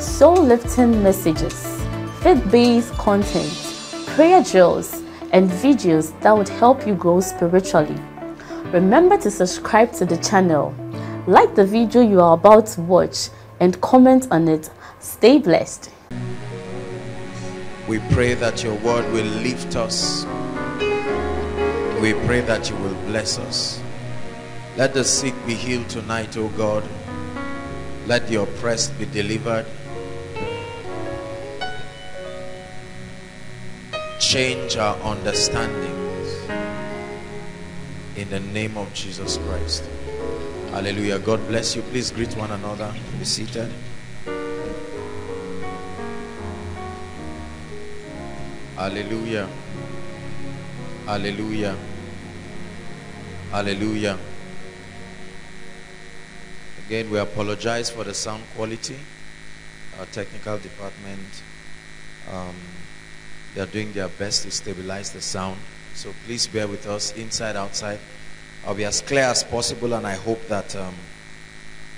soul-lifting messages, faith-based content, prayer drills, and videos that would help you grow spiritually. Remember to subscribe to the channel, like the video you are about to watch, and comment on it. Stay blessed. We pray that your word will lift us. We pray that you will bless us. Let the sick be healed tonight, O God. Let the oppressed be delivered. Change our understandings in the name of Jesus Christ. Hallelujah. God bless you. Please greet one another. Be seated. Hallelujah. Hallelujah. Hallelujah. Again, we apologize for the sound quality. Our technical department, um, they are doing their best to stabilize the sound. So please bear with us inside, outside. I'll be as clear as possible and I hope that um,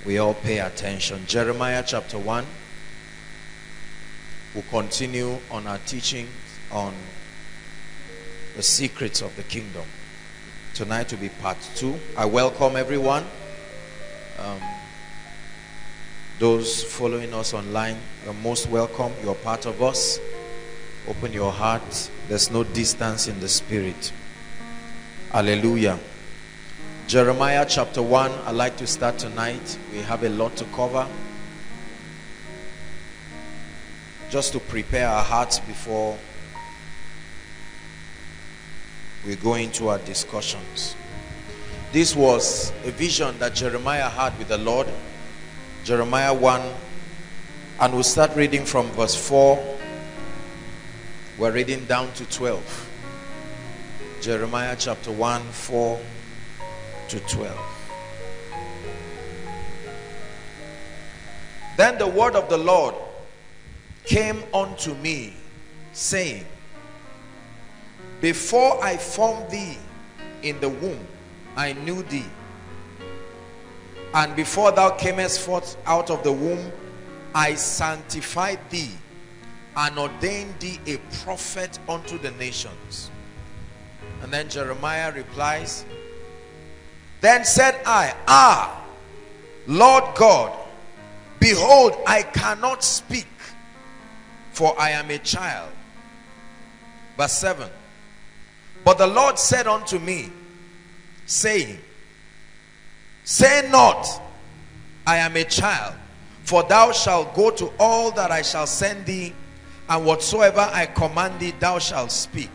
we all pay attention. Jeremiah chapter 1. We'll continue on our teaching on the secrets of the kingdom. Tonight will be part 2. I welcome everyone. Um, those following us online, you're most welcome. You're part of us. Open your heart. There's no distance in the spirit. Hallelujah. Jeremiah chapter 1. I'd like to start tonight. We have a lot to cover. Just to prepare our hearts before we go into our discussions. This was a vision that Jeremiah had with the Lord Jeremiah 1 and we'll start reading from verse 4 we're reading down to 12 Jeremiah chapter 1 4 to 12 then the word of the Lord came unto me saying before I formed thee in the womb I knew thee. And before thou camest forth out of the womb, I sanctified thee and ordained thee a prophet unto the nations. And then Jeremiah replies, Then said I, Ah, Lord God, behold, I cannot speak, for I am a child. Verse 7 But the Lord said unto me, saying, Say not, I am a child, for thou shalt go to all that I shall send thee, and whatsoever I command thee, thou shalt speak.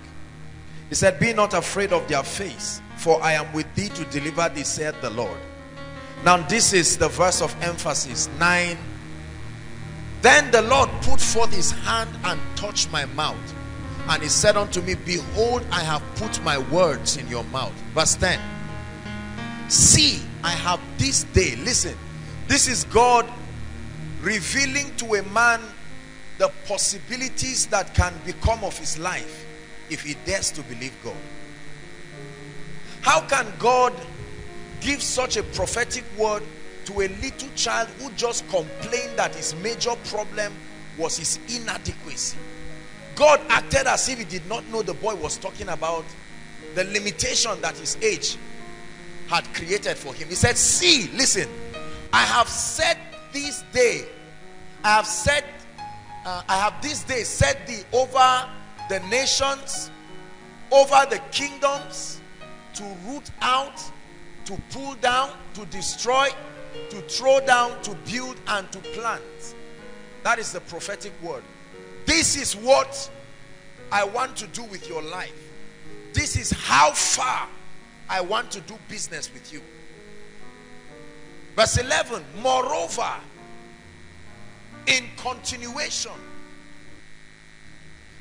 He said, Be not afraid of their face, for I am with thee to deliver thee, saith the Lord. Now, this is the verse of emphasis 9. Then the Lord put forth his hand and touched my mouth. And he said unto me, Behold, I have put my words in your mouth. Verse 10. See, I have this day. Listen, this is God revealing to a man the possibilities that can become of his life if he dares to believe God. How can God give such a prophetic word to a little child who just complained that his major problem was his inadequacy? God acted as if he did not know the boy was talking about the limitation that his age had created for him. He said, see, listen, I have set this day, I have set, uh, I have this day set thee over the nations, over the kingdoms, to root out, to pull down, to destroy, to throw down, to build, and to plant. That is the prophetic word. This is what I want to do with your life. This is how far I want to do business with you. Verse 11, moreover, In continuation,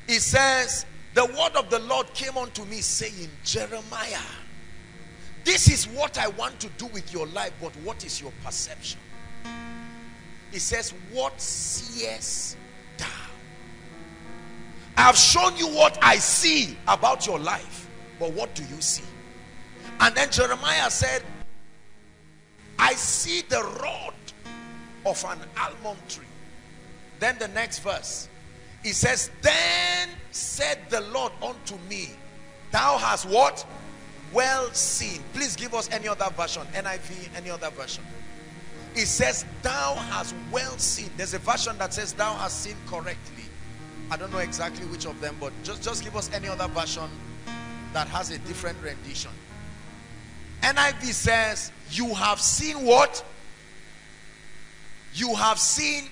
he says, The word of the Lord came unto me, saying, Jeremiah, this is what I want to do with your life, but what is your perception? He says, What seest thou? I have shown you what I see about your life, but what do you see? And then Jeremiah said, I see the rod of an almond tree. Then the next verse, he says, Then said the Lord unto me, Thou hast what? Well seen. Please give us any other version. NIV, any other version. It says, Thou hast well seen. There's a version that says, Thou hast seen correctly. I don't know exactly which of them, but just, just give us any other version that has a different rendition. NIV says, You have seen what? You have seen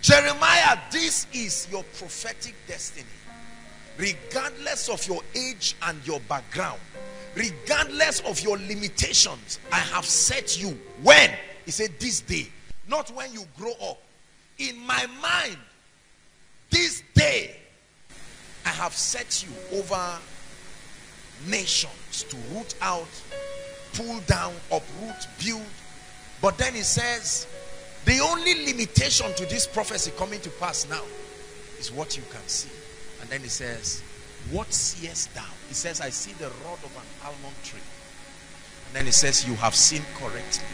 Jeremiah, this is your prophetic destiny. Regardless of your age and your background, regardless of your limitations, I have set you. When? He said, This day. Not when you grow up. In my mind, this day, I have set you over nations to root out, pull down, uproot, build. But then he says, the only limitation to this prophecy coming to pass now is what you can see. And then he says, What seest thou? He says, I see the rod of an almond tree. And then he says, You have seen correctly.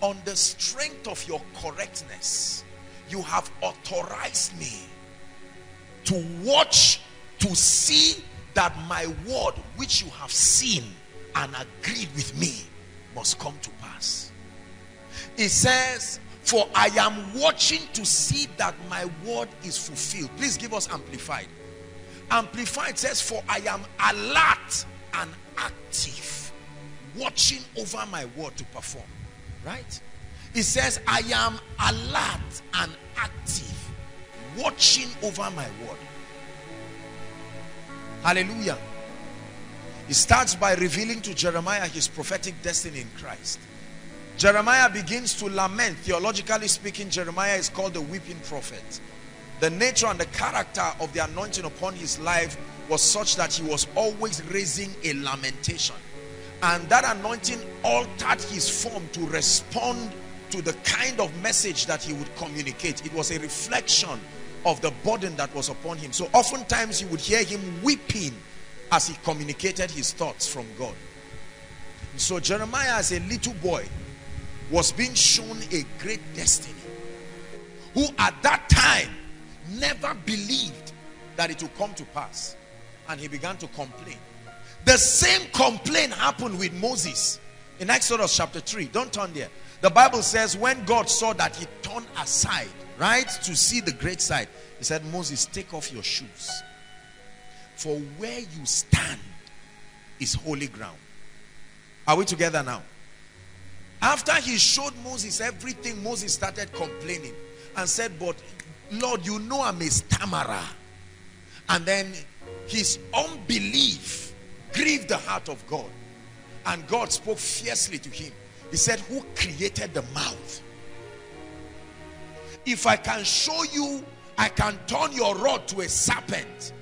On the strength of your correctness, you have authorized me to watch, to see that my word, which you have seen and agreed with me, must come to pass. It says, For I am watching to see that my word is fulfilled. Please give us amplified. Amplified says, For I am alert and active, watching over my word to perform. Right? It says, I am alert and active, watching over my word. Hallelujah. He starts by revealing to Jeremiah his prophetic destiny in Christ. Jeremiah begins to lament. Theologically speaking, Jeremiah is called the weeping prophet. The nature and the character of the anointing upon his life was such that he was always raising a lamentation. And that anointing altered his form to respond to the kind of message that he would communicate. It was a reflection of the burden that was upon him. So oftentimes you would hear him weeping as he communicated his thoughts from God. So Jeremiah as a little boy was being shown a great destiny who at that time never believed that it would come to pass. And he began to complain. The same complaint happened with Moses in Exodus chapter 3 don't turn there. The Bible says when God saw that he turned aside right to see the great sight he said Moses take off your shoes. For where you stand is holy ground. Are we together now after he showed Moses everything, Moses started complaining and said, but Lord, you know I'm a stammerer. And then his unbelief grieved the heart of God. And God spoke fiercely to him. He said, who created the mouth? If I can show you, I can turn your rod to a serpent.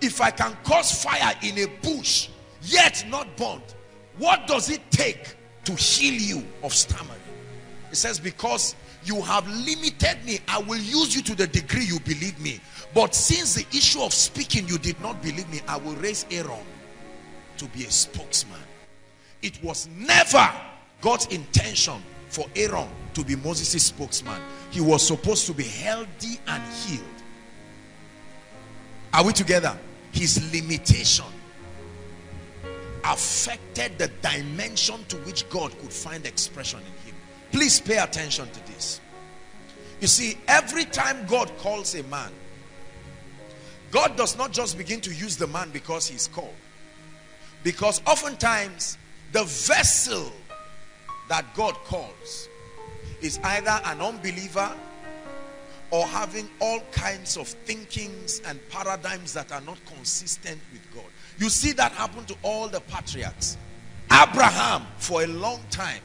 If I can cause fire in a bush, yet not burnt, what does it take to heal you of stammering. It says, because you have limited me, I will use you to the degree you believe me. But since the issue of speaking, you did not believe me, I will raise Aaron to be a spokesman. It was never God's intention for Aaron to be Moses' spokesman. He was supposed to be healthy and healed. Are we together? His limitation affected the dimension to which God could find expression in him. Please pay attention to this. You see, every time God calls a man, God does not just begin to use the man because he's called. Because oftentimes, the vessel that God calls is either an unbeliever or having all kinds of thinkings and paradigms that are not consistent with God. You see that happen to all the patriarchs. Abraham, for a long time,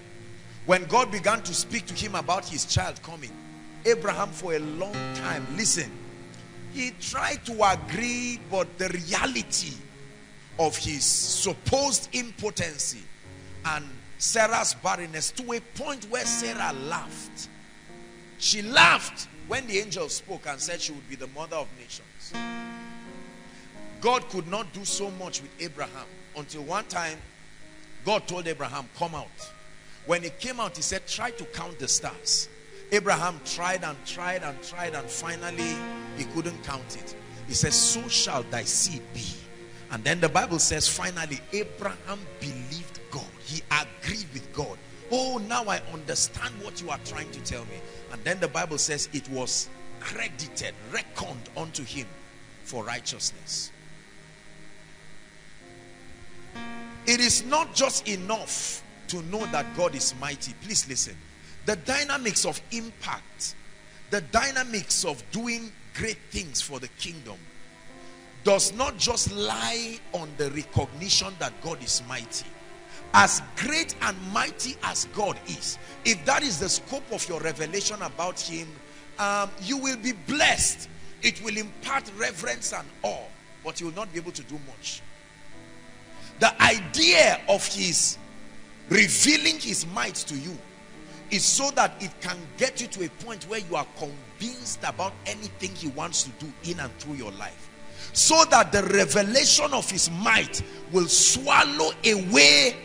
When God began to speak to him about his child coming, Abraham for a long time, listen, he tried to agree, but the reality of his supposed impotency and Sarah's barrenness to a point where Sarah laughed. She laughed when the angel spoke and said she would be the mother of nations. God could not do so much with Abraham until one time God told Abraham, come out. When he came out, he said, try to count the stars. Abraham tried and tried and tried and finally he couldn't count it. He says, so shall thy seed be. And then the Bible says, finally, Abraham believed God. He agreed with God. Oh, now I understand what you are trying to tell me. And then the Bible says it was credited, reckoned unto him for righteousness. It is not just enough to know that God is mighty. Please listen. The dynamics of impact, the dynamics of doing great things for the kingdom does not just lie on the recognition that God is mighty. As great and mighty as God is, if that is the scope of your revelation about him, um, you will be blessed. It will impart reverence and awe, but you will not be able to do much. The idea of his revealing his might to you is so that it can get you to a point where you are convinced about anything he wants to do in and through your life. So that the revelation of his might will swallow away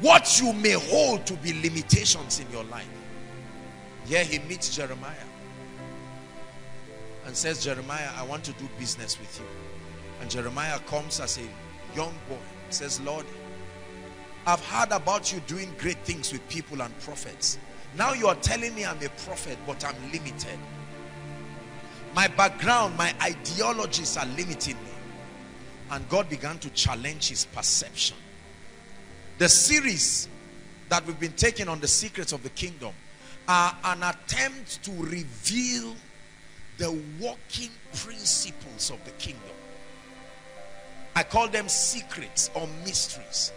what you may hold to be limitations in your life. Here he meets Jeremiah and says Jeremiah I want to do business with you. And Jeremiah comes as a young boy says Lord I've heard about you doing great things with people and prophets now you are telling me I'm a prophet but I'm limited my background, my ideologies are limiting me. And God began to challenge his perception. The series that we've been taking on the secrets of the kingdom are an attempt to reveal the working principles of the kingdom. I call them secrets or mysteries.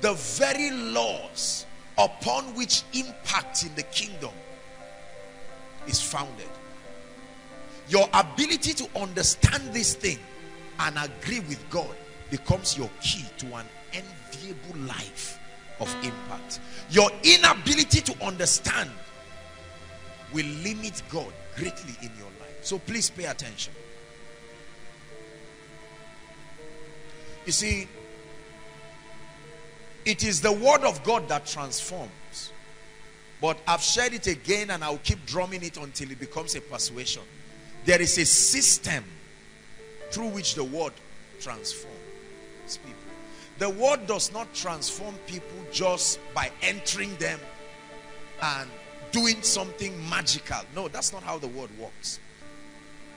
The very laws upon which impact in the kingdom is founded. Your ability to understand this thing and agree with God becomes your key to an enviable life of impact. Your inability to understand will limit God greatly in your life. So please pay attention. You see, it is the word of God that transforms. But I've shared it again and I'll keep drumming it until it becomes a persuasion. There is a system through which the word transforms people. The word does not transform people just by entering them and doing something magical. No, that's not how the word works.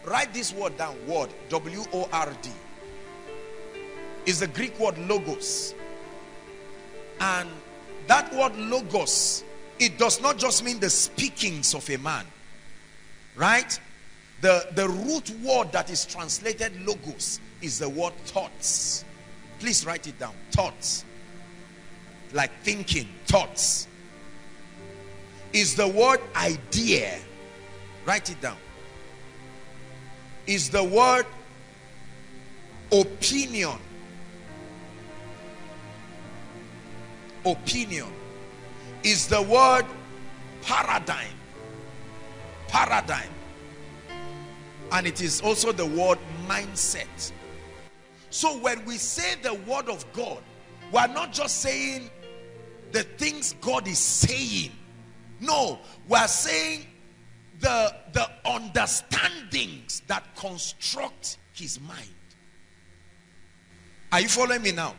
Write this word down, word, W-O-R-D. Is the Greek word logos. And that word logos, it does not just mean the speakings of a man. Right? The, the root word that is translated logos is the word thoughts. Please write it down. Thoughts. Like thinking. Thoughts. Is the word idea. Write it down. Is the word opinion. Opinion. Is the word paradigm. Paradigm and it is also the word mindset. So when we say the word of God, we are not just saying the things God is saying. No, we are saying the, the understandings that construct his mind. Are you following me now?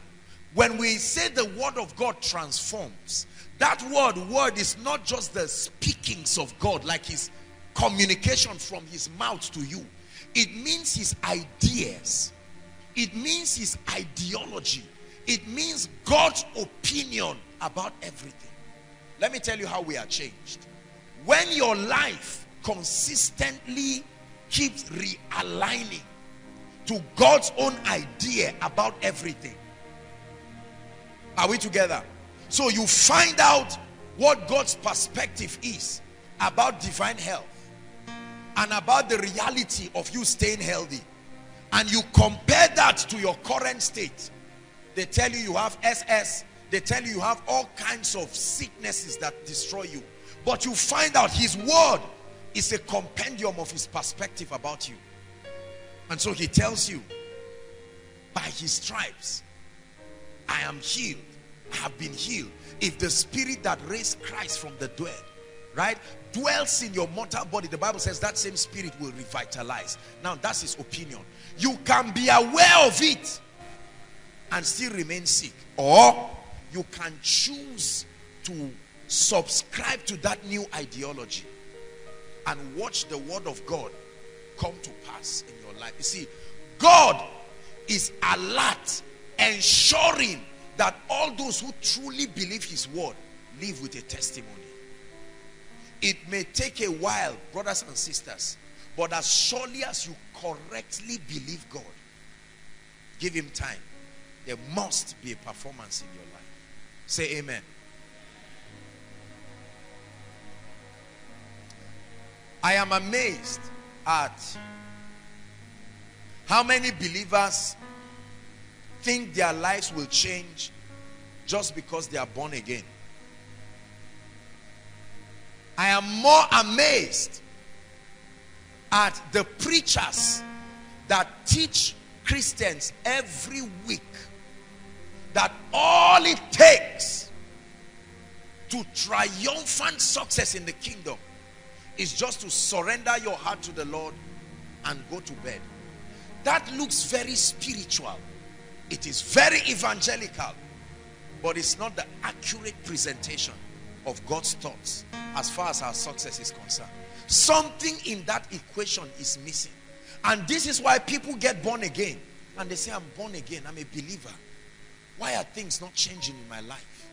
When we say the word of God transforms, that word, word is not just the speakings of God like his communication from his mouth to you. It means his ideas. It means his ideology. It means God's opinion about everything. Let me tell you how we are changed. When your life consistently keeps realigning to God's own idea about everything. Are we together? So you find out what God's perspective is about divine health and about the reality of you staying healthy. And you compare that to your current state. They tell you you have SS they tell you you have all kinds of sicknesses that destroy you. But you find out his word is a compendium of his perspective about you. And so he tells you by his stripes I am healed. I have been healed. If the spirit that raised Christ from the dead right dwells in your mortal body the bible says that same spirit will revitalize. Now that's his opinion. You can be aware of it and still remain sick. Or you can choose to subscribe to that new ideology and watch the word of god come to pass in your life. You see god is alert ensuring that all those who truly believe his word live with a testimony. It may take a while, brothers and sisters, but as surely as you correctly believe God, give him time. There must be a performance in your life. Say amen. I am amazed at how many believers think their lives will change just because they are born again. I am more amazed at the preachers that teach Christians every week that all it takes to triumphant success in the kingdom is just to surrender your heart to the Lord and go to bed. That looks very spiritual. It is very evangelical, but it's not the accurate presentation of God's thoughts as far as our success is concerned. Something in that equation is missing. And this is why people get born again. And they say, I'm born again. I'm a believer. Why are things not changing in my life?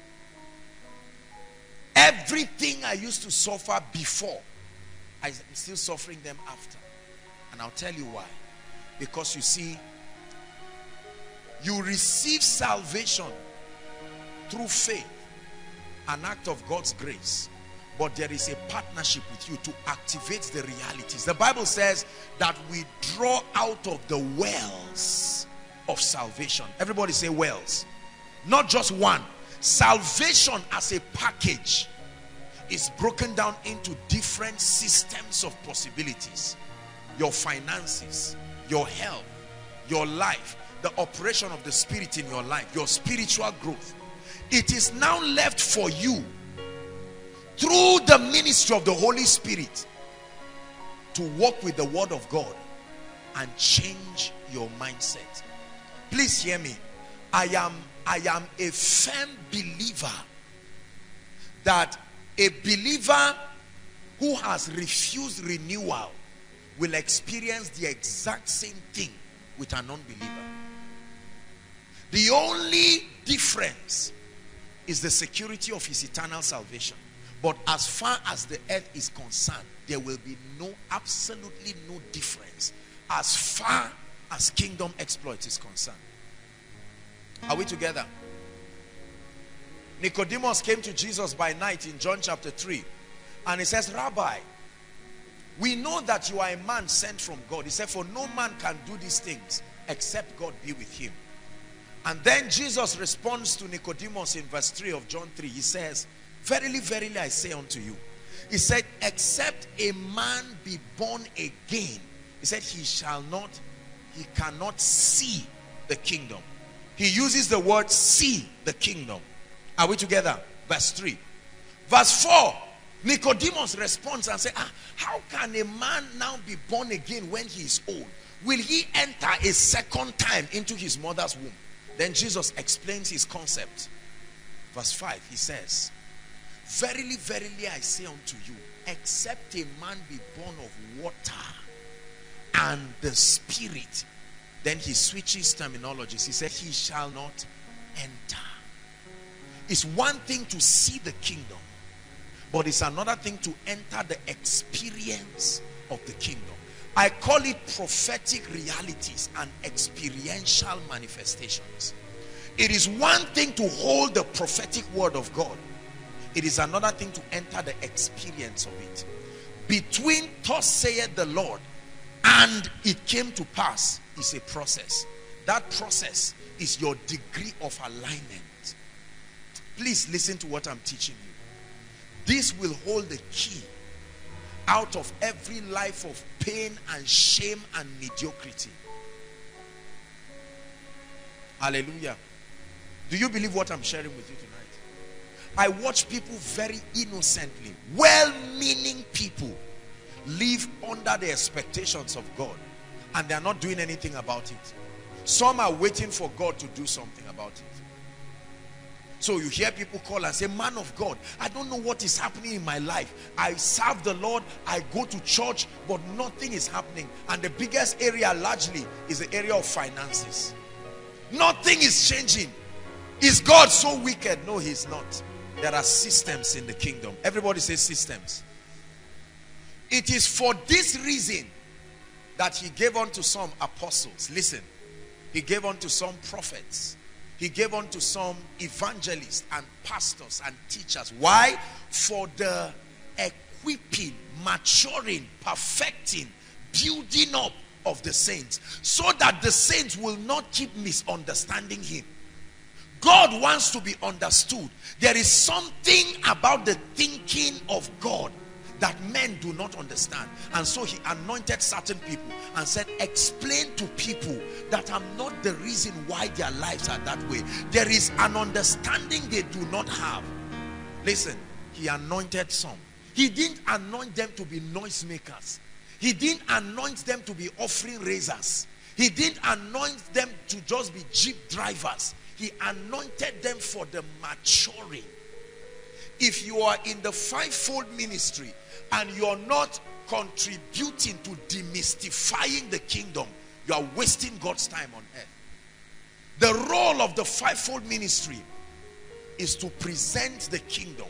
Everything I used to suffer before, I'm still suffering them after. And I'll tell you why. Because you see, you receive salvation through faith, an act of God's grace. But there is a partnership with you to activate the realities. The Bible says that we draw out of the wells of salvation. Everybody say wells. Not just one. Salvation as a package is broken down into different systems of possibilities. Your finances, your health, your life, the operation of the spirit in your life, your spiritual growth. It is now left for you through the ministry of the Holy Spirit to walk with the word of God and change your mindset. Please hear me. I am I am a firm believer that a believer who has refused renewal will experience the exact same thing with an unbeliever. The only difference is the security of his eternal salvation. But as far as the earth is concerned, there will be no, absolutely no difference as far as kingdom exploits is concerned. Are we together? Nicodemus came to Jesus by night in John chapter 3 and he says, Rabbi, we know that you are a man sent from God. He said, for no man can do these things except God be with him. And then Jesus responds to Nicodemus in verse 3 of John 3. He says, Verily, verily, I say unto you. He said, except a man be born again, he said, he shall not, he cannot see the kingdom. He uses the word see the kingdom. Are we together? Verse 3. Verse 4. Nicodemus responds and says, ah, how can a man now be born again when he is old? Will he enter a second time into his mother's womb? Then Jesus explains his concept. Verse 5, he says, Verily, verily, I say unto you, except a man be born of water and the spirit, then he switches terminologies. He said, He shall not enter. It's one thing to see the kingdom, but it's another thing to enter the experience of the kingdom. I call it prophetic realities and experiential manifestations. It is one thing to hold the prophetic word of God. It is another thing to enter the experience of it. Between thus saith the Lord and it came to pass is a process. That process is your degree of alignment. Please listen to what I'm teaching you. This will hold the key out of every life of pain and shame and mediocrity. Hallelujah. Do you believe what I'm sharing with you tonight? I watch people very innocently, well meaning people live under the expectations of God and they are not doing anything about it. Some are waiting for God to do something about it. So you hear people call and say, man of God, I don't know what is happening in my life. I serve the Lord, I go to church, but nothing is happening. And the biggest area largely is the area of finances. Nothing is changing. Is God so wicked? No, he's not. There are systems in the kingdom. Everybody says systems. It is for this reason that he gave unto some apostles. Listen, he gave unto some prophets he gave unto some evangelists and pastors and teachers. Why? For the equipping, maturing, perfecting, building up of the saints. So that the saints will not keep misunderstanding him. God wants to be understood. There is something about the thinking of God that men do not understand. And so he anointed certain people and said, explain to people that I'm not the reason why their lives are that way. There is an understanding they do not have. Listen, he anointed some. He didn't anoint them to be noisemakers. He didn't anoint them to be offering raisers. He didn't anoint them to just be jeep drivers. He anointed them for the maturing. If you are in the fivefold ministry and you're not contributing to demystifying the kingdom, you are wasting God's time on earth. The role of the fivefold ministry is to present the kingdom,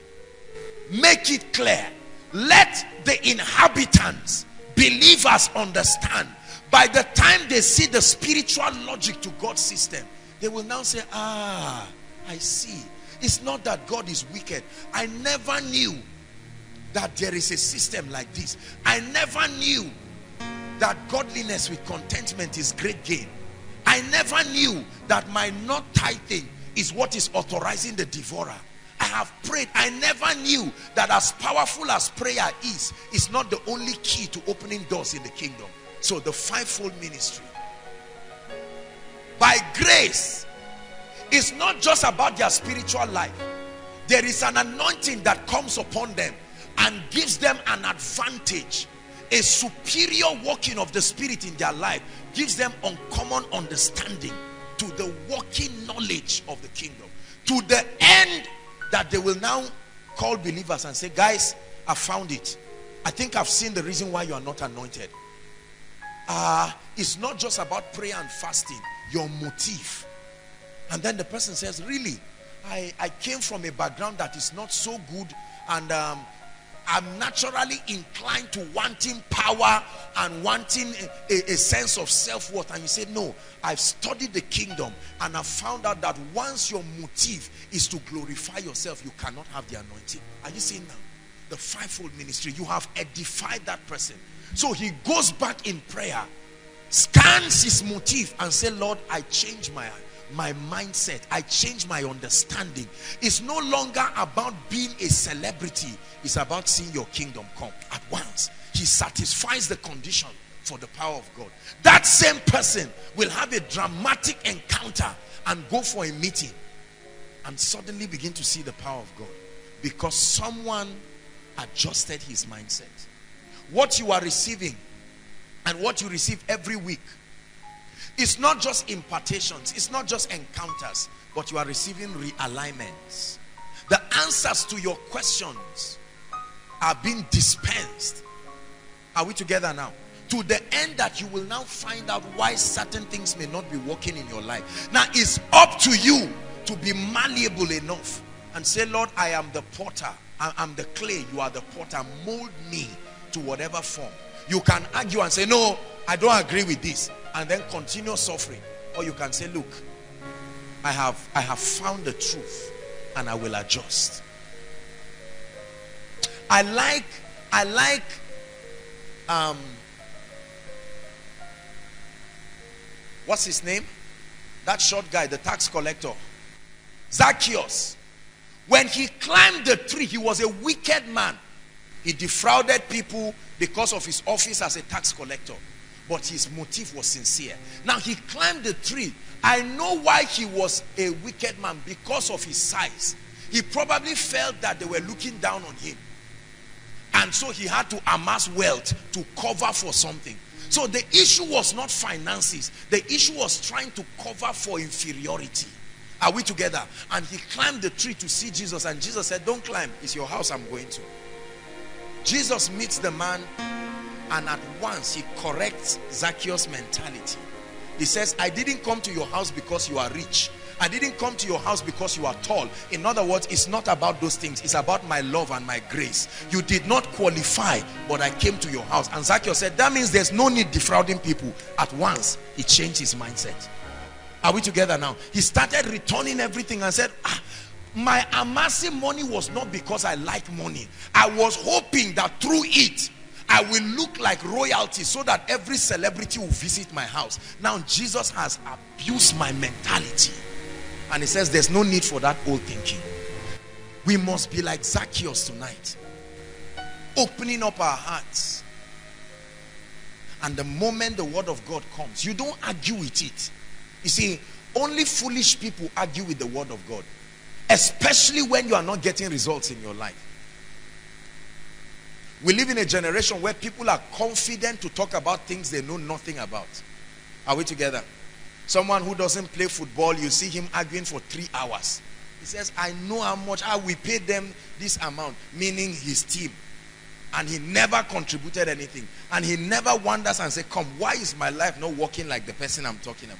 make it clear, let the inhabitants, believers understand. By the time they see the spiritual logic to God's system, they will now say, Ah, I see. It's not that God is wicked. I never knew that there is a system like this. I never knew that godliness with contentment is great gain. I never knew that my not tithing is what is authorizing the devourer. I have prayed. I never knew that as powerful as prayer is, is not the only key to opening doors in the kingdom. So the fivefold ministry. By grace, it's not just about their spiritual life. There is an anointing that comes upon them and gives them an advantage. A superior working of the spirit in their life gives them uncommon understanding to the working knowledge of the kingdom. To the end that they will now call believers and say guys i found it. I think i've seen the reason why you are not anointed. Uh it's not just about prayer and fasting your motive. And then the person says really? I i came from a background that is not so good and um I'm naturally inclined to wanting power and wanting a, a sense of self-worth. And you say no I've studied the kingdom and I've found out that once your motive is to glorify yourself you cannot have the anointing. Are you seeing now? The fivefold ministry you have edified that person. So he goes back in prayer scans his motive and say Lord I change my my mindset. I change my understanding. It's no longer about being a celebrity. It's about seeing your kingdom come at once. He satisfies the condition for the power of God. That same person will have a dramatic encounter and go for a meeting and suddenly begin to see the power of God because someone adjusted his mindset. What you are receiving and what you receive every week it's not just impartations, it's not just encounters, but you are receiving realignments. The answers to your questions are being dispensed. Are we together now? To the end that you will now find out why certain things may not be working in your life. Now it's up to you to be malleable enough and say, Lord, I am the potter. I am the clay. You are the potter. Mold me to whatever form. You can argue and say, no, I don't agree with this and then continue suffering or you can say look i have i have found the truth and i will adjust I like, I like, um, what's his name? That short guy, the tax collector. Zacchaeus. When he climbed the tree, he was a wicked man. He defrauded people because of his office as a tax collector. But his motive was sincere. Now he climbed the tree. I know why he was a wicked man because of his size. He probably felt that they were looking down on him. And so he had to amass wealth to cover for something. So the issue was not finances. The issue was trying to cover for inferiority. Are we together? And he climbed the tree to see Jesus. And Jesus said, don't climb. It's your house I'm going to. Jesus meets the man and at once he corrects Zacchaeus' mentality. He says, I didn't come to your house because you are rich. I didn't come to your house because you are tall. In other words, it's not about those things. It's about my love and my grace. You did not qualify, but I came to your house. And Zacchaeus said, that means there's no need defrauding people. At once, he changed his mindset. Are we together now? He started returning everything and said, ah, my amassing money was not because I like money. I was hoping that through it, I will look like royalty so that every celebrity will visit my house. Now, Jesus has abused my mentality. And he says there's no need for that old thinking. We must be like Zacchaeus tonight. Opening up our hearts. And the moment the word of God comes, you don't argue with it. You see, only foolish people argue with the word of God. Especially when you are not getting results in your life. We live in a generation where people are confident to talk about things they know nothing about. Are we together? Someone who doesn't play football, you see him arguing for three hours. He says, I know how much I will pay them this amount, meaning his team. And he never contributed anything. And he never wonders and say, come, why is my life not working like the person I'm talking about?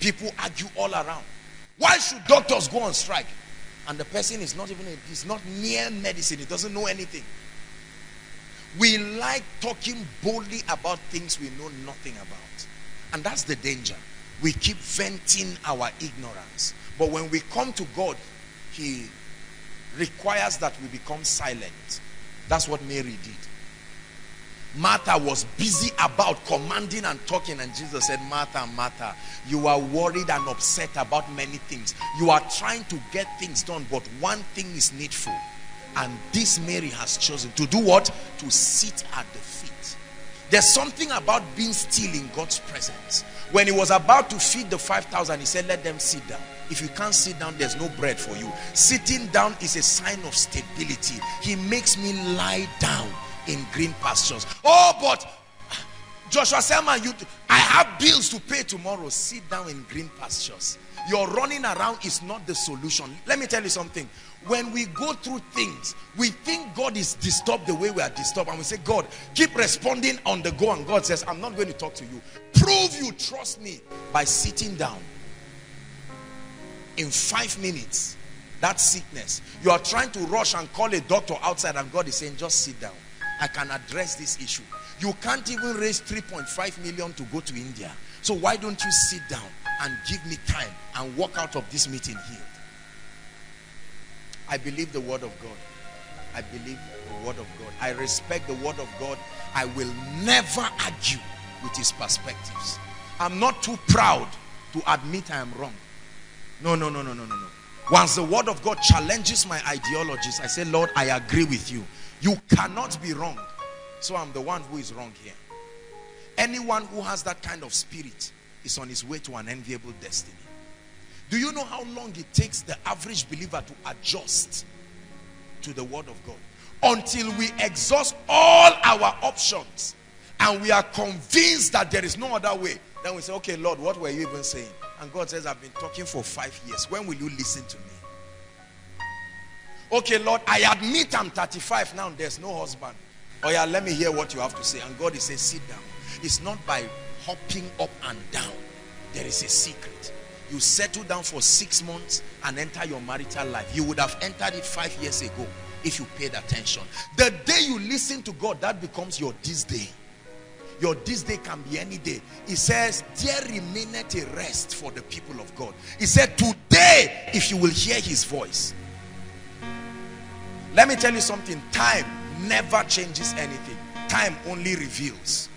People argue all around. Why should doctors go on strike? And the person is not even, he's not near medicine. He doesn't know anything. We like talking boldly about things we know nothing about. And that's the danger. We keep venting our ignorance. But when we come to God, he requires that we become silent. That's what Mary did. Martha was busy about commanding and talking and Jesus said, Martha, Martha, you are worried and upset about many things. You are trying to get things done, but one thing is needful. And this Mary has chosen to do what? To sit at the feet. There's something about being still in God's presence. When he was about to feed the 5,000, he said, let them sit down. If you can't sit down, there's no bread for you. Sitting down is a sign of stability. He makes me lie down in green pastures. Oh, but Joshua Selman, you, I have bills to pay tomorrow. Sit down in green pastures. Your running around is not the solution. Let me tell you something. When we go through things, we think God is disturbed the way we are disturbed. And we say, God, keep responding on the go. And God says, I'm not going to talk to you. Prove you trust me by sitting down. In five minutes, that sickness. You are trying to rush and call a doctor outside and God is saying, just sit down. I can address this issue. You can't even raise 3.5 million to go to India. So why don't you sit down and give me time and walk out of this meeting healed? I believe the word of God. I believe the word of God. I respect the word of God. I will never argue with his perspectives. I'm not too proud to admit I am wrong. No, no, no, no, no, no, no. Once the word of God challenges my ideologies, I say, Lord, I agree with you. You cannot be wrong. So I'm the one who is wrong here. Anyone who has that kind of spirit is on his way to an enviable destiny. Do you know how long it takes the average believer to adjust to the word of God? Until we exhaust all our options and we are convinced that there is no other way. Then we say, okay, Lord, what were you even saying? And God says, I've been talking for five years. When will you listen to me? Okay, Lord, I admit I'm 35 now. There's no husband. Oh yeah, let me hear what you have to say. And God is saying, sit down. It's not by hopping up and down. There is a secret. You settle down for six months and enter your marital life. You would have entered it five years ago if you paid attention. The day you listen to God, that becomes your this day. Your this day can be any day. He says, there remaineth a rest for the people of God. He said, today, if you will hear his voice. Let me tell you something. Time never changes anything. Time only reveals.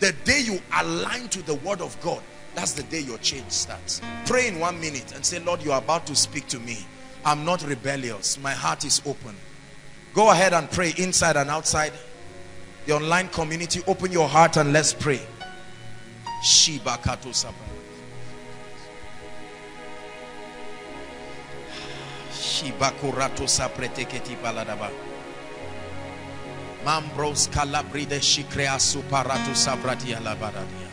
The day you align to the word of God, that's the day your change starts. Pray in one minute and say, Lord, you are about to speak to me. I'm not rebellious. My heart is open. Go ahead and pray inside and outside. The online community, open your heart and let's pray. Shiba Sabra. Shiba Kurato Sapreteketi Baladaba. Mambros Calabride Shikrea Suparato Sabratia Labadadia.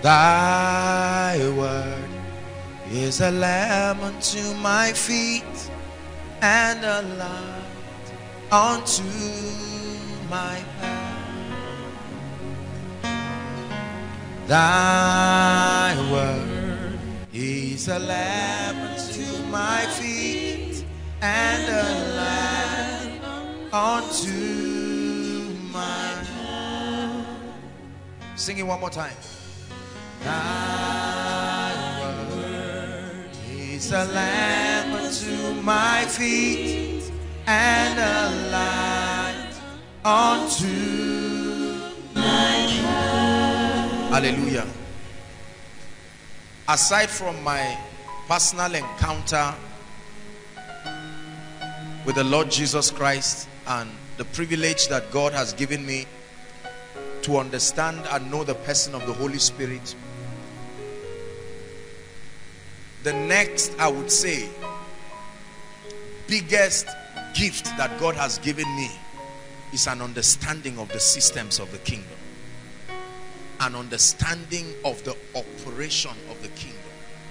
Thy word is a lamp unto my feet and a light unto my path. Thy word is a lamp unto my feet and a light unto my path. Sing it one more time. Thy word is a lamp unto my feet and a light unto my path. Hallelujah. Aside from my personal encounter with the Lord Jesus Christ and the privilege that God has given me to understand and know the person of the Holy Spirit the next I would say biggest gift that God has given me is an understanding of the systems of the kingdom. An understanding of the operation of the kingdom.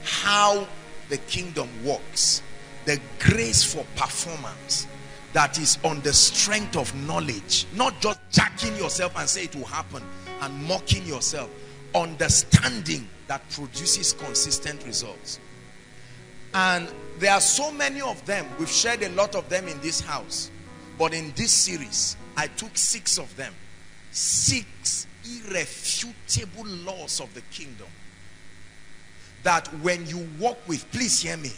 How the kingdom works. The grace for performance that is on the strength of knowledge. Not just jacking yourself and say it will happen and mocking yourself. Understanding that produces consistent results and there are so many of them. We've shared a lot of them in this house. But in this series, I took six of them. Six irrefutable laws of the kingdom. That when you walk with, please hear me.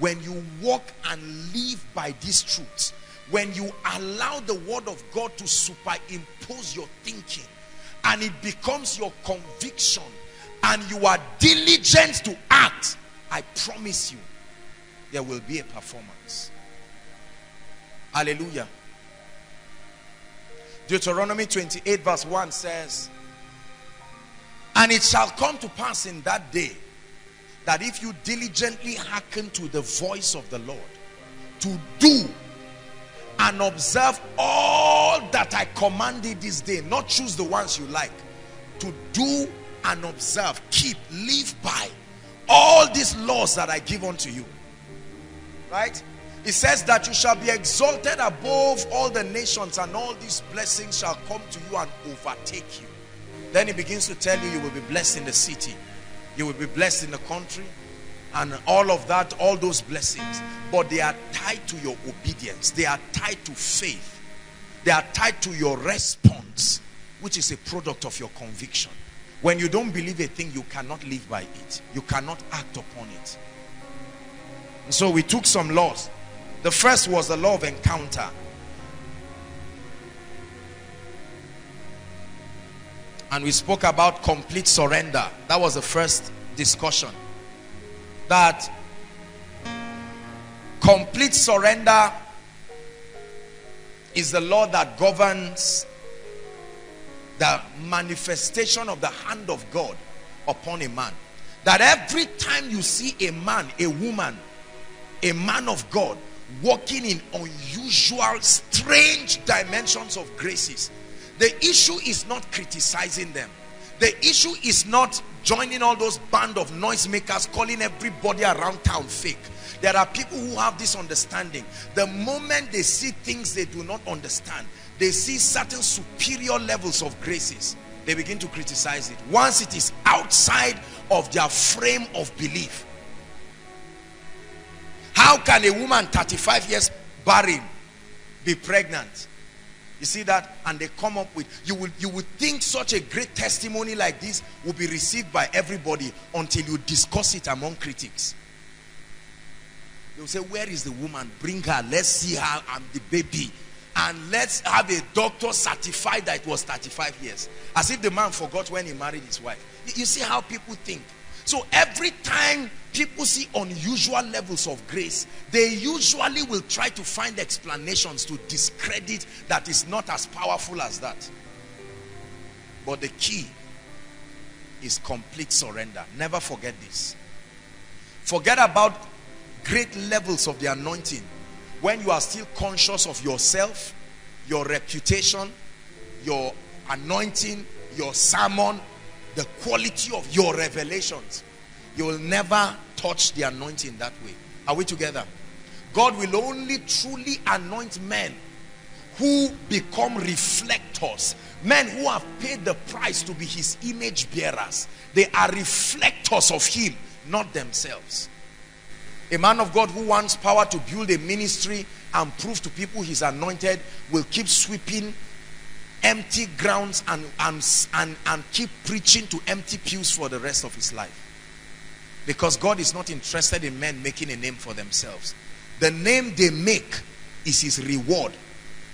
When you walk and live by these truths, when you allow the word of God to superimpose your thinking and it becomes your conviction and you are diligent to act, I promise you, there will be a performance. Hallelujah. Deuteronomy 28 verse 1 says, And it shall come to pass in that day that if you diligently hearken to the voice of the Lord to do and observe all that I commanded this day, not choose the ones you like, to do and observe, keep, live by all these laws that I give unto you Right? It says that you shall be exalted above all the nations and all these blessings shall come to you and overtake you. Then he begins to tell you, you will be blessed in the city. You will be blessed in the country. And all of that, all those blessings. But they are tied to your obedience. They are tied to faith. They are tied to your response, which is a product of your conviction. When you don't believe a thing, you cannot live by it. You cannot act upon it. So we took some laws. The first was the law of encounter. And we spoke about complete surrender. That was the first discussion. That complete surrender is the law that governs the manifestation of the hand of God upon a man. That every time you see a man, a woman a man of God walking in unusual, strange dimensions of graces. The issue is not criticizing them. The issue is not joining all those band of noisemakers calling everybody around town fake. There are people who have this understanding. The moment they see things they do not understand, they see certain superior levels of graces, they begin to criticize it. Once it is outside of their frame of belief, how can a woman 35 years barren be pregnant? You see that? And they come up with, you will you would think such a great testimony like this will be received by everybody until you discuss it among critics. They'll say, where is the woman? Bring her. Let's see her and the baby. And let's have a doctor certify that it was 35 years. As if the man forgot when he married his wife. You see how people think. So every time people see unusual levels of grace, they usually will try to find explanations to discredit that is not as powerful as that. But the key is complete surrender. Never forget this. Forget about great levels of the anointing when you are still conscious of yourself, your reputation, your anointing, your sermon, the quality of your revelations. You will never touch the anointing that way. Are we together? God will only truly anoint men who become reflectors. Men who have paid the price to be his image bearers. They are reflectors of him, not themselves. A man of God who wants power to build a ministry and prove to people he's anointed will keep sweeping empty grounds and, and, and, and keep preaching to empty pews for the rest of his life. Because God is not interested in men making a name for themselves. The name they make is his reward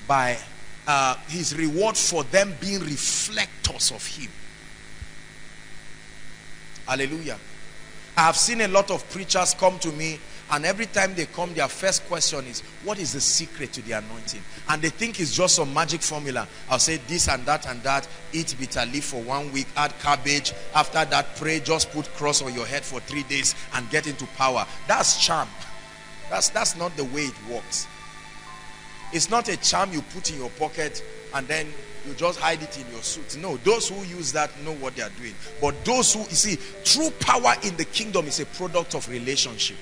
by uh, his reward for them being reflectors of him. Hallelujah. I have seen a lot of preachers come to me and every time they come, their first question is, what is the secret to the anointing? And they think it's just some magic formula. I'll say this and that and that. Eat bitter leaf for one week. Add cabbage. After that, pray. Just put cross on your head for three days and get into power. That's charm. That's, that's not the way it works. It's not a charm you put in your pocket and then you just hide it in your suit. No, those who use that know what they are doing. But those who, you see, true power in the kingdom is a product of relationship.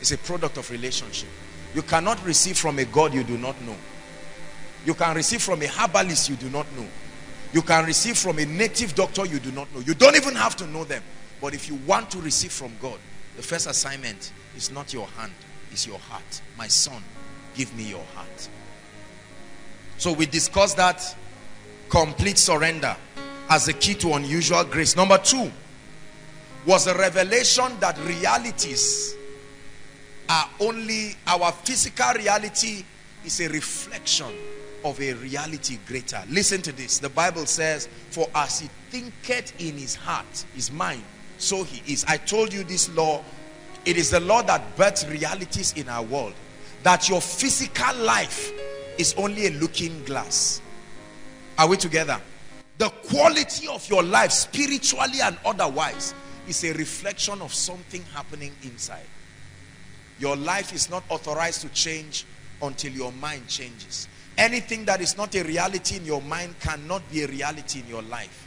It's a product of relationship. You cannot receive from a God you do not know. You can receive from a herbalist you do not know. You can receive from a native doctor you do not know. You don't even have to know them. But if you want to receive from God, the first assignment is not your hand, it's your heart. My son, give me your heart. So we discussed that complete surrender as the key to unusual grace. Number two was a revelation that realities are only, our physical reality is a reflection of a reality greater. Listen to this. The Bible says, for as he thinketh in his heart, his mind, so he is. I told you this law. It is the law that births realities in our world. That your physical life is only a looking glass. Are we together? The quality of your life, spiritually and otherwise, is a reflection of something happening inside. Your life is not authorized to change until your mind changes. Anything that is not a reality in your mind cannot be a reality in your life.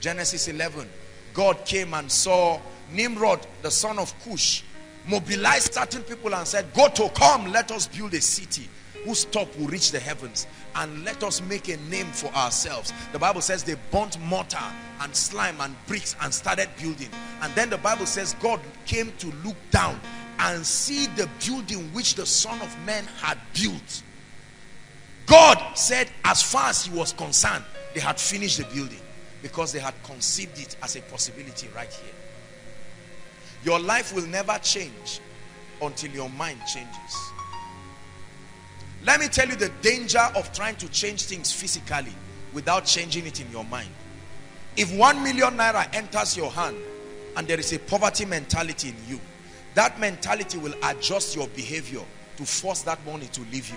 Genesis 11, God came and saw Nimrod, the son of Cush, mobilize certain people and said, go to come, let us build a city whose top will reach the heavens and let us make a name for ourselves. The Bible says they burnt mortar and slime and bricks and started building. And then the Bible says God came to look down and see the building which the Son of Man had built. God said as far as he was concerned, they had finished the building because they had conceived it as a possibility right here. Your life will never change until your mind changes. Let me tell you the danger of trying to change things physically without changing it in your mind. If one million naira enters your hand and there is a poverty mentality in you, that mentality will adjust your behavior to force that money to leave you.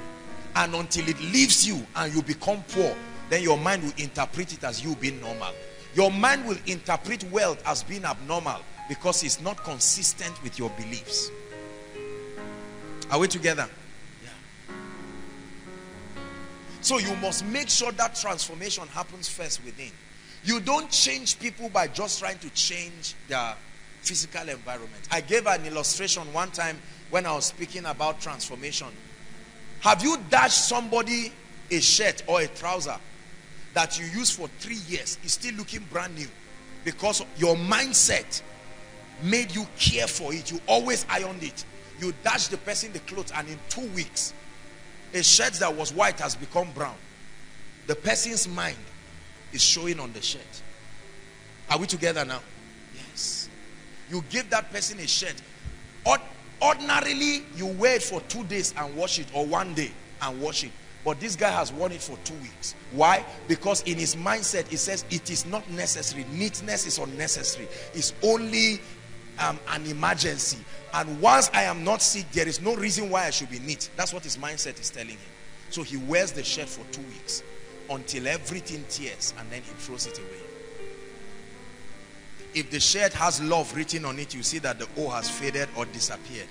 And until it leaves you and you become poor, then your mind will interpret it as you being normal. Your mind will interpret wealth as being abnormal because it's not consistent with your beliefs. Are we together? Yeah. So you must make sure that transformation happens first within. You don't change people by just trying to change their physical environment. I gave an illustration one time when I was speaking about transformation. Have you dashed somebody a shirt or a trouser that you use for three years is still looking brand new because your mindset made you care for it. You always ironed it. You dash the person the clothes and in two weeks, A shirt that was white has become brown. The person's mind is showing on the shirt. Are we together now? You give that person a shirt. Ordinarily, you wear it for two days and wash it, or one day and wash it. But this guy has worn it for two weeks. Why? Because in his mindset, he says it is not necessary. Neatness is unnecessary. It's only um, an emergency. And once I am not sick, there is no reason why I should be neat. That's what his mindset is telling him. So he wears the shirt for two weeks until everything tears and then he throws it away. If the shirt has love written on it, you see that the O has faded or disappeared.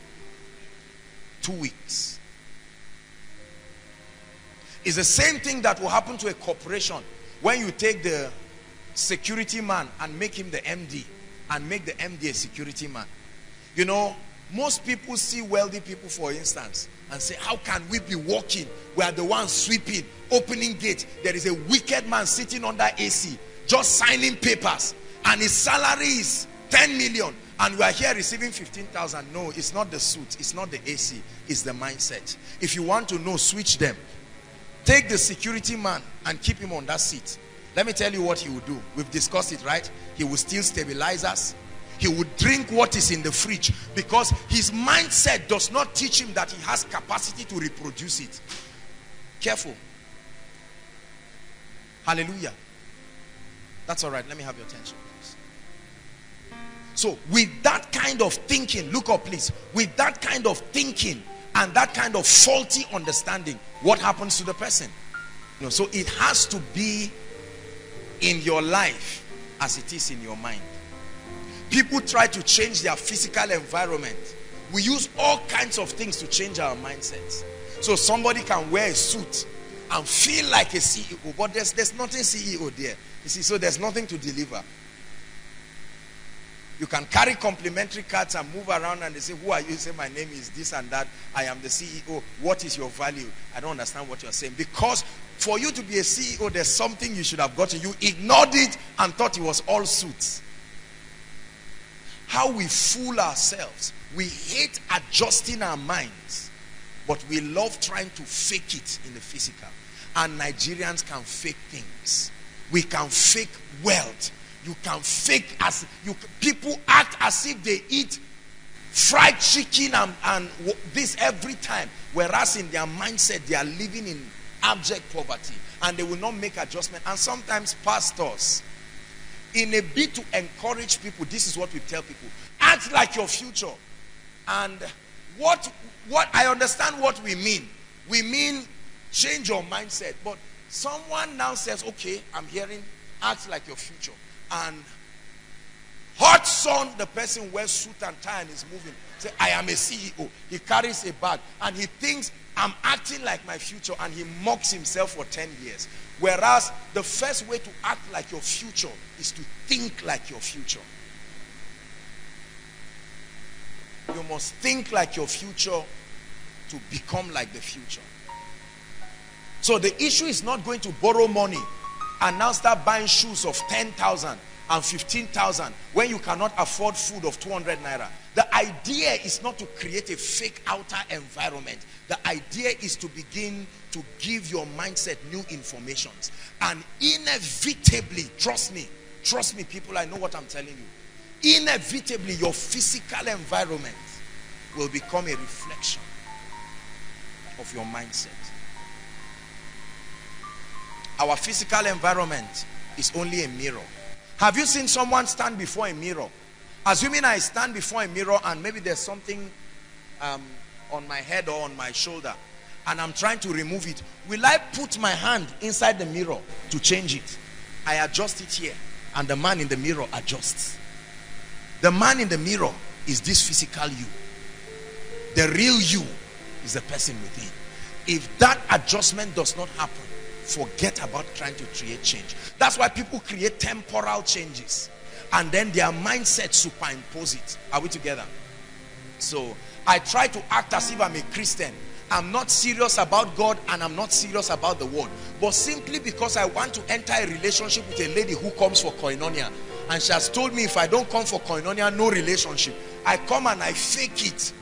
Two weeks. It's the same thing that will happen to a corporation when you take the security man and make him the MD and make the MD a security man. You know, most people see wealthy people, for instance, and say, how can we be walking? We are the ones sweeping, opening gate. There is a wicked man sitting under AC, just signing papers. And his salary is 10 million. And we are here receiving 15,000. No, it's not the suit. It's not the AC. It's the mindset. If you want to know, switch them. Take the security man and keep him on that seat. Let me tell you what he will do. We've discussed it, right? He will steal stabilizers. He will drink what is in the fridge because his mindset does not teach him that he has capacity to reproduce it. Careful. Hallelujah. That's all right. Let me have your attention. So with that kind of thinking, look up please. With that kind of thinking, and that kind of faulty understanding, what happens to the person? You know, so it has to be in your life as it is in your mind. People try to change their physical environment. We use all kinds of things to change our mindsets. So somebody can wear a suit and feel like a CEO, but there's, there's nothing CEO there. You see, so there's nothing to deliver. You can carry complimentary cards and move around and they say, who are you? you? Say, my name is this and that. I am the CEO. What is your value? I don't understand what you're saying. Because for you to be a CEO, there's something you should have gotten. You ignored it and thought it was all suits. How we fool ourselves. We hate adjusting our minds. But we love trying to fake it in the physical. And Nigerians can fake things. We can fake wealth you can fake as you people act as if they eat fried chicken and, and this every time. Whereas in their mindset they are living in abject poverty and they will not make adjustment. And sometimes pastors in a bid to encourage people this is what we tell people act like your future. And what what i understand what we mean. We mean change your mindset but someone now says okay i'm hearing act like your future and hot sun, the person wears suit and tie and is moving. Say, I am a CEO. He carries a bag and he thinks I'm acting like my future and he mocks himself for 10 years. Whereas the first way to act like your future is to think like your future. You must think like your future to become like the future. So the issue is not going to borrow money and now start buying shoes of 10,000 and 15,000 when you cannot afford food of 200 naira. The idea is not to create a fake outer environment. The idea is to begin to give your mindset new informations. And inevitably, trust me, trust me people, I know what I'm telling you. Inevitably, your physical environment will become a reflection of your mindset. Our physical environment is only a mirror. Have you seen someone stand before a mirror? Assuming I stand before a mirror and maybe there's something um, on my head or on my shoulder and I'm trying to remove it. Will I put my hand inside the mirror to change it? I adjust it here and the man in the mirror adjusts. The man in the mirror is this physical you. The real you is the person within. If that adjustment does not happen, forget about trying to create change. That's why people create temporal changes and then their mindset superimpose it. Are we together? So I try to act as if I'm a Christian. I'm not serious about God and I'm not serious about the word. But simply because I want to enter a relationship with a lady who comes for koinonia. And she has told me if I don't come for koinonia, no relationship. I come and I fake it.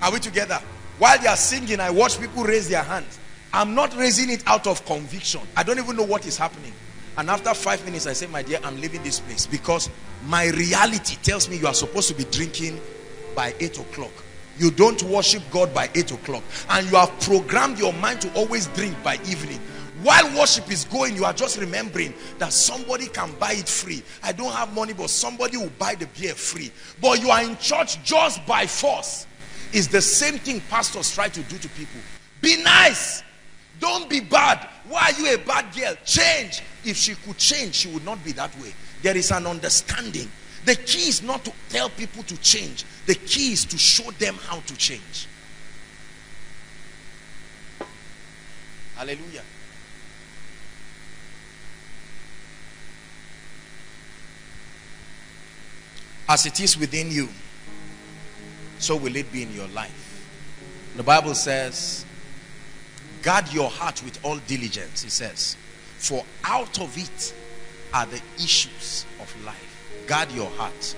Are we together? While they are singing, I watch people raise their hands. I'm not raising it out of conviction. I don't even know what is happening. And after five minutes, I say, my dear, I'm leaving this place because my reality tells me you are supposed to be drinking by 8 o'clock. You don't worship God by 8 o'clock. And you have programmed your mind to always drink by evening. While worship is going, you are just remembering that somebody can buy it free. I don't have money, but somebody will buy the beer free. But you are in church just by force. It's the same thing pastors try to do to people. Be nice. Don't be bad. Why are you a bad girl? Change. If she could change, she would not be that way. There is an understanding. The key is not to tell people to change. The key is to show them how to change. Hallelujah. As it is within you, so will it be in your life. The Bible says, guard your heart with all diligence, he says, for out of it are the issues of life. Guard your heart.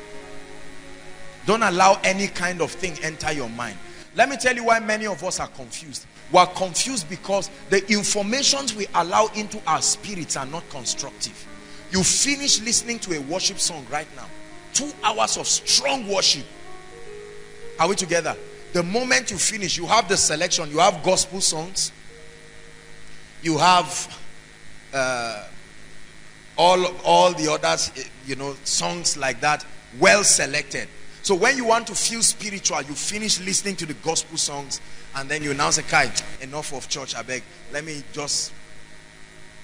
Don't allow any kind of thing enter your mind. Let me tell you why many of us are confused. We are confused because the informations we allow into our spirits are not constructive. You finish listening to a worship song right now two hours of strong worship. Are we together? The moment you finish, you have the selection. You have gospel songs. You have uh, all, all the others, eh, you know, songs like that, well selected. So when you want to feel spiritual, you finish listening to the gospel songs and then you announce say, Kai, enough of church, I beg. Let me just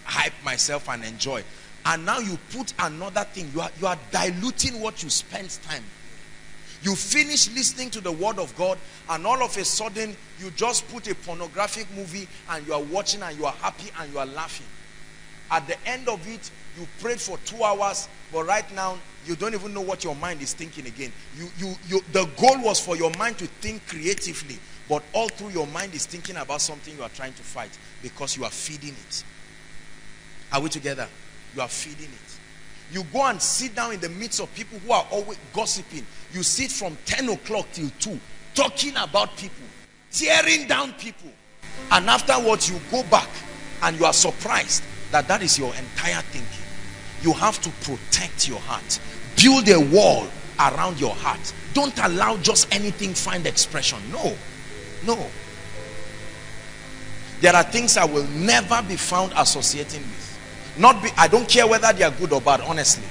hype myself and enjoy and now you put another thing you are you are diluting what you spend time you finish listening to the word of god and all of a sudden you just put a pornographic movie and you are watching and you are happy and you are laughing. At the end of it you prayed for two hours but right now you don't even know what your mind is thinking again. You you you the goal was for your mind to think creatively but all through your mind is thinking about something you are trying to fight because you are feeding it. Are we together? You are feeding it. You go and sit down in the midst of people who are always gossiping. You sit from 10 o'clock till 2 talking about people, tearing down people. And afterwards you go back and you are surprised that that is your entire thinking. You have to protect your heart. Build a wall around your heart. Don't allow just anything find expression. No. No. There are things I will never be found associating with. Not be, I don't care whether they are good or bad, honestly.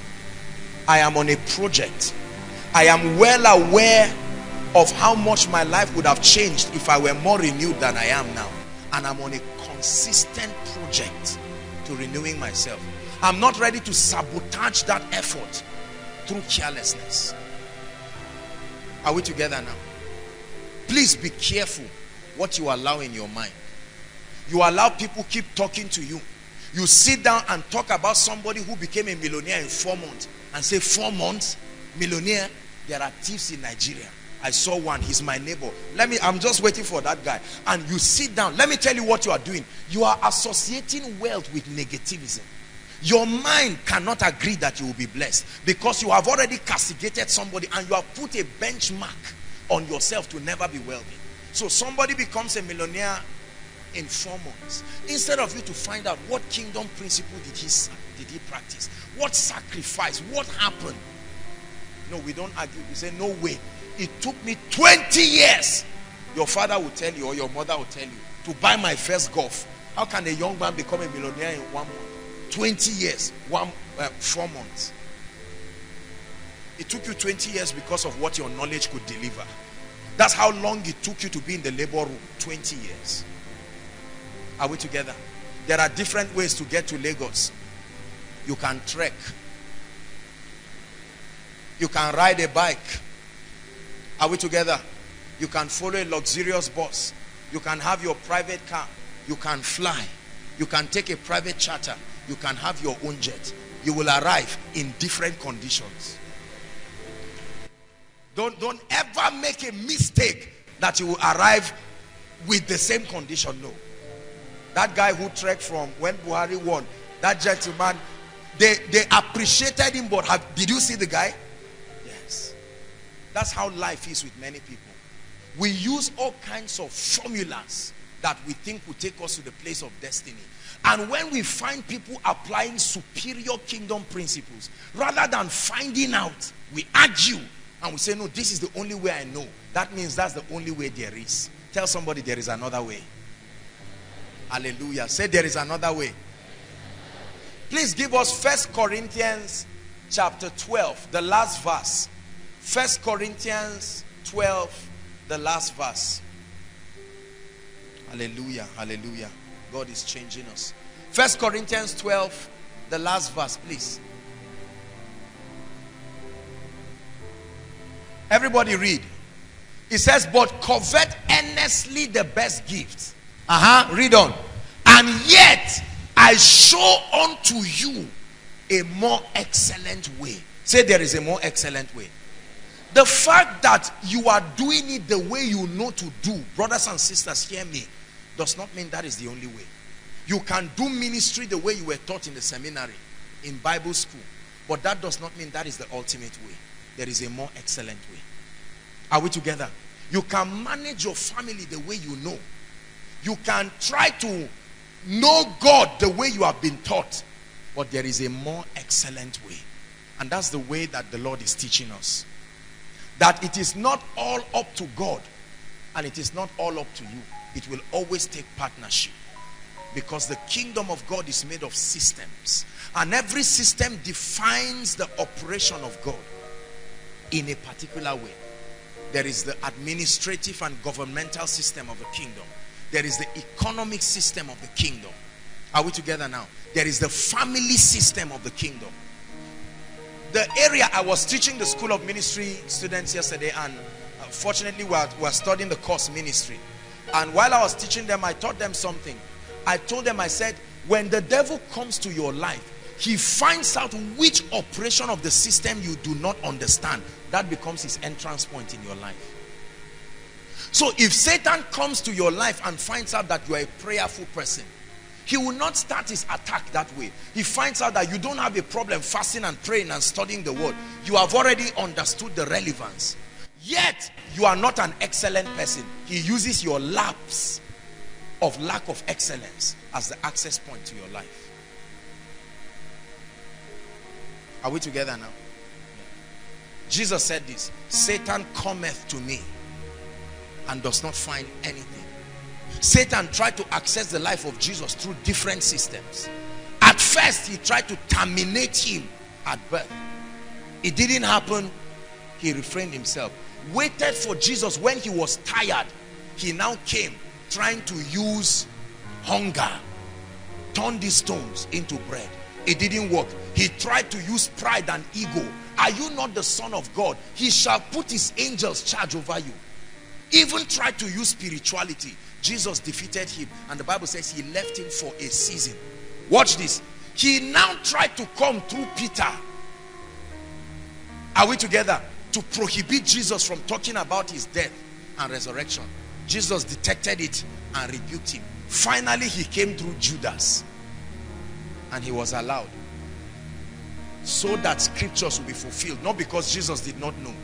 I am on a project. I am well aware of how much my life would have changed if I were more renewed than I am now. And I'm on a consistent project to renewing myself. I'm not ready to sabotage that effort through carelessness. Are we together now? Please be careful what you allow in your mind. You allow people keep talking to you you sit down and talk about somebody who became a millionaire in four months and say, four months, millionaire, there are thieves in Nigeria. I saw one, he's my neighbor. Let me, I'm just waiting for that guy. And you sit down. Let me tell you what you are doing. You are associating wealth with negativism. Your mind cannot agree that you will be blessed because you have already castigated somebody and you have put a benchmark on yourself to never be wealthy. So somebody becomes a millionaire in four months. Instead of you to find out what kingdom principle did he, did he practice? What sacrifice? What happened? No, we don't argue. We say, no way. It took me 20 years. Your father will tell you or your mother will tell you to buy my first golf. How can a young man become a millionaire in one month? 20 years, one, uh, four months. It took you 20 years because of what your knowledge could deliver. That's how long it took you to be in the labor room. 20 years. Are we together? There are different ways to get to Lagos. You can trek. You can ride a bike. Are we together? You can follow a luxurious bus. You can have your private car. You can fly. You can take a private charter. You can have your own jet. You will arrive in different conditions. Don't, don't ever make a mistake that you will arrive with the same condition. No. That guy who trekked from when Buhari won, that gentleman, they, they appreciated him, but have, did you see the guy? Yes. That's how life is with many people. We use all kinds of formulas that we think will take us to the place of destiny. And when we find people applying superior kingdom principles, rather than finding out, we argue and we say, no, this is the only way I know. That means that's the only way there is. Tell somebody there is another way. Hallelujah. Say there is another way. Please give us First Corinthians chapter 12, the last verse. First Corinthians 12, the last verse. Hallelujah. Hallelujah. God is changing us. First Corinthians 12, the last verse, please. Everybody read. It says, but covet earnestly the best gifts. Uh-huh. Read on. And yet I show unto you a more excellent way. Say there is a more excellent way. The fact that you are doing it the way you know to do, brothers and sisters, hear me, does not mean that is the only way. You can do ministry the way you were taught in the seminary, in Bible school, but that does not mean that is the ultimate way. There is a more excellent way. Are we together? You can manage your family the way you know. You can try to know God the way you have been taught, but there is a more excellent way. And that's the way that the Lord is teaching us. That it is not all up to God and it is not all up to you. It will always take partnership. Because the kingdom of God is made of systems. And every system defines the operation of God in a particular way. There is the administrative and governmental system of the kingdom. There is the economic system of the kingdom. Are we together now? There is the family system of the kingdom. The area I was teaching the school of ministry students yesterday and uh, fortunately we are, we are studying the course ministry. And while I was teaching them, I taught them something. I told them, I said, when the devil comes to your life, he finds out which operation of the system you do not understand. That becomes his entrance point in your life. So if Satan comes to your life and finds out that you are a prayerful person, he will not start his attack that way. He finds out that you don't have a problem fasting and praying and studying the word. You have already understood the relevance. Yet, you are not an excellent person. He uses your lapse of lack of excellence as the access point to your life. Are we together now? Jesus said this, Satan cometh to me and does not find anything. Satan tried to access the life of Jesus through different systems. At first, he tried to terminate him at birth. It didn't happen. He refrained himself. Waited for Jesus when he was tired. He now came trying to use hunger. Turn these stones into bread. It didn't work. He tried to use pride and ego. Are you not the son of God? He shall put his angels charge over you. Even tried to use spirituality. Jesus defeated him. And the Bible says he left him for a season. Watch this. He now tried to come through Peter. Are we together? To prohibit Jesus from talking about his death and resurrection. Jesus detected it and rebuked him. Finally, he came through Judas. And he was allowed. So that scriptures will be fulfilled. Not because Jesus did not know.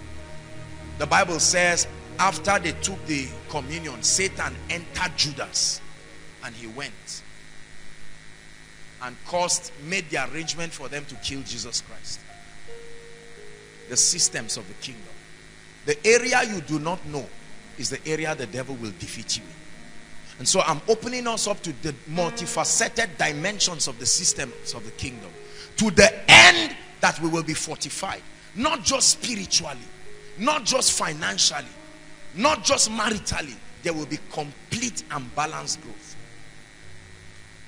The Bible says after they took the communion, Satan entered Judas and he went and caused, made the arrangement for them to kill Jesus Christ. The systems of the kingdom. The area you do not know is the area the devil will defeat you in. And so I'm opening us up to the multifaceted dimensions of the systems of the kingdom. To the end that we will be fortified. Not just spiritually. Not just financially not just maritally, there will be complete and balanced growth.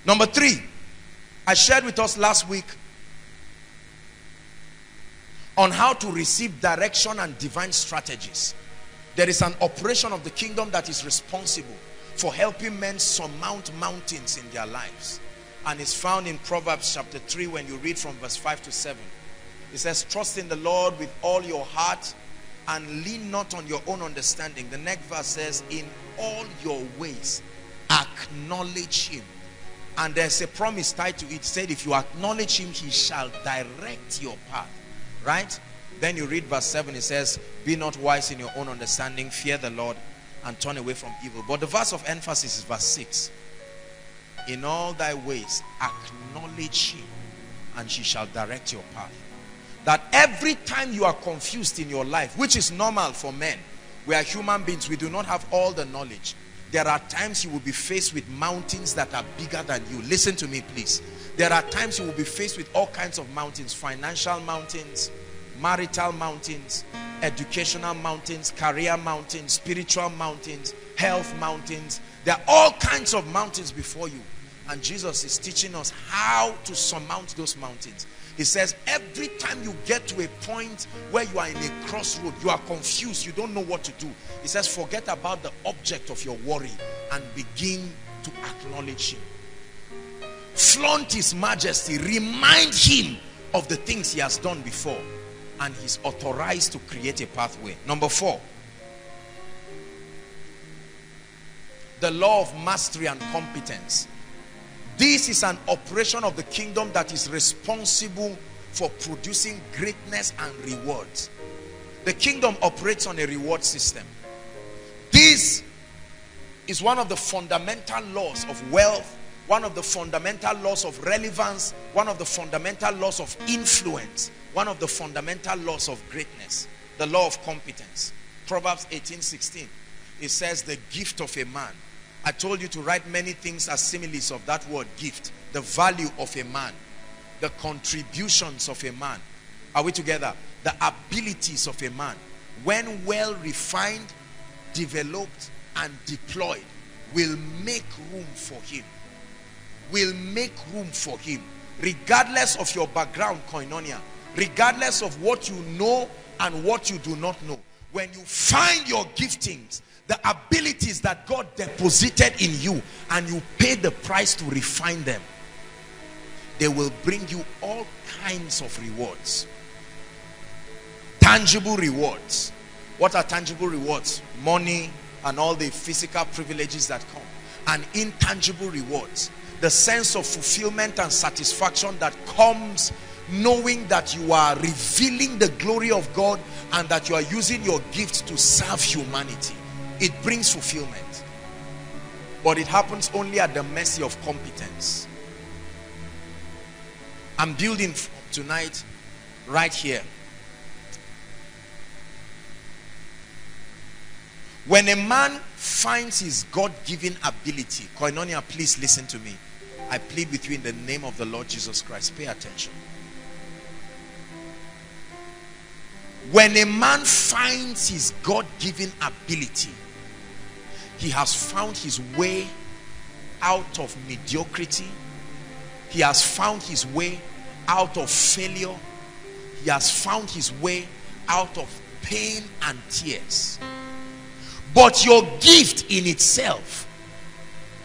Number three, I shared with us last week on how to receive direction and divine strategies. There is an operation of the kingdom that is responsible for helping men surmount mountains in their lives. And it's found in Proverbs chapter 3 when you read from verse 5 to 7. It says, trust in the Lord with all your heart and lean not on your own understanding. The next verse says, in all your ways, acknowledge him. And there's a promise tied to it. Said, if you acknowledge him, he shall direct your path. Right? Then you read verse 7. It says, be not wise in your own understanding. Fear the Lord and turn away from evil. But the verse of emphasis is verse 6. In all thy ways, acknowledge him, and she shall direct your path. That every time you are confused in your life, which is normal for men, we are human beings, we do not have all the knowledge. There are times you will be faced with mountains that are bigger than you. Listen to me, please. There are times you will be faced with all kinds of mountains, financial mountains, marital mountains, educational mountains, career mountains, spiritual mountains, health mountains. There are all kinds of mountains before you. And Jesus is teaching us how to surmount those mountains. He says, every time you get to a point where you are in a crossroad, you are confused, you don't know what to do. He says, forget about the object of your worry and begin to acknowledge him. Flaunt his majesty. Remind him of the things he has done before. And he's authorized to create a pathway. Number four. The law of mastery and competence. This is an operation of the kingdom that is responsible for producing greatness and rewards. The kingdom operates on a reward system. This is one of the fundamental laws of wealth, one of the fundamental laws of relevance, one of the fundamental laws of influence, one of the fundamental laws of greatness, the law of competence. Proverbs 18, 16. It says the gift of a man I told you to write many things as similes of that word gift. The value of a man. The contributions of a man. Are we together? The abilities of a man. When well refined, developed and deployed will make room for him. Will make room for him. Regardless of your background, koinonia. Regardless of what you know and what you do not know. When you find your giftings the abilities that God deposited in you and you pay the price to refine them, they will bring you all kinds of rewards. Tangible rewards. What are tangible rewards? Money and all the physical privileges that come. And intangible rewards. The sense of fulfillment and satisfaction that comes knowing that you are revealing the glory of God and that you are using your gift to serve humanity it brings fulfillment. But it happens only at the mercy of competence. I'm building tonight right here. When a man finds his god-given ability koinonia please listen to me. I plead with you in the name of the lord jesus christ. Pay attention. When a man finds his god-given ability he has found his way out of mediocrity. He has found his way out of failure. He has found his way out of pain and tears. But your gift in itself,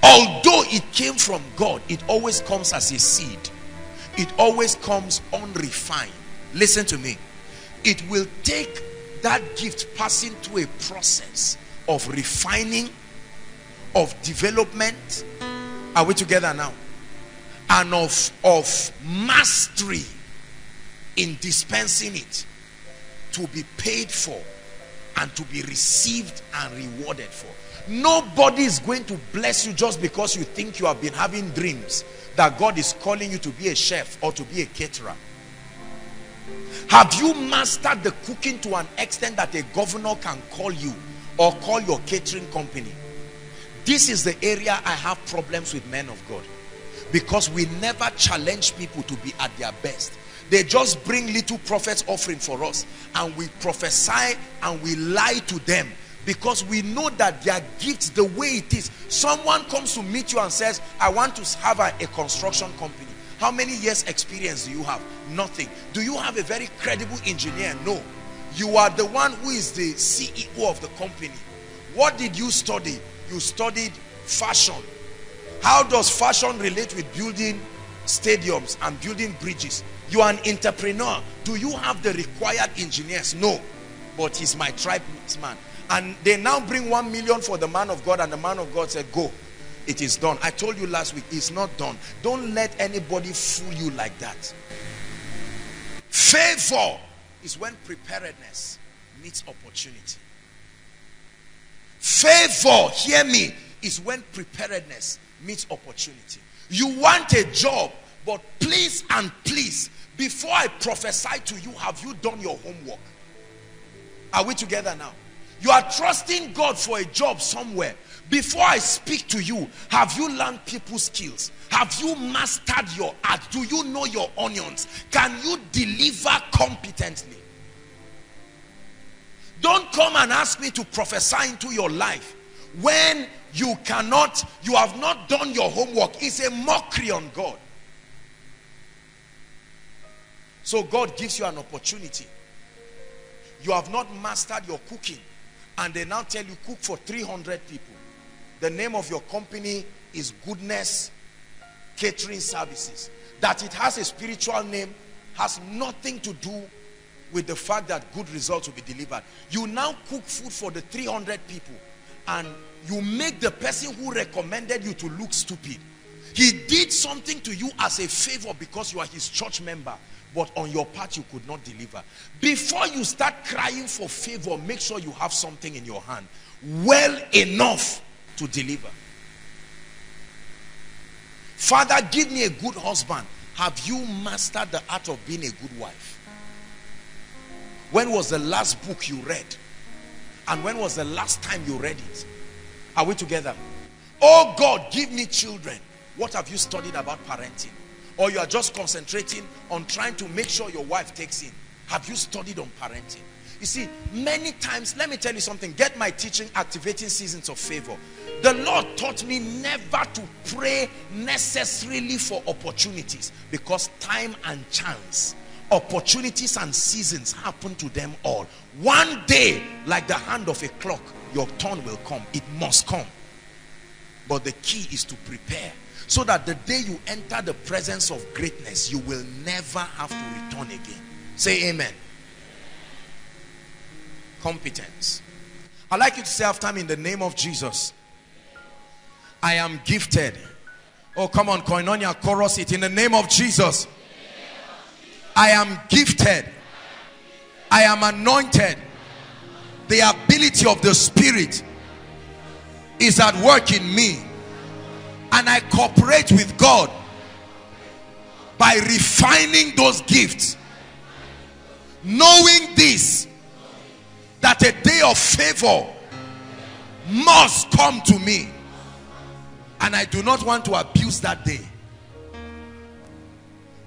although it came from God, it always comes as a seed. It always comes unrefined. Listen to me. It will take that gift passing through a process of refining of development. Are we together now? And of of mastery in dispensing it to be paid for and to be received and rewarded for. Nobody is going to bless you just because you think you have been having dreams that God is calling you to be a chef or to be a caterer. Have you mastered the cooking to an extent that a governor can call you or call your catering company this is the area I have problems with men of God. Because we never challenge people to be at their best. They just bring little prophets offering for us. And we prophesy and we lie to them. Because we know that their gifts, the way it is. Someone comes to meet you and says, I want to have a, a construction company. How many years experience do you have? Nothing. Do you have a very credible engineer? No. You are the one who is the CEO of the company. What did you study? You studied fashion. How does fashion relate with building stadiums and building bridges? You are an entrepreneur. Do you have the required engineers? No. But he's my tribesman. And they now bring one million for the man of God and the man of God said, go. It is done. I told you last week, it's not done. Don't let anybody fool you like that. Favor is when preparedness meets opportunity. Favor, hear me, is when preparedness meets opportunity. You want a job, but please and please, before I prophesy to you, have you done your homework? Are we together now? You are trusting God for a job somewhere. Before I speak to you, have you learned people skills? Have you mastered your art? Do you know your onions? Can you deliver competently? Don't come and ask me to prophesy into your life when you cannot, you have not done your homework. It's a mockery on God. So God gives you an opportunity. You have not mastered your cooking and they now tell you cook for 300 people. The name of your company is Goodness Catering Services. That it has a spiritual name has nothing to do with the fact that good results will be delivered. You now cook food for the 300 people and you make the person who recommended you to look stupid. He did something to you as a favor because you are his church member. But on your part, you could not deliver. Before you start crying for favor, make sure you have something in your hand. Well enough to deliver. Father, give me a good husband. Have you mastered the art of being a good wife? When was the last book you read? And when was the last time you read it? Are we together? Oh God, give me children. What have you studied about parenting? Or you are just concentrating on trying to make sure your wife takes in. Have you studied on parenting? You see, many times, let me tell you something. Get my teaching, Activating Seasons of Favor. The Lord taught me never to pray necessarily for opportunities because time and chance opportunities and seasons happen to them all. One day, like the hand of a clock, your turn will come. It must come. But the key is to prepare so that the day you enter the presence of greatness, you will never have to return again. Say amen. Competence. i like you to say after me in the name of Jesus. I am gifted. Oh, come on, Koinonia, chorus it in the name of Jesus. I am gifted. I am anointed. The ability of the Spirit is at work in me. And I cooperate with God by refining those gifts. Knowing this, that a day of favor must come to me. And I do not want to abuse that day.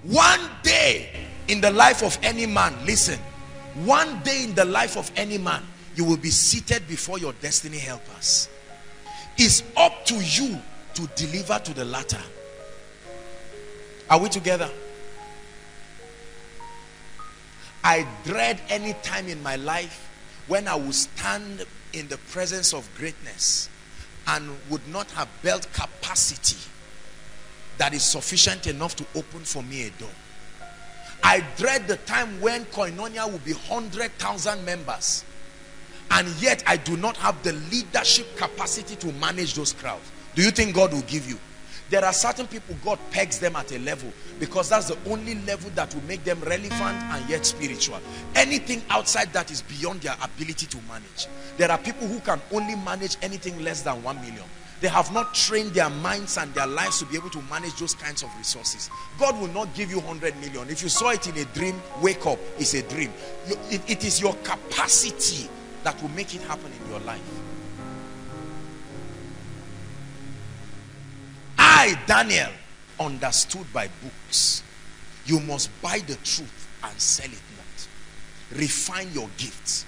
One day in the life of any man, listen, one day in the life of any man, you will be seated before your destiny helpers. It's up to you to deliver to the latter. Are we together? I dread any time in my life when I will stand in the presence of greatness and would not have built capacity that is sufficient enough to open for me a door. I dread the time when Koinonia will be 100,000 members and yet I do not have the leadership capacity to manage those crowds. Do you think God will give you? There are certain people God pegs them at a level because that's the only level that will make them relevant and yet spiritual. Anything outside that is beyond their ability to manage. There are people who can only manage anything less than 1 million. They have not trained their minds and their lives to be able to manage those kinds of resources. God will not give you 100 million. If you saw it in a dream, wake up. It's a dream. it, is your capacity that will make it happen in your life. I, Daniel, understood by books. You must buy the truth and sell it not. Refine your gifts.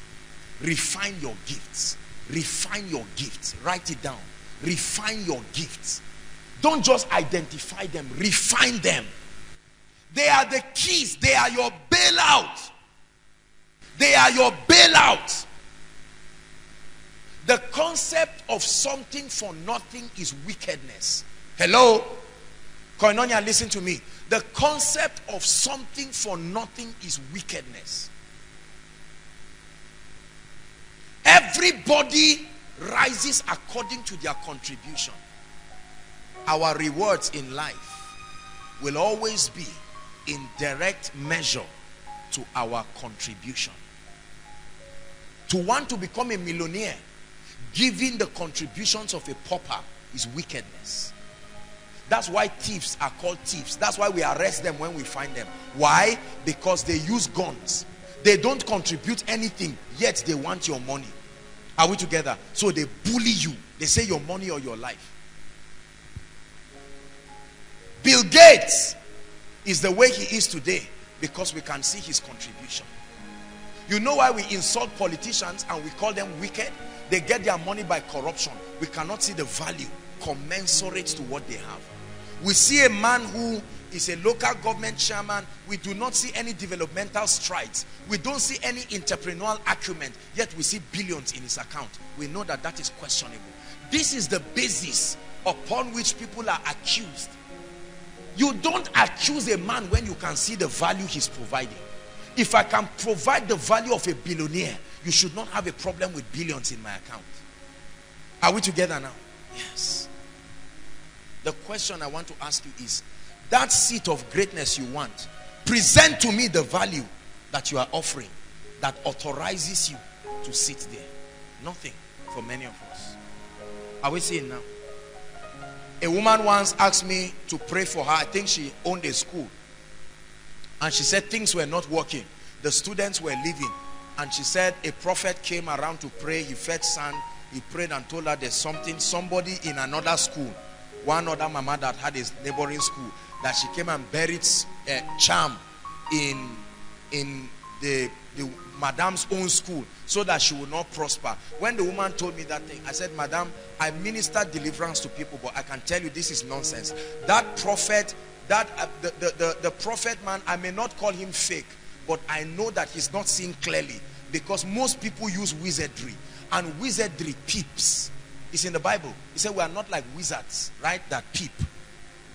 Refine your gifts. Refine your gifts. Write it down refine your gifts. Don't just identify them, refine them. They are the keys, they are your bailout. They are your bailout. The concept of something for nothing is wickedness. Hello? Koinonia, listen to me. The concept of something for nothing is wickedness. Everybody rises according to their contribution. Our rewards in life will always be in direct measure to our contribution. To want to become a millionaire Giving the contributions of a pauper is wickedness. That's why thieves are called thieves. That's why we arrest them when we find them. Why? Because they use guns. They don't contribute anything, yet they want your money. Are we together? So they bully you. They say your money or your life. Bill Gates is the way he is today because we can see his contribution. You know why we insult politicians and we call them wicked? They get their money by corruption. We cannot see the value commensurate to what they have. We see a man who is a local government chairman. We do not see any developmental strides. We don't see any entrepreneurial acumen. Yet we see billions in his account. We know that that is questionable. This is the basis upon which people are accused. You don't accuse a man when you can see the value he's providing. If I can provide the value of a billionaire, you should not have a problem with billions in my account. Are we together now? Yes. The question I want to ask you is, that seat of greatness you want, present to me the value that you are offering that authorizes you to sit there. Nothing for many of us. Are we seeing now? A woman once asked me to pray for her. I think she owned a school. And she said things were not working. The students were leaving. And she said a prophet came around to pray. He fed sand. He prayed and told her there's something. Somebody in another school, one other mama that had his neighboring school, that she came and buried a charm in, in the, the madam's own school so that she would not prosper. When the woman told me that thing, I said, Madam, I minister deliverance to people, but I can tell you this is nonsense. That prophet, that uh, the, the, the, the prophet man, I may not call him fake, but I know that he's not seeing clearly because most people use wizardry and wizardry peeps. It's in the Bible. He said we are not like wizards, right? That peep.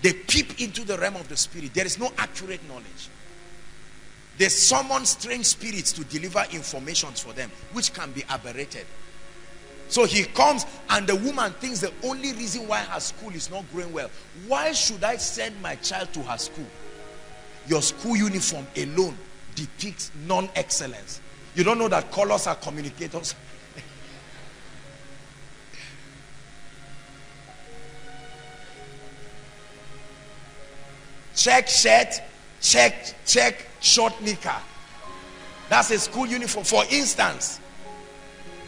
They peep into the realm of the spirit. There is no accurate knowledge. They summon strange spirits to deliver informations for them, which can be aberrated. So he comes and the woman thinks the only reason why her school is not growing well. Why should I send my child to her school? Your school uniform alone depicts non-excellence. You don't know that colors are communicators? Check shirt, check, check short knicker. That's a school uniform, for instance.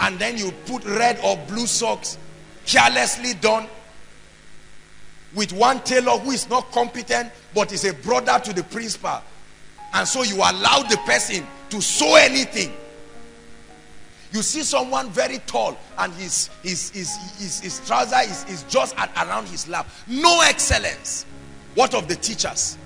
And then you put red or blue socks, carelessly done, with one tailor who is not competent, but is a brother to the principal. And so you allow the person to sew anything. You see someone very tall and his, his, his, his, his trouser is, is just at around his lap. No excellence. What of the teachers?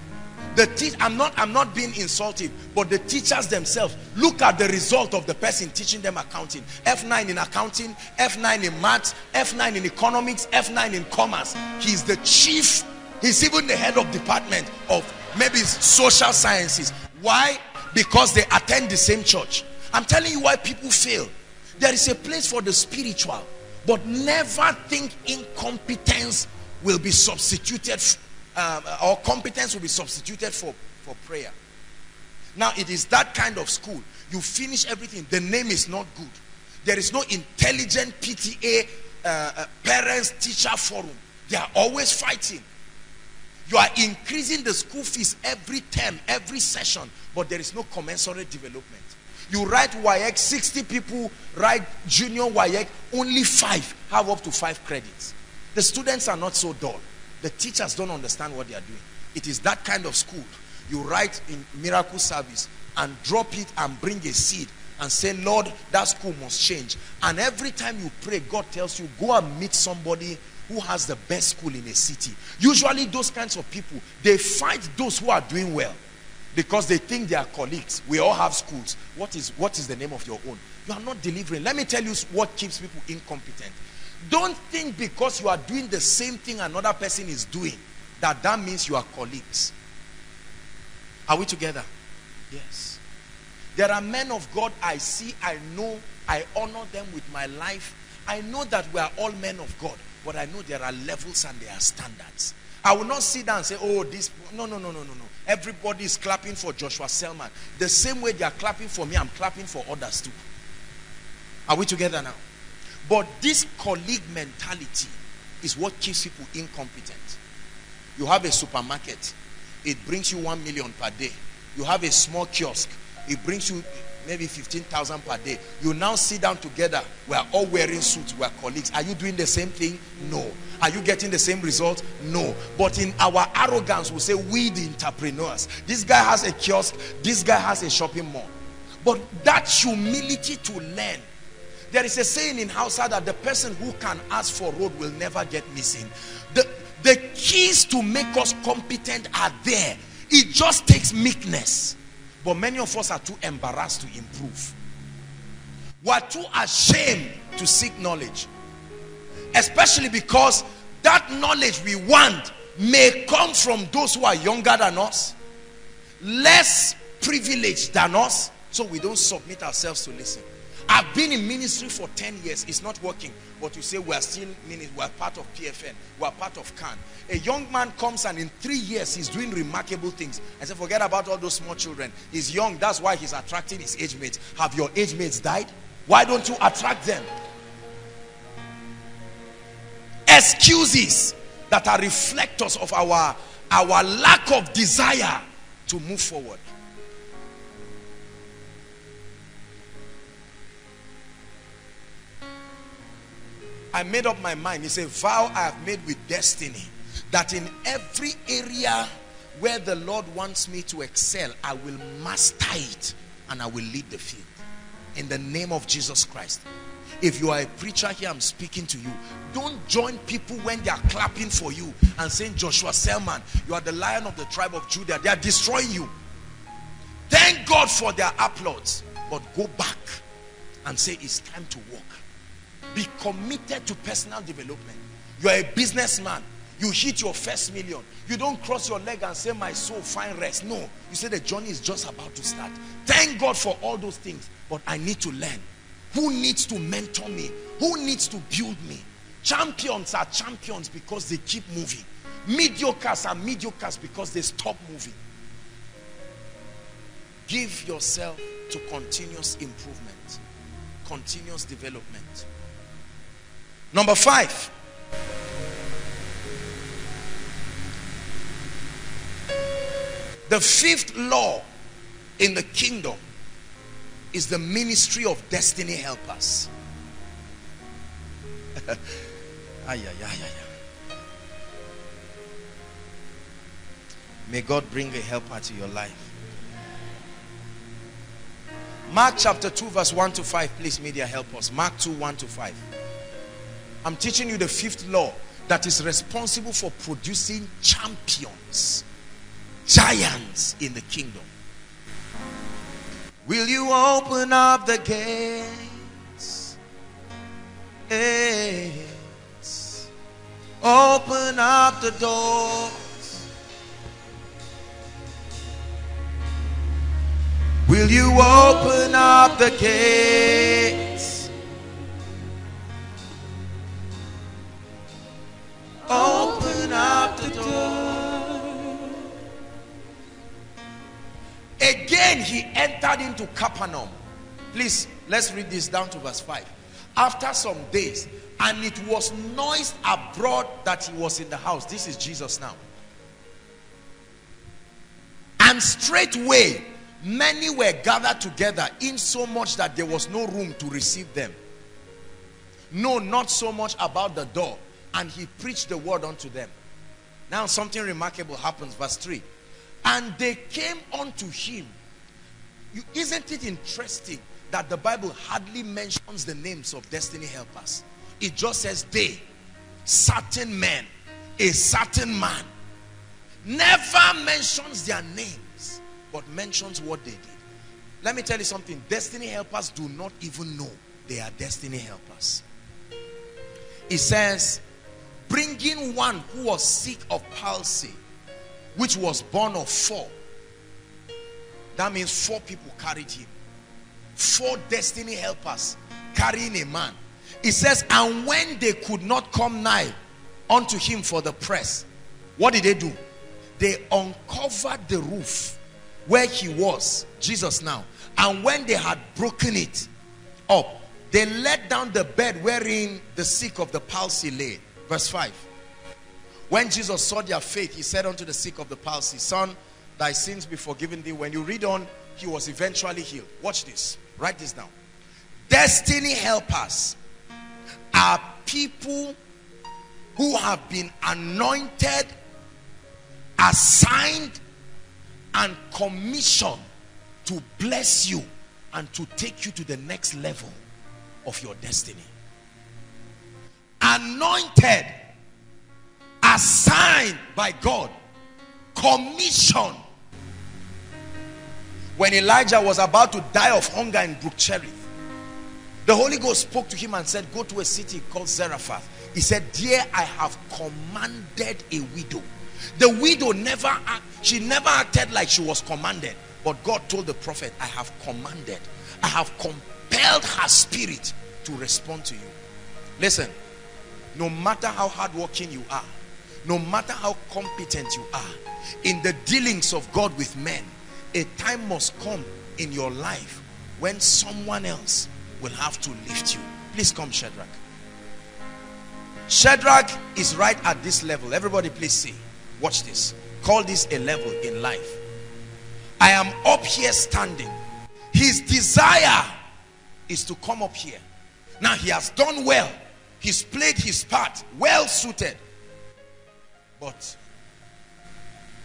The teach I'm not I'm not being insultive, but the teachers themselves look at the result of the person teaching them accounting. F9 in accounting, F9 in maths, F9 in economics, F9 in commerce. He's the chief, he's even the head of department of maybe social sciences. Why? Because they attend the same church. I'm telling you why people fail. There is a place for the spiritual, but never think incompetence will be substituted um, or competence will be substituted for, for prayer. Now, it is that kind of school. You finish everything. The name is not good. There is no intelligent PTA, uh, uh, parents, teacher forum. They are always fighting. You are increasing the school fees every term, every session, but there is no commensurate development. You write WAEC, 60 people write junior WAEC, only five have up to five credits. The students are not so dull. The teachers don't understand what they are doing. It is that kind of school. You write in miracle service and drop it and bring a seed and say, Lord, that school must change. And every time you pray, God tells you, go and meet somebody who has the best school in a city. Usually those kinds of people, they fight those who are doing well because they think they are colleagues. We all have schools. What is, what is the name of your own? You are not delivering. Let me tell you what keeps people incompetent. Don't think because you are doing the same thing another person is doing that that means you are colleagues. Are we together? Yes. There are men of God I see, I know, I honor them with my life. I know that we are all men of God, but I know there are levels and there are standards. I will not sit down and say, oh, this. No, no, no, no, no, no. Everybody is clapping for Joshua Selman. The same way they are clapping for me, I'm clapping for others too. Are we together now? But this colleague mentality is what keeps people incompetent. You have a supermarket, it brings you 1 million per day. You have a small kiosk, it brings you maybe 15,000 per day. You now sit down together. We are all wearing suits. We are colleagues. Are you doing the same thing? No. Are you getting the same result? No. But in our arrogance, we say we the entrepreneurs. This guy has a kiosk. This guy has a shopping mall. But that humility to learn. There is a saying in Hausa that the person who can ask for road will never get missing. The, the keys to make us competent are there. It just takes meekness. But many of us are too embarrassed to improve. We're too ashamed to seek knowledge. Especially because that knowledge we want may come from those who are younger than us, less privileged than us, so we don't submit ourselves to listen. I've been in ministry for 10 years. It's not working. But you say we are still ministry. We are part of PFN. We are part of CAN. A young man comes and in three years he's doing remarkable things. I say forget about all those small children. He's young. That's why he's attracting his age mates. Have your age mates died? Why don't you attract them? Excuses that are reflectors of our, our lack of desire to move forward. I made up my mind. It's a vow I have made with destiny that in every area where the Lord wants me to excel, I will master it and I will lead the field. In the name of Jesus Christ. If you are a preacher here, I'm speaking to you. Don't join people when they are clapping for you and saying, Joshua Selman, you are the lion of the tribe of Judah. They are destroying you. Thank God for their applause. But go back and say, it's time to walk. Be committed to personal development. You are a businessman. You hit your first million. You don't cross your leg and say, my soul, find rest. No. You say the journey is just about to start. Thank God for all those things. But I need to learn. Who needs to mentor me? Who needs to build me? Champions are champions because they keep moving. Mediocres are mediocres because they stop moving. Give yourself to continuous improvement, continuous development. Number five. The fifth law in the kingdom is the ministry of destiny helpers. ay, ay, ay, ay. May God bring a helper to your life. Mark chapter 2 verse 1 to 5. Please media help us. Mark 2 1 to 5. I'm teaching you the fifth law that is responsible for producing champions, giants in the kingdom. Will you open up the gates? Gates. Open up the doors. Will you open up the gates? Open up the door. Again, he entered into Capernaum. Please, let's read this down to verse 5. After some days, and it was noised abroad that he was in the house. This is Jesus now. And straightway, many were gathered together, in so much that there was no room to receive them. No, not so much about the door. And he preached the word unto them. Now, something remarkable happens. Verse 3 and they came unto him. You, isn't it interesting that the Bible hardly mentions the names of destiny helpers? It just says they, certain men, a certain man. Never mentions their names, but mentions what they did. Let me tell you something. Destiny helpers do not even know they are destiny helpers. It says, bringing one who was sick of palsy which was born of four. That means four people carried him. Four destiny helpers carrying a man. It says, and when they could not come nigh unto him for the press, what did they do? They uncovered the roof where he was, Jesus now. And when they had broken it up, they let down the bed wherein the sick of the palsy lay. Verse 5. When Jesus saw their faith, he said unto the sick of the palsy, Son, thy sins be forgiven thee. When you read on, he was eventually healed. Watch this. Write this down. Destiny helpers are people who have been anointed, assigned, and commissioned to bless you and to take you to the next level of your destiny. Anointed, assigned by God, commissioned. When Elijah was about to die of hunger in Brook Cherith, the Holy Ghost spoke to him and said, Go to a city called Zarephath. He said, Dear, I have commanded a widow. The widow never act, she never acted like she was commanded. But God told the prophet, I have commanded, I have compelled her spirit to respond to you. Listen, no matter how hardworking you are, no matter how competent you are, in the dealings of God with men, a time must come in your life when someone else will have to lift you. Please come, Shadrach. Shadrach is right at this level. Everybody, please see. Watch this. Call this a level in life. I am up here standing. His desire is to come up here. Now, he has done well. He's played his part, well suited. But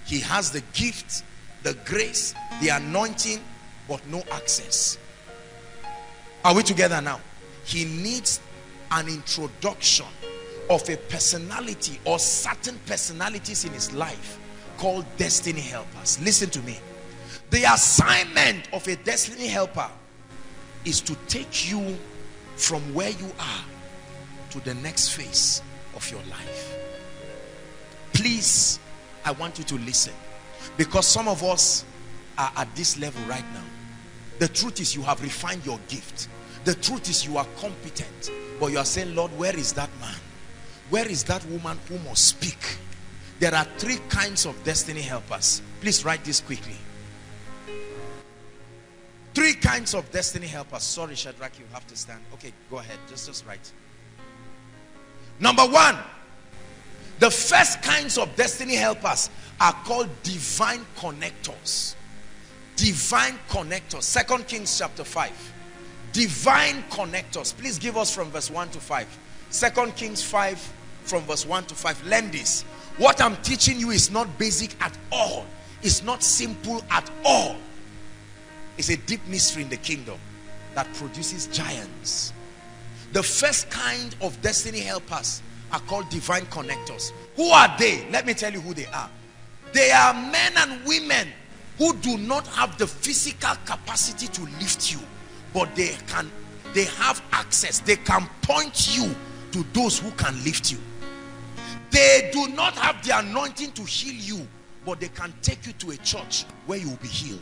he has the gift, the grace, the anointing, but no access. Are we together now? He needs an introduction of a personality or certain personalities in his life called destiny helpers. Listen to me. The assignment of a destiny helper is to take you from where you are to the next phase of your life. Please, I want you to listen because some of us are at this level right now. The truth is you have refined your gift. The truth is you are competent. But you are saying, Lord, where is that man? Where is that woman who must speak? There are three kinds of destiny helpers. Please write this quickly. Three kinds of destiny helpers. Sorry, Shadrach, you have to stand. Okay, go ahead. Just, just write. Number one, the first kinds of destiny helpers are called divine connectors. Divine connectors. Second Kings chapter 5. Divine connectors. Please give us from verse 1 to 5. Second Kings 5 from verse 1 to 5. Learn this. What I'm teaching you is not basic at all. It's not simple at all. It's a deep mystery in the kingdom that produces giants. The first kind of destiny helpers are called divine connectors. Who are they? Let me tell you who they are. They are men and women who do not have the physical capacity to lift you, but they can they have access. They can point you to those who can lift you. They do not have the anointing to heal you, but they can take you to a church where you will be healed.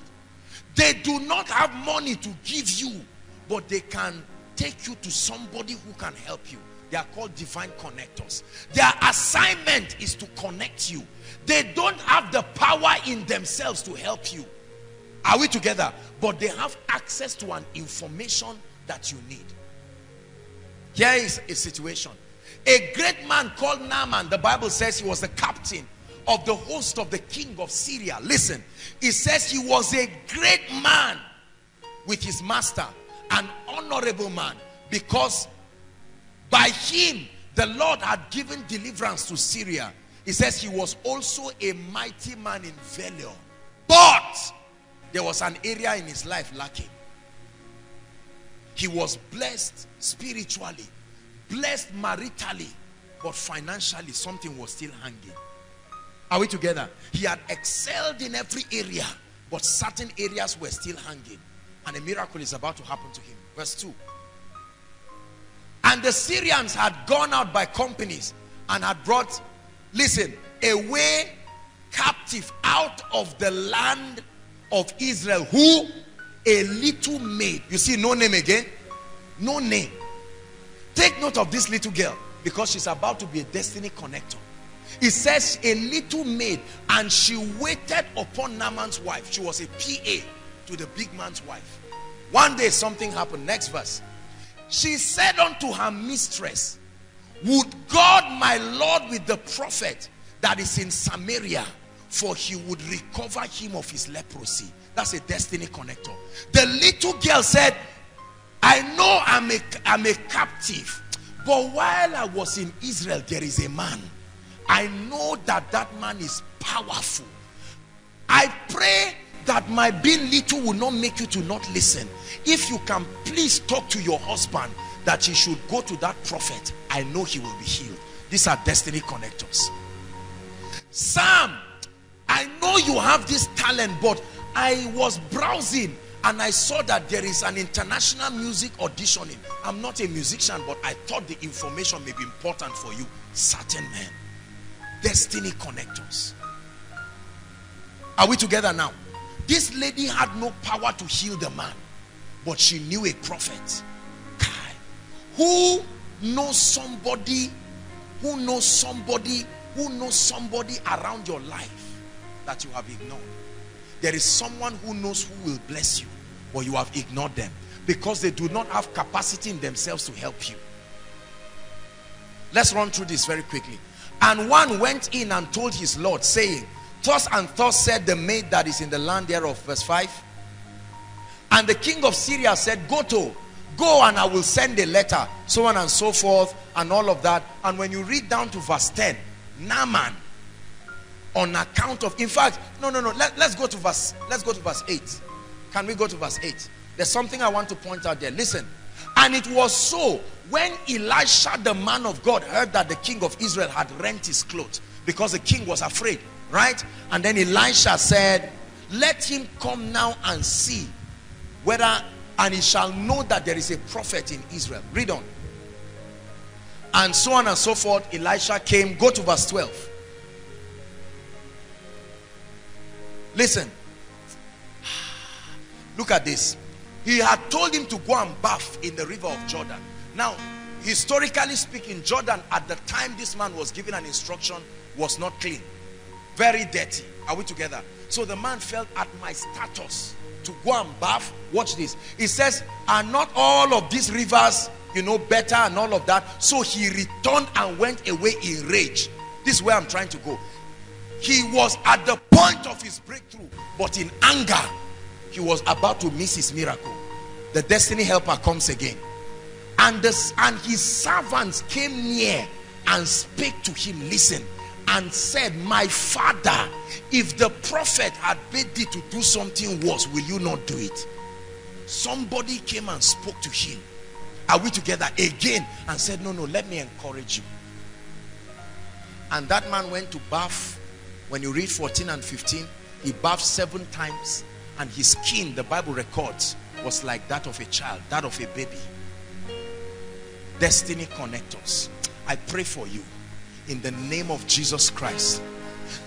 They do not have money to give you, but they can take you to somebody who can help you. They are called divine connectors. Their assignment is to connect you. They don't have the power in themselves to help you. Are we together? But they have access to an information that you need. Here is a situation. A great man called Naaman, the Bible says he was the captain of the host of the king of Syria. Listen, it says he was a great man with his master, an honorable man, because by him the Lord had given deliverance to Syria. He says he was also a mighty man in valor, but there was an area in his life lacking. He was blessed spiritually, blessed maritally, but financially something was still hanging. Are we together? He had excelled in every area, but certain areas were still hanging. And a miracle is about to happen to him. Verse 2. And the Syrians had gone out by companies and had brought, listen, away captive out of the land of Israel. Who? A little maid. You see, no name again. No name. Take note of this little girl because she's about to be a destiny connector. It says a little maid and she waited upon Naaman's wife. She was a PA to the big man's wife. One day something happened. Next verse. She said unto her mistress, Would God, my Lord, with the prophet that is in Samaria, for he would recover him of his leprosy. That's a destiny connector. The little girl said, I know I'm a, I'm a captive, but while I was in Israel, there is a man. I know that that man is powerful. I pray that my being little will not make you to not listen. If you can please talk to your husband that he should go to that prophet, I know he will be healed. These are destiny connectors. Sam, I know you have this talent, but I was browsing and I saw that there is an international music auditioning. I'm not a musician, but I thought the information may be important for you. Certain men. Destiny connectors. Are we together now? This lady had no power to heal the man, but she knew a prophet. Who knows somebody, who knows somebody, who knows somebody around your life that you have ignored. There is someone who knows who will bless you, but you have ignored them because they do not have capacity in themselves to help you. Let's run through this very quickly. And one went in and told his Lord, saying, Thus and thus said the maid that is in the land thereof. Verse 5. And the king of Syria said, Go to, go and I will send a letter, so on and so forth, and all of that. And when you read down to verse 10, Naaman, on account of, in fact, no, no, no, Let, let's go to verse, let's go to verse 8. Can we go to verse 8? There's something I want to point out there. Listen. And it was so when Elisha, the man of God, heard that the king of Israel had rent his clothes because the king was afraid right? And then Elisha said, let him come now and see whether, and he shall know that there is a prophet in Israel. Read on. And so on and so forth. Elisha came. Go to verse 12. Listen. Look at this. He had told him to go and bath in the river of Jordan. Now, historically speaking, Jordan at the time this man was given an instruction was not clean very dirty. Are we together? So the man felt at my status to go and bath. Watch this. He says, are not all of these rivers, you know, better and all of that? So he returned and went away in rage. This is where I'm trying to go. He was at the point of his breakthrough, but in anger, he was about to miss his miracle. The destiny helper comes again. And, this, and his servants came near and spake to him, listen, and said, My father, if the prophet had bid thee to do something worse, will you not do it? Somebody came and spoke to him. Are we together again? And said, No, no, let me encourage you. And that man went to bath. When you read 14 and 15, he bathed seven times, and his skin, the Bible records, was like that of a child, that of a baby. Destiny connectors. I pray for you in the name of Jesus Christ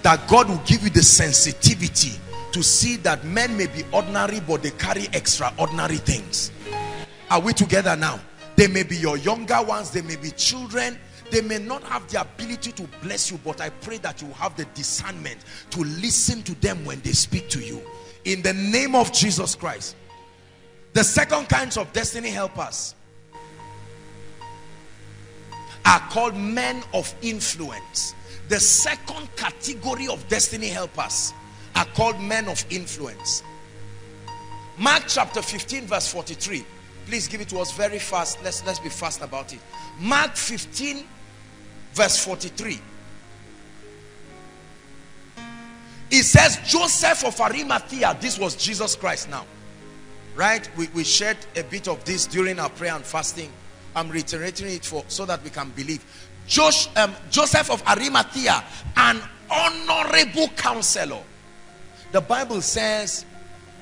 that God will give you the sensitivity to see that men may be ordinary but they carry extraordinary things. Are we together now? They may be your younger ones they may be children they may not have the ability to bless you but I pray that you have the discernment to listen to them when they speak to you. In the name of Jesus Christ the second kinds of destiny helpers are called men of influence. The second category of destiny helpers are called men of influence. Mark chapter 15 verse 43. Please give it to us very fast. Let's, let's be fast about it. Mark 15 verse 43. It says Joseph of Arimathea. This was Jesus Christ now. Right? We, we shared a bit of this during our prayer and fasting I'm reiterating it for so that we can believe. Josh, um, Joseph of Arimathea, an honorable counselor. The Bible says,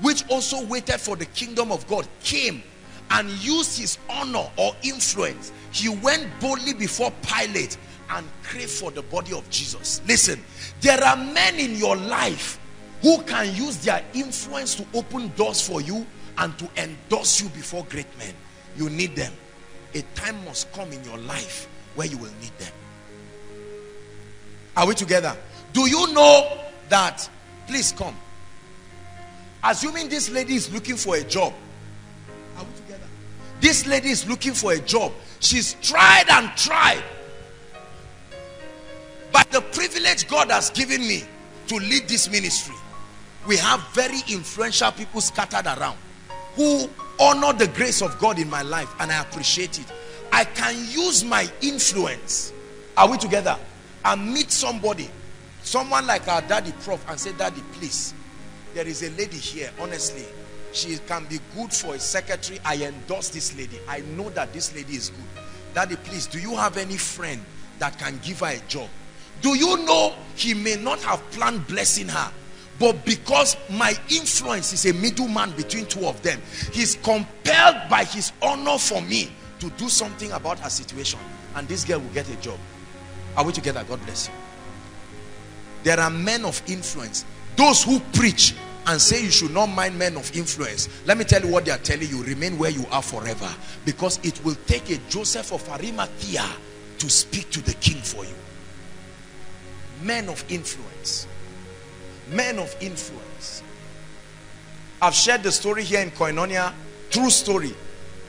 which also waited for the kingdom of God, came and used his honor or influence. He went boldly before Pilate and craved for the body of Jesus. Listen, there are men in your life who can use their influence to open doors for you and to endorse you before great men. You need them a time must come in your life where you will need them. Are we together? Do you know that? Please come. Assuming this lady is looking for a job. Are we together? this lady is looking for a job she's tried and tried but the privilege God has given me to lead this ministry we have very influential people scattered around who honor the grace of God in my life and I appreciate it. I can use my influence. Are we together? And meet somebody someone like our daddy prof and say daddy please there is a lady here honestly. She can be good for a secretary. I endorse this lady. I know that this lady is good. Daddy please do you have any friend that can give her a job? Do you know he may not have planned blessing her but because my influence is a middleman between two of them he's compelled by his honor for me to do something about her situation. And this girl will get a job. Are we together? God bless you. There are men of influence. Those who preach and say you should not mind men of influence let me tell you what they are telling you. Remain where you are forever. Because it will take a joseph of arimathea to speak to the king for you. Men of influence men of influence. I've shared the story here in koinonia true story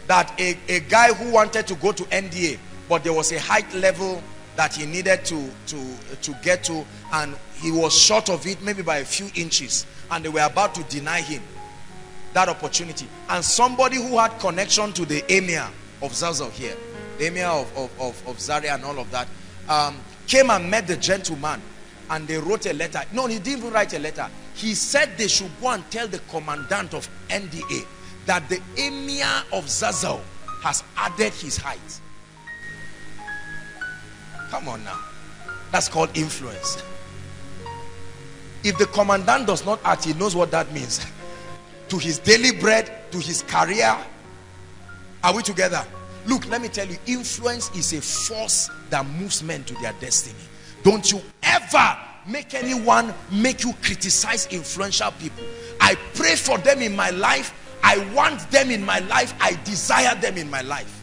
that a, a guy who wanted to go to nda but there was a height level that he needed to to to get to and he was short of it maybe by a few inches and they were about to deny him that opportunity. And somebody who had connection to the emir of Zazzau here the emir of, of, of, of Zaria and all of that um, came and met the gentleman and they wrote a letter no he didn't even write a letter he said they should go and tell the commandant of NDA that the emir of Zazzau has added his height come on now that's called influence if the commandant does not act, he knows what that means. to his daily bread, to his career. Are we together? Look, let me tell you, influence is a force that moves men to their destiny. Don't you ever make anyone make you criticize influential people. I pray for them in my life. I want them in my life. I desire them in my life.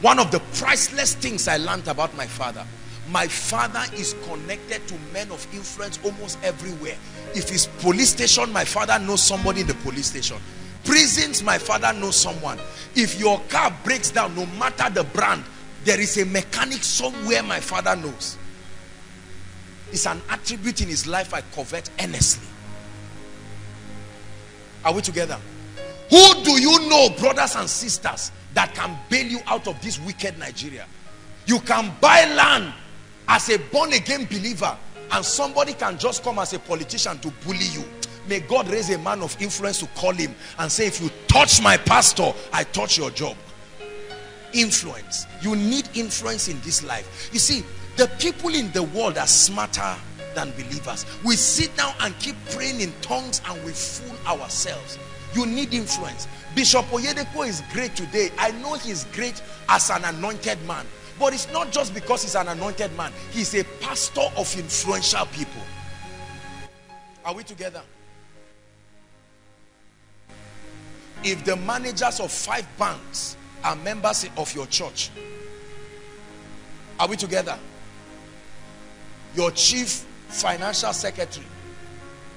One of the priceless things I learned about my father my father is connected to men of influence almost everywhere if it's police station my father knows somebody in the police station prisons my father knows someone if your car breaks down no matter the brand there is a mechanic somewhere my father knows it's an attribute in his life i covet earnestly. Are we together? Who do you know brothers and sisters that can bail you out of this wicked nigeria? You can buy land as a born again believer and somebody can just come as a politician to bully you. May God raise a man of influence to call him and say if you touch my pastor I touch your job. Influence. You need influence in this life. You see the people in the world are smarter than believers we sit down and keep praying in tongues and we fool ourselves you need influence Bishop Oyedepo is great today I know he's great as an anointed man but it's not just because he's an anointed man. He's a pastor of influential people. Are we together? If the managers of five banks are members of your church, are we together? Your chief financial secretary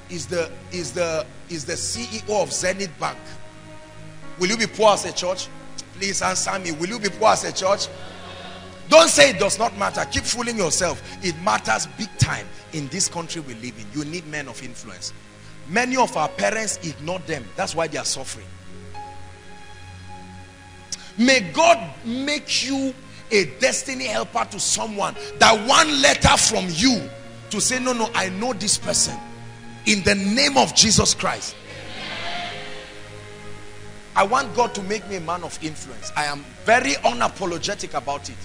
is the is the is the CEO of Zenith Bank. Will you be poor as a church? Please answer me. Will you be poor as a church? Don't say it does not matter. Keep fooling yourself. It matters big time in this country we live in. You need men of influence. Many of our parents ignore them. That's why they are suffering. May God make you a destiny helper to someone. That one letter from you to say, no, no, I know this person. In the name of Jesus Christ. I want God to make me a man of influence. I am very unapologetic about it.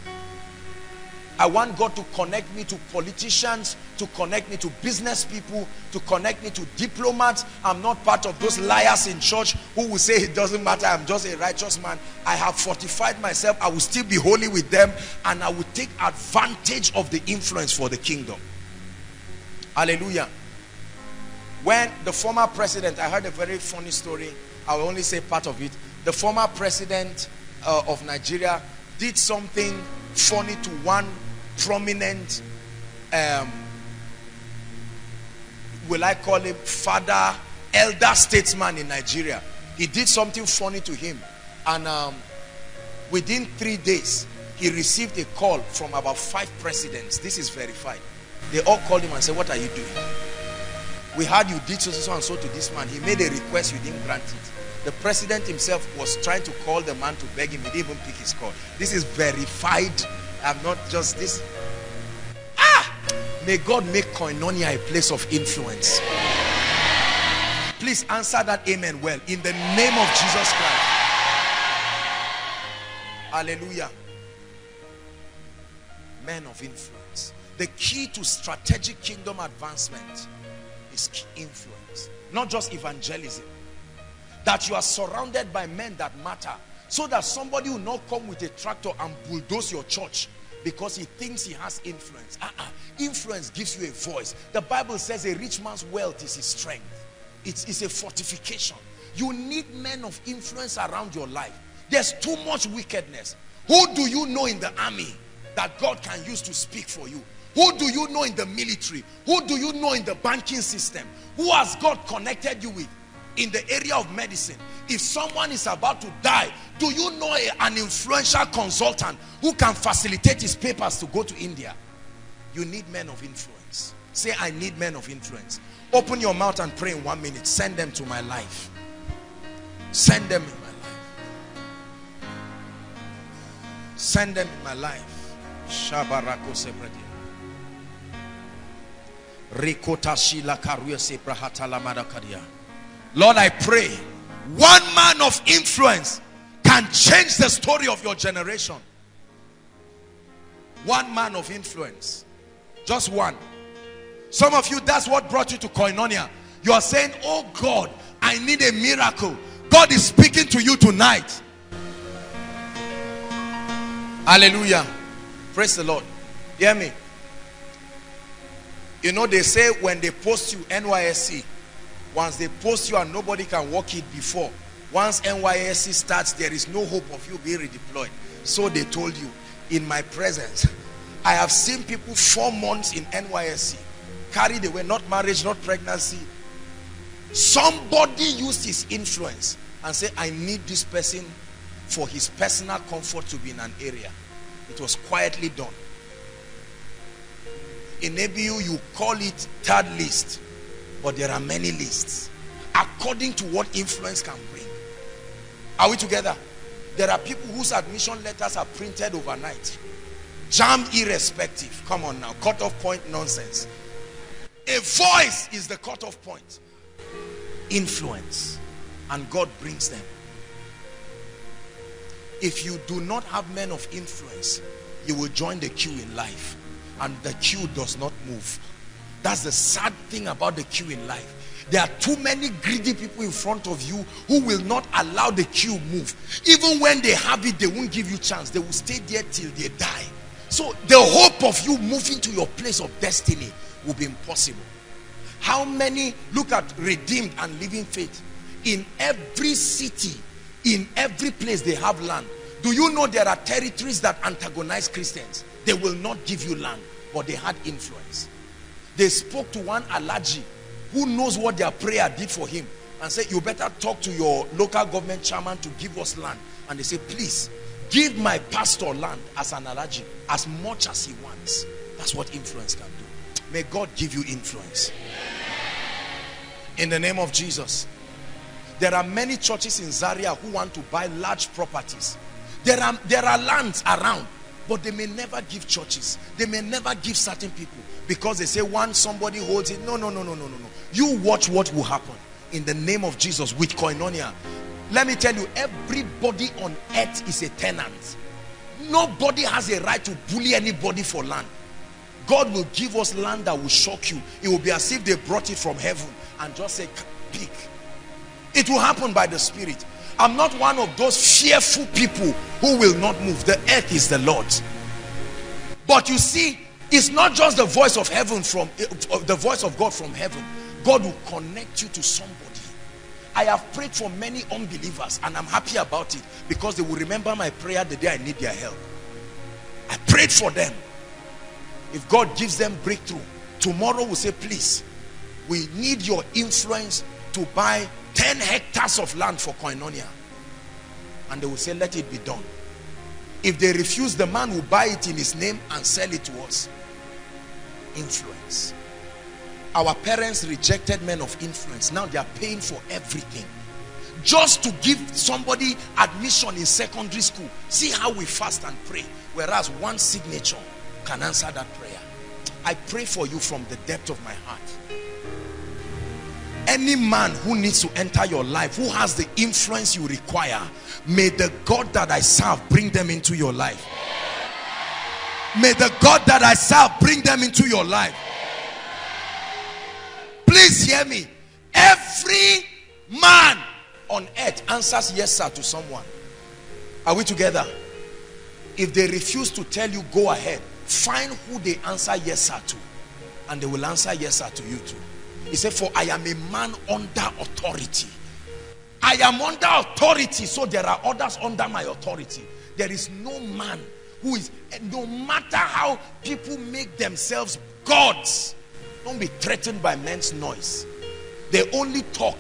I want God to connect me to politicians, to connect me to business people, to connect me to diplomats. I'm not part of those liars in church who will say it doesn't matter, I'm just a righteous man. I have fortified myself. I will still be holy with them and I will take advantage of the influence for the kingdom. Hallelujah. When the former president, I heard a very funny story. I will only say part of it. The former president uh, of Nigeria did something funny to one prominent um, will I call him father elder statesman in Nigeria he did something funny to him And um, within three days, he received a call from about five presidents. This is verified. They all called him and said, what are you doing? We heard you did so, so and so to this man. He made a request, you didn't grant it. The president himself was trying to call the man to beg him. He didn't even pick his call. This is verified. I'm not just this. Ah! May God make Koinonia a place of influence. Please answer that amen well. In the name of Jesus Christ. Hallelujah. Men of influence. The key to strategic kingdom advancement is influence. Not just evangelism that you are surrounded by men that matter so that somebody will not come with a tractor and bulldoze your church because he thinks he has influence. Uh -uh. Influence gives you a voice. The Bible says a rich man's wealth is his strength. It's, it's a fortification. You need men of influence around your life. There's too much wickedness. Who do you know in the army that God can use to speak for you? Who do you know in the military? Who do you know in the banking system? Who has God connected you with? In the area of medicine. If someone is about to die do you know a, an influential consultant who can facilitate his papers to go to India? You need men of influence. Say I need men of influence. Open your mouth and pray in one minute. Send them to my life. Send them in my life. Send them in my life. Shabarako Sebredi Rikota Shila Karuya Sebrahata Lamada Kadia Lord, I pray one man of influence can change the story of your generation. One man of influence. Just one. Some of you, that's what brought you to Koinonia. You are saying, oh God, I need a miracle. God is speaking to you tonight. Hallelujah. Praise the Lord. Hear me. You know, they say when they post you NYSC, once they post you and nobody can walk it before, once NYSC starts, there is no hope of you being redeployed. So they told you, in my presence, I have seen people four months in NYSC, carried away, not marriage, not pregnancy. Somebody used his influence and said, I need this person for his personal comfort to be in an area. It was quietly done. In ABU, you call it third list but there are many lists according to what influence can bring. Are we together? There are people whose admission letters are printed overnight. Jam irrespective. Come on now. Cut-off point nonsense. A voice is the cut-off point. Influence. And God brings them. If you do not have men of influence, you will join the queue in life. And the queue does not move that's the sad thing about the queue in life. There are too many greedy people in front of you who will not allow the queue move. Even when they have it, they won't give you chance. They will stay there till they die. So the hope of you moving to your place of destiny will be impossible. How many look at redeemed and living faith? In every city, in every place they have land. Do you know there are territories that antagonize Christians? They will not give you land, but they had influence. They spoke to one Alhaji who knows what their prayer did for him and said, you better talk to your local government chairman to give us land. And they say, please, give my pastor land as an Alhaji as much as he wants. That's what influence can do. May God give you influence. In the name of Jesus. There are many churches in Zaria who want to buy large properties. There are, there are lands around, but they may never give churches. They may never give certain people because they say once somebody holds it. No no no no no no no. You watch what will happen in the name of jesus with koinonia. Let me tell you everybody on earth is a tenant. Nobody has a right to bully anybody for land. God will give us land that will shock you. It will be as if they brought it from heaven and just say pick. It will happen by the spirit. I'm not one of those fearful people who will not move. The earth is the lord's. But you see it's not just the voice of heaven from the voice of God from heaven. God will connect you to somebody. I have prayed for many unbelievers and I'm happy about it because they will remember my prayer the day I need their help. I prayed for them. If God gives them breakthrough, tomorrow we'll say, please, we need your influence to buy 10 hectares of land for Koinonia. and they will say let it be done if they refuse the man will buy it in his name and sell it to us influence. Our parents rejected men of influence. Now they are paying for everything. Just to give somebody admission in secondary school. See how we fast and pray. Whereas one signature can answer that prayer. I pray for you from the depth of my heart. Any man who needs to enter your life who has the influence you require may the god that i serve bring them into your life may the god that i serve bring them into your life. Please hear me. Every man on earth answers yes sir to someone. Are we together? If they refuse to tell you go ahead. Find who they answer yes sir to. And they will answer yes sir to you too. He said for i am a man under authority. I am under authority so there are others under my authority. There is no man who is no matter how people make themselves gods don't be threatened by men's noise. They only talk.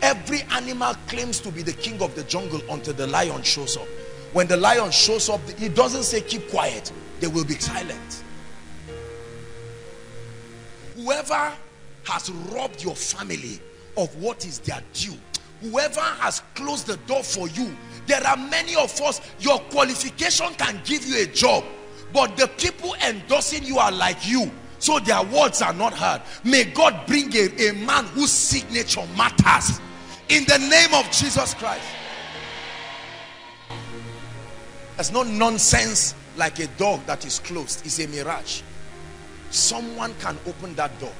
Every animal claims to be the king of the jungle until the lion shows up. When the lion shows up he doesn't say keep quiet. They will be silent. Whoever has robbed your family of what is their due whoever has closed the door for you there are many of us your qualification can give you a job but the people endorsing you are like you. So their words are not heard. May god bring a, a man whose signature matters. In the name of jesus christ. There's no nonsense like a dog that is closed. It's a mirage. Someone can open that door.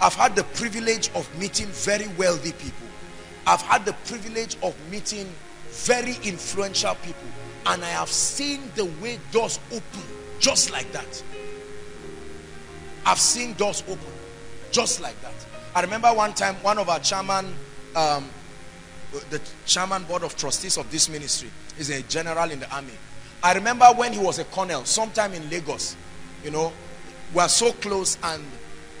I've had the privilege of meeting very wealthy people. I've had the privilege of meeting very influential people and i have seen the way doors open just like that. I've seen doors open just like that. I remember one time one of our chairman um, the chairman board of trustees of this ministry is a general in the army. I remember when he was a colonel, sometime in Lagos, you know, we are so close and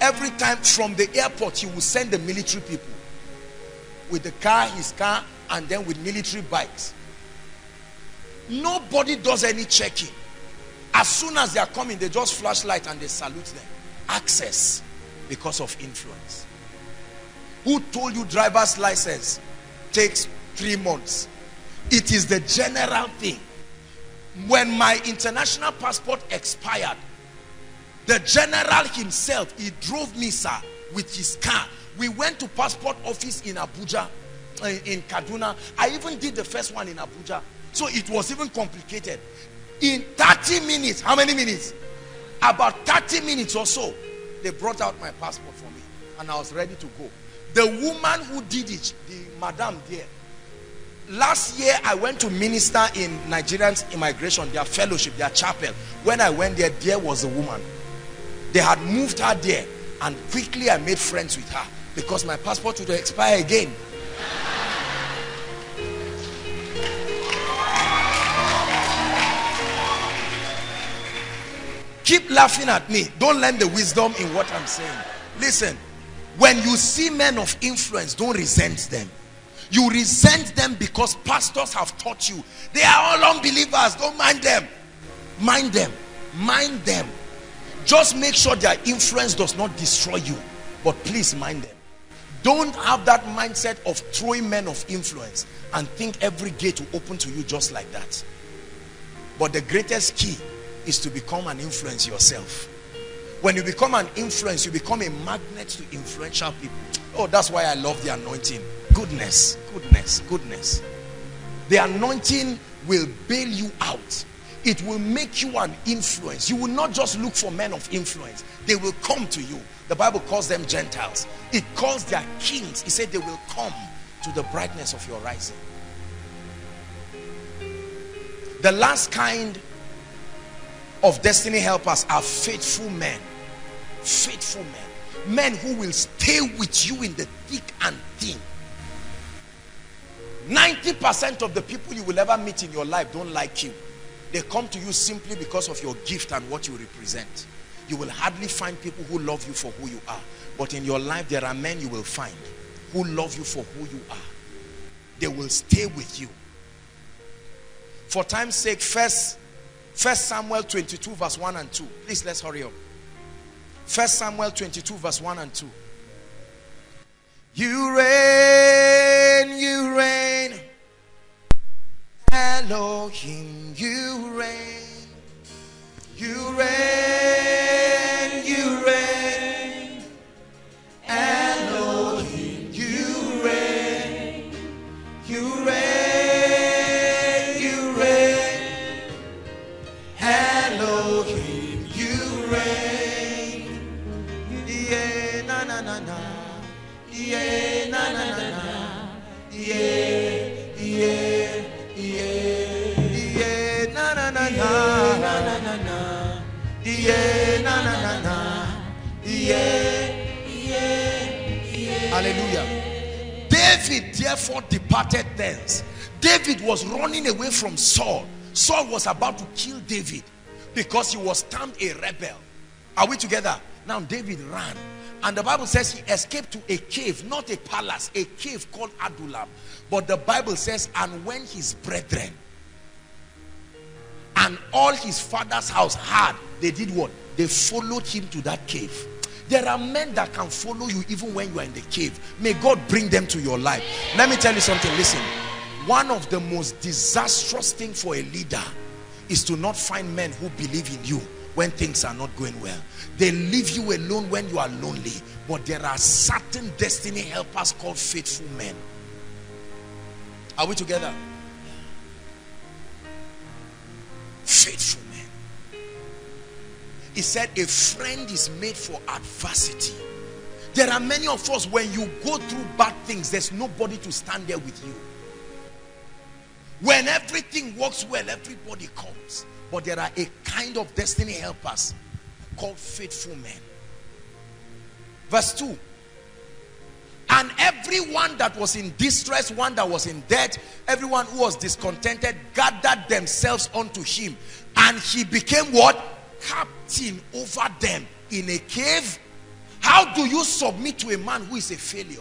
every time from the airport, he would send the military people with the car, his car, and then with military bikes. Nobody does any checking. As soon as they are coming, they just flash light and they salute them. Access because of influence. Who told you driver's license takes three months? It is the general thing when my international passport expired the general himself he drove me sir with his car we went to passport office in abuja uh, in kaduna. I even did the first one in abuja. So it was even complicated. In 30 minutes how many minutes? About 30 minutes or so they brought out my passport for me and i was ready to go. The woman who did it the madam there last year i went to minister in nigerians immigration their fellowship their chapel. When i went there there was a woman. They had moved her there and quickly i made friends with her because my passport would expire again keep laughing at me. Don't learn the wisdom in what i'm saying. Listen when you see men of influence don't resent them. You resent them because pastors have taught you. They are all unbelievers. Don't mind them. Mind them. Mind them. Just make sure their influence does not destroy you. But please mind them don't have that mindset of throwing men of influence and think every gate will open to you just like that. But the greatest key is to become an influence yourself. When you become an influence you become a magnet to influential people. Oh that's why i love the anointing. Goodness goodness goodness. The anointing will bail you out. It will make you an influence. You will not just look for men of influence. They will come to you the bible calls them gentiles. It calls their kings. He said they will come to the brightness of your rising. The last kind of destiny helpers are faithful men. Faithful men. Men who will stay with you in the thick and thin. 90% of the people you will ever meet in your life don't like you. They come to you simply because of your gift and what you represent you will hardly find people who love you for who you are but in your life there are men you will find who love you for who you are they will stay with you For time's sake, first, first Samuel 22 verse 1 and 2. Please let's hurry up. First Samuel 22 verse 1 and 2. You reign, you reign. Elohim, you reign. You reign, Hallelujah. David therefore departed thence. David was running away from Saul. Saul was about to kill David because he was termed a rebel. Are we together? Now David ran. And the Bible says he escaped to a cave, not a palace, a cave called Adullam. But the Bible says, and when his brethren and all his father's house had, they did what? They followed him to that cave. There are men that can follow you even when you are in the cave. May God bring them to your life. Let me tell you something. Listen, one of the most disastrous things for a leader is to not find men who believe in you when things are not going well. They leave you alone when you are lonely. But there are certain destiny helpers called faithful men. Are we together? Faithful. He said a friend is made for adversity. There are many of us when you go through bad things, there's nobody to stand there with you. When everything works well, everybody comes. But there are a kind of destiny helpers called faithful men. Verse 2. And everyone that was in distress, one that was in debt, everyone who was discontented, gathered themselves unto him. And he became what? Captain over them in a cave. How do you submit to a man who is a failure?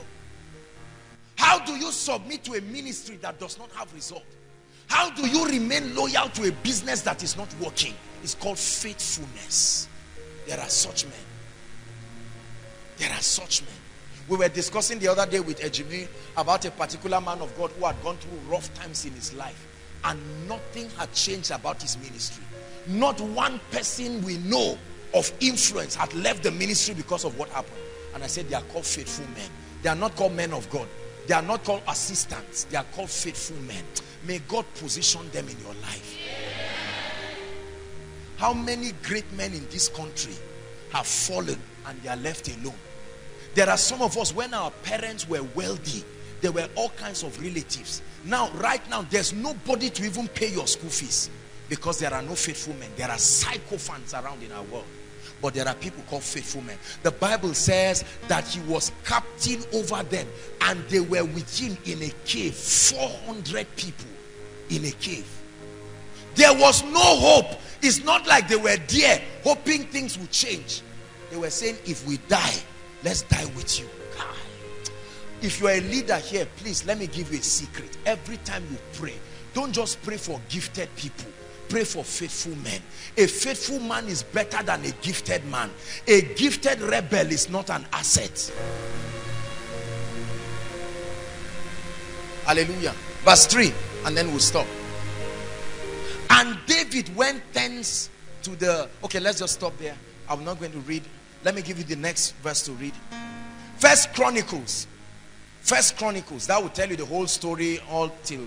How do you submit to a ministry that does not have result? How do you remain loyal to a business that is not working? It's called faithfulness. There are such men. There are such men. We were discussing the other day with Ejimi about a particular man of God who had gone through rough times in his life and nothing had changed about his ministry. Not one person we know of influence had left the ministry because of what happened. And I said they are called faithful men. They are not called men of God. They are not called assistants. They are called faithful men. May God position them in your life. How many great men in this country have fallen and they are left alone? There are some of us, when our parents were wealthy, there were all kinds of relatives. Now, right now, there's nobody to even pay your school fees because there are no faithful men. There are sycophants around in our world. But there are people called faithful men. The Bible says that he was captain over them and they were with him in a cave. 400 people in a cave. There was no hope. It's not like they were there hoping things would change. They were saying, if we die, let's die with you. If you are a leader here, please let me give you a secret. Every time you pray, don't just pray for gifted people. Pray for faithful men. A faithful man is better than a gifted man. A gifted rebel is not an asset. Hallelujah. Verse 3, and then we'll stop. And David went thence to the. Okay, let's just stop there. I'm not going to read. Let me give you the next verse to read. First Chronicles. First Chronicles. That will tell you the whole story all till.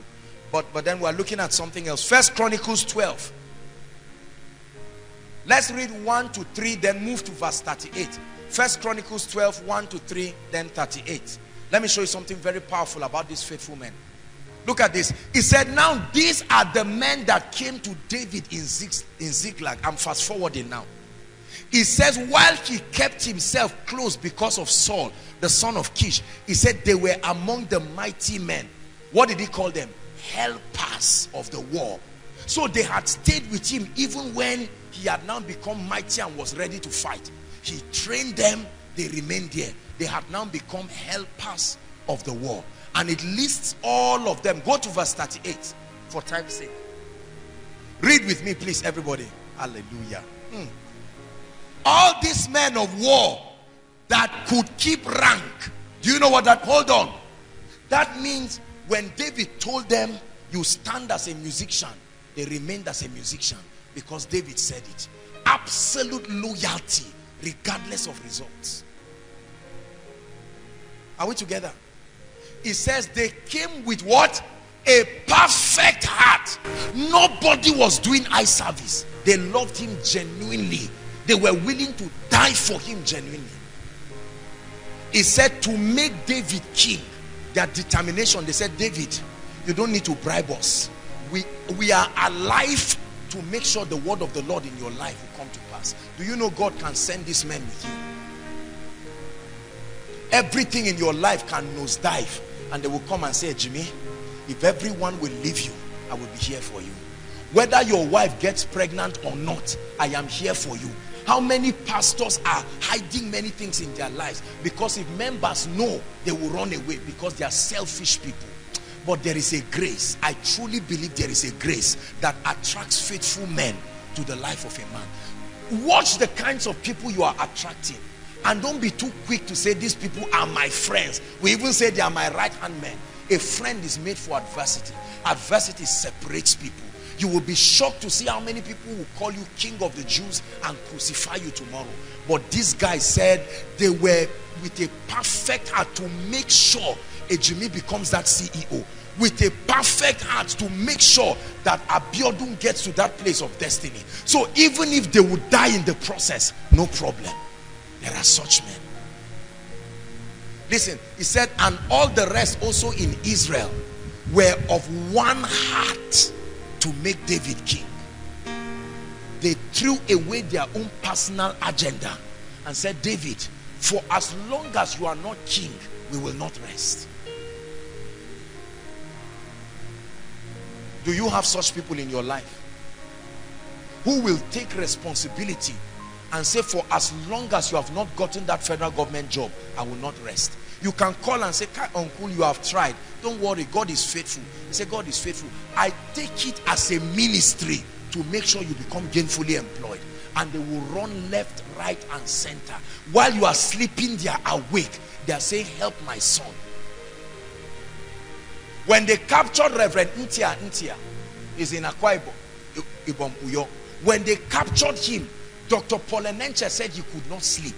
But, but then we're looking at something else. First Chronicles 12. Let's read 1 to 3, then move to verse 38. First Chronicles 12, 1 to 3, then 38. Let me show you something very powerful about these faithful men. Look at this. He said, Now these are the men that came to David in, Zig, in Ziklag. I'm fast forwarding now. He says, while he kept himself close because of Saul, the son of Kish, he said they were among the mighty men. What did he call them? Helpers of the war. So they had stayed with him even when he had now become mighty and was ready to fight. He trained them, they remained there. They had now become helpers of the war. And it lists all of them. Go to verse 38 for time's sake. Read with me, please, everybody. Hallelujah. Hmm. All these men of war that could keep rank. Do you know what that? Hold on. That means when David told them, You stand as a musician, they remained as a musician because David said it. Absolute loyalty, regardless of results. Are we together? He says they came with what? A perfect heart. Nobody was doing eye service. They loved him genuinely. They were willing to die for him genuinely. He said to make David king. Their determination, they said, David, you don't need to bribe us. We, we are alive to make sure the word of the Lord in your life will come to pass. Do you know God can send these men with you? Everything in your life can nosedive and they will come and say, Jimmy, if everyone will leave you, I will be here for you. Whether your wife gets pregnant or not, I am here for you. How many pastors are hiding many things in their lives? Because if members know, they will run away because they are selfish people. But there is a grace. I truly believe there is a grace that attracts faithful men to the life of a man. Watch the kinds of people you are attracting. And don't be too quick to say these people are my friends. We even say they are my right hand men. A friend is made for adversity. Adversity separates people. You will be shocked to see how many people will call you king of the Jews and crucify you tomorrow. But this guy said they were with a perfect heart to make sure Ejimi becomes that CEO. With a perfect heart to make sure that Abiodun gets to that place of destiny. So even if they would die in the process, no problem. There are such men. Listen, he said, and all the rest also in Israel were of one heart to make David king. They threw away their own personal agenda and said, David, for as long as you are not king, we will not rest. Do you have such people in your life who will take responsibility and say for as long as you have not gotten that federal government job I will not rest you can call and say uncle you have tried. Don't worry God is faithful. He said, God is faithful. I take it as a ministry to make sure you become gainfully employed. And they will run left right and center. While you are sleeping they are awake. They are saying help my son. When they captured Reverend Ntia Ntia is in Akwa Ibom Uyo. When they captured him Dr. Paul Enenche said he could not sleep.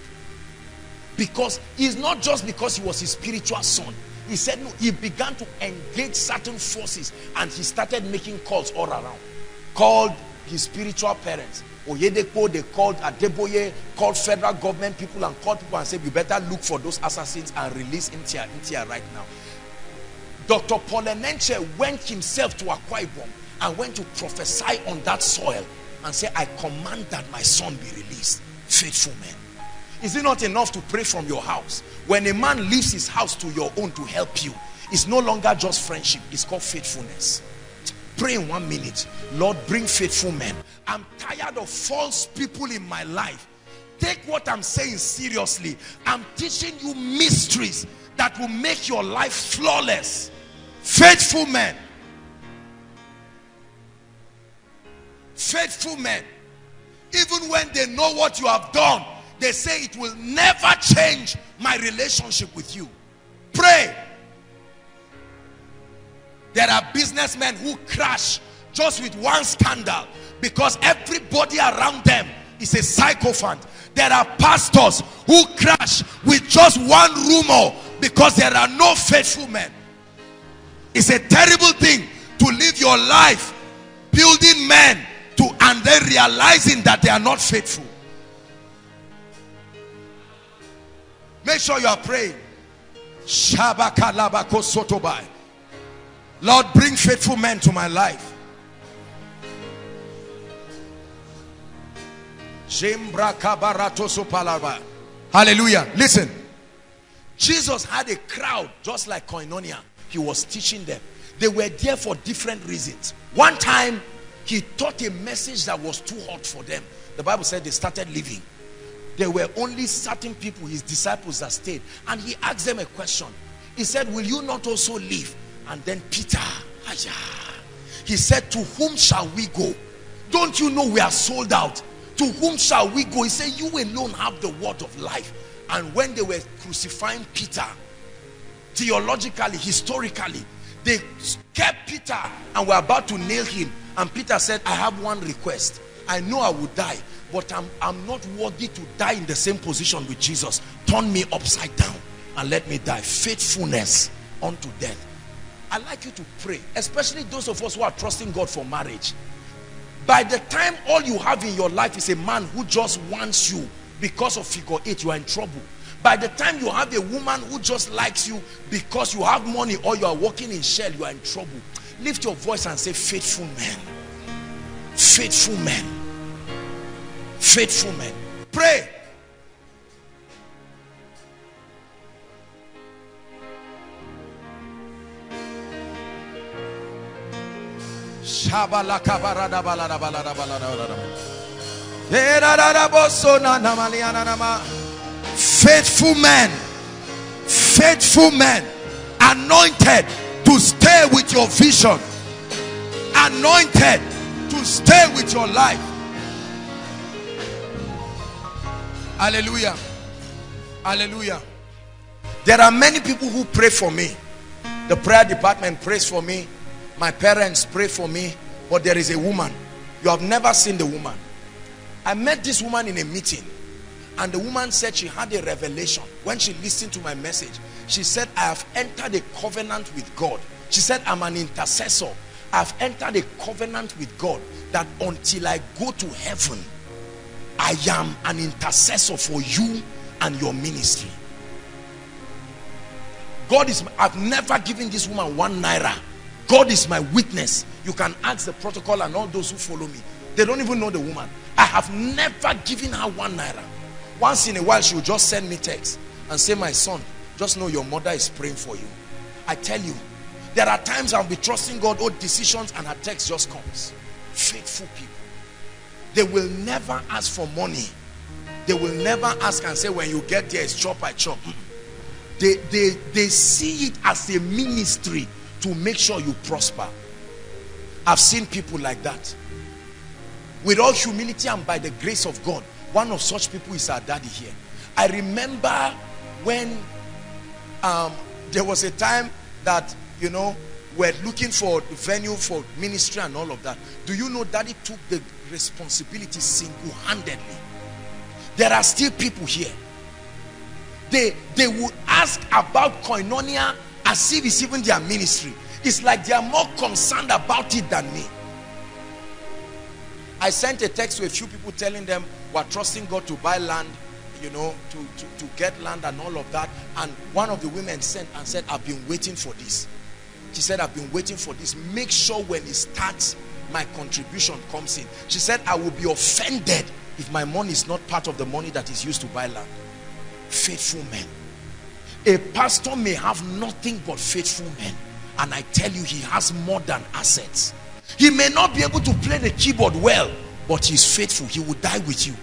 Because it's not just because he was his spiritual son. He said no, he began to engage certain forces and he started making calls all around. Called his spiritual parents. Oyedepo, they called Adeboye, called federal government people and called people and said, you better look for those assassins and release Ntia, Ntia right now. Dr. Paul Enenche went himself to Akwa Ibom and went to prophesy on that soil and say, I command that my son be released. Faithful men. Is it not enough to pray from your house? When a man leaves his house to your own to help you, it's no longer just friendship. It's called faithfulness. Pray in one minute. Lord, bring faithful men. I'm tired of false people in my life. Take what I'm saying seriously. I'm teaching you mysteries that will make your life flawless. Faithful men. faithful men even when they know what you have done they say it will never change my relationship with you. Pray. There are businessmen who crash just with one scandal because everybody around them is a sycophant. There are pastors who crash with just one rumor because there are no faithful men. It's a terrible thing to live your life building men to and then realizing that they are not faithful make sure you are praying. Lord bring faithful men to my life. Hallelujah. Listen. Jesus had a crowd just like koinonia. He was teaching them. They were there for different reasons. One time he taught a message that was too hot for them. The bible said they started leaving there were only certain people his disciples that stayed. And he asked them a question. He said will you not also leave? And then peter he said to whom shall we go? Don't you know we are sold out? To whom shall we go? He said you alone have the word of life. And when they were crucifying peter theologically historically they kept peter and were about to nail him. And peter said i have one request. I know i will die but i'm i'm not worthy to die in the same position with jesus turn me upside down and let me die faithfulness unto death i like you to pray especially those of us who are trusting god for marriage by the time all you have in your life is a man who just wants you because of figure eight, you are in trouble. By the time you have a woman who just likes you because you have money or you are working in shell, you are in trouble. Lift your voice and say, faithful men. Faithful men. Faithful men. Pray. Faithful men, faithful men, anointed to stay with your vision, anointed to stay with your life. Hallelujah. Hallelujah. There are many people who pray for me. The prayer department prays for me. My parents pray for me. But there is a woman. You have never seen the woman. I met this woman in a meeting. And the woman said she had a revelation. When she listened to my message she said i have entered a covenant with god. She said i'm an intercessor. I've entered a covenant with god that until i go to heaven i am an intercessor for you and your ministry god is i've never given this woman one naira God is my witness. You can ask the protocol and all those who follow me. They don't even know the woman. I have never given her one naira. Once in a while, she will just send me text and say, my son, just know your mother is praying for you. I tell you, there are times I'll be trusting God, old decisions, and her text just comes. Faithful people. They will never ask for money. They will never ask and say, when you get there, it's chop, by chop. They, they, they see it as a ministry to make sure you prosper. I've seen people like that. With all humility and by the grace of God, one of such people is our daddy here. I remember when um, there was a time that, you know, we're looking for the venue for ministry and all of that. Do you know daddy took the responsibility single-handedly? There are still people here. They, they will ask about koinonia as if it's even their ministry. It's like they are more concerned about it than me. I sent a text to a few people telling them we're trusting God to buy land, you know, to, to, to get land and all of that. And one of the women sent and said, I've been waiting for this. She said, I've been waiting for this. Make sure when it starts, my contribution comes in. She said, I will be offended if my money is not part of the money that is used to buy land. Faithful men. A pastor may have nothing but faithful men. And I tell you, he has more than assets. He may not be able to play the keyboard well, but he's faithful. He will die with you.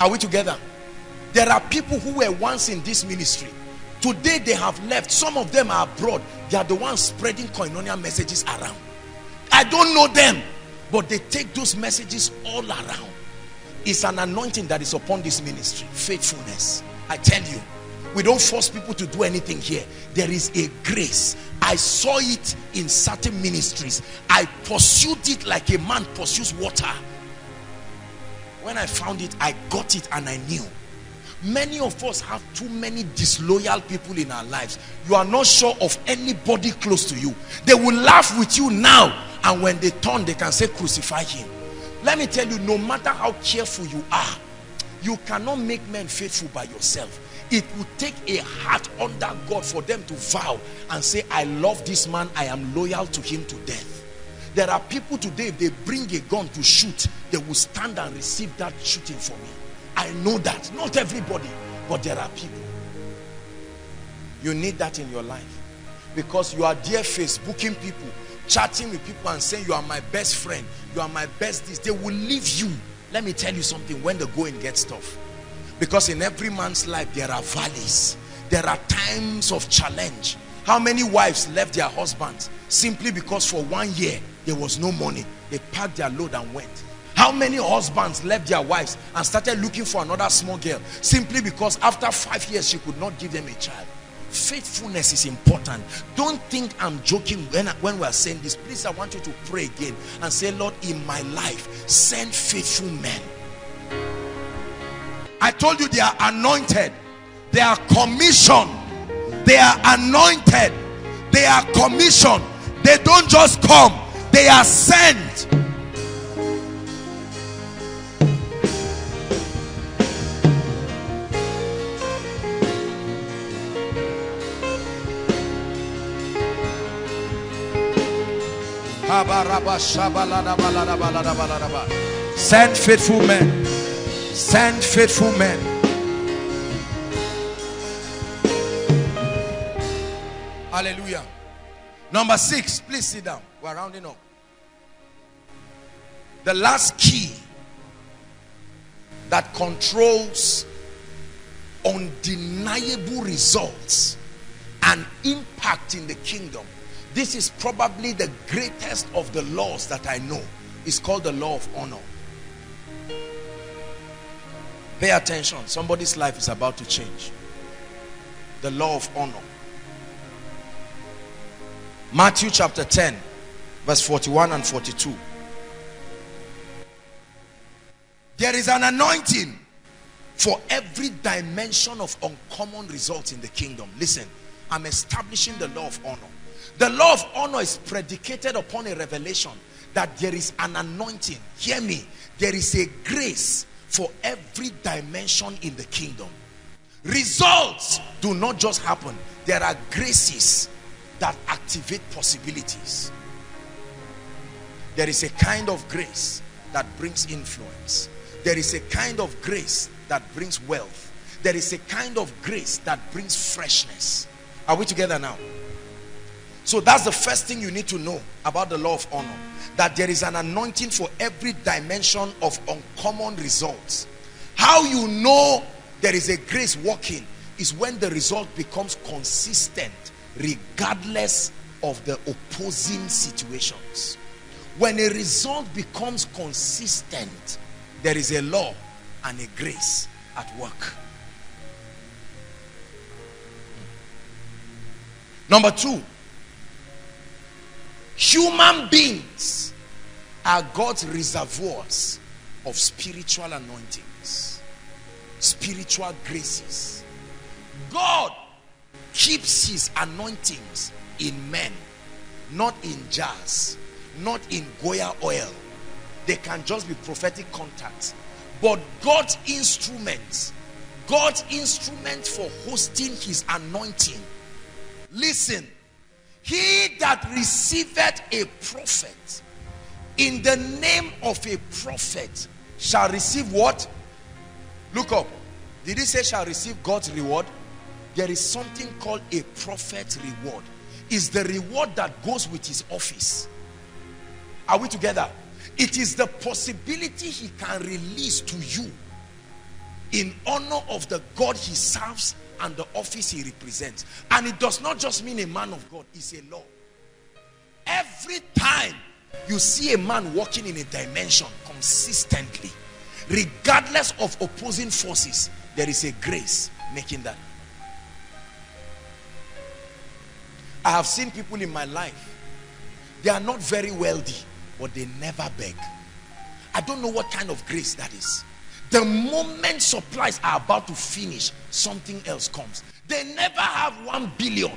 Are we together? There are people who were once in this ministry. Today they have left. Some of them are abroad. They are the ones spreading koinonia messages around. I don't know them, but they take those messages all around. It's an anointing that is upon this ministry. Faithfulness. I tell you we don't force people to do anything here there is a grace i saw it in certain ministries i pursued it like a man pursues water when i found it i got it and i knew many of us have too many disloyal people in our lives. You are not sure of anybody close to you. They will laugh with you now and when they turn they can say crucify him. Let me tell you no matter how careful you are you cannot make men faithful by yourself. It would take a heart under God for them to vow and say, I love this man, I am loyal to him to death. There are people today, if they bring a gun to shoot, they will stand and receive that shooting for me. I know that. Not everybody, but there are people. You need that in your life. Because you are there Facebooking people, chatting with people and saying, you are my best friend, you are my best this. They will leave you. Let me tell you something, when the going gets tough, because in every man's life, there are valleys. There are times of challenge. How many wives left their husbands simply because for one year there was no money they packed their load and went how many husbands left their wives and started looking for another small girl simply because after five years she could not give them a child? Faithfulness is important. Don't think i'm joking when when we are saying this. Please i want you to pray again and say lord in my life send faithful men. I told you they are anointed. They are commissioned. They are anointed. They are commissioned. They don't just come. They are sent Send faithful men. Send faithful men. Hallelujah. Number six, please sit down. We're rounding up. The last key that controls undeniable results and impact in the kingdom this is probably the greatest of the laws that I know. It's called the law of honor. Pay attention. Somebody's life is about to change. The law of honor. Matthew chapter 10, verse 41 and 42. There is an anointing for every dimension of uncommon results in the kingdom. Listen, I'm establishing the law of honor. The law of honor is predicated upon a revelation that there is an anointing. Hear me. There is a grace for every dimension in the kingdom. Results do not just happen. There are graces that activate possibilities. There is a kind of grace that brings influence. There is a kind of grace that brings wealth. There is a kind of grace that brings freshness. Are we together now? So that's the first thing you need to know about the law of honor. That there is an anointing for every dimension of uncommon results. How you know there is a grace working is when the result becomes consistent regardless of the opposing situations. When a result becomes consistent, there is a law and a grace at work. Number two, Human beings are God's reservoirs of spiritual anointings, spiritual graces. God keeps his anointings in men, not in jars, not in Goya oil. They can just be prophetic contacts. But God's instruments, God's instrument for hosting his anointing. Listen, he that receiveth a prophet in the name of a prophet shall receive what? Look up. Did he say shall receive God's reward? There is something called a prophet reward. Is the reward that goes with his office. Are we together? It is the possibility he can release to you in honor of the God he serves and the office he represents. And it does not just mean a man of God, it's a law. Every time you see a man walking in a dimension consistently, regardless of opposing forces, there is a grace making that. I have seen people in my life, they are not very wealthy, but they never beg. I don't know what kind of grace that is. The moment supplies are about to finish, something else comes. They never have one billion,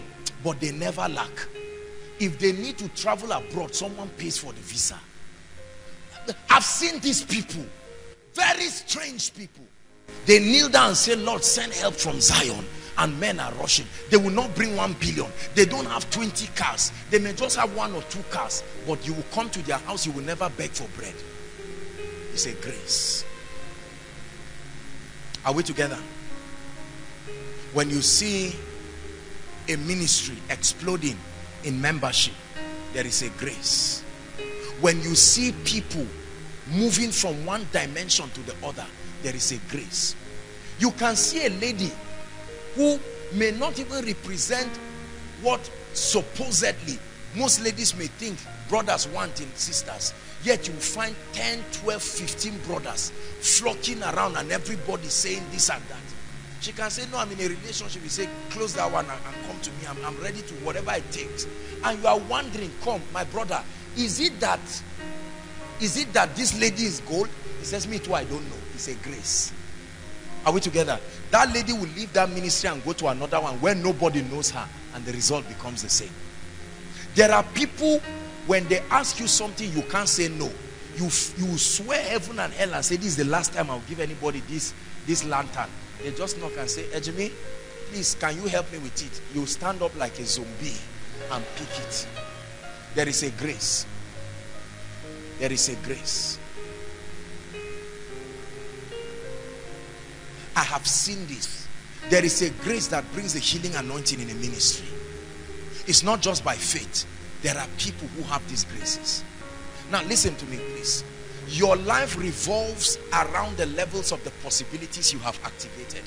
but they never lack. If they need to travel abroad, someone pays for the visa. I've seen these people, very strange people. They kneel down and say, Lord, send help from Zion. And men are rushing. They will not bring one billion. They don't have 20 cars. They may just have one or two cars. But you will come to their house, you will never beg for bread. It's a grace. Are we together? When you see a ministry exploding in membership, there is a grace. When you see people moving from one dimension to the other, there is a grace. You can see a lady who may not even represent what supposedly most ladies may think brothers want in sisters yet you find 10 12 15 brothers flocking around and everybody saying this and that. She can say no i'm in a relationship. You say close that one and, and come to me. I'm, I'm ready to whatever it takes. And you are wondering come my brother is it that is it that this lady is gold? He says me too i don't know. It's a grace. Are we together? That lady will leave that ministry and go to another one where nobody knows her and the result becomes the same. There are people when they ask you something you can't say no. You you swear heaven and hell and say this is the last time i'll give anybody this this lantern. They just knock and say ejimi please can you help me with it? You stand up like a zombie and pick it. There is a grace. There is a grace. I have seen this. There is a grace that brings the healing anointing in a ministry. It's not just by faith there are people who have these graces now listen to me please your life revolves around the levels of the possibilities you have activated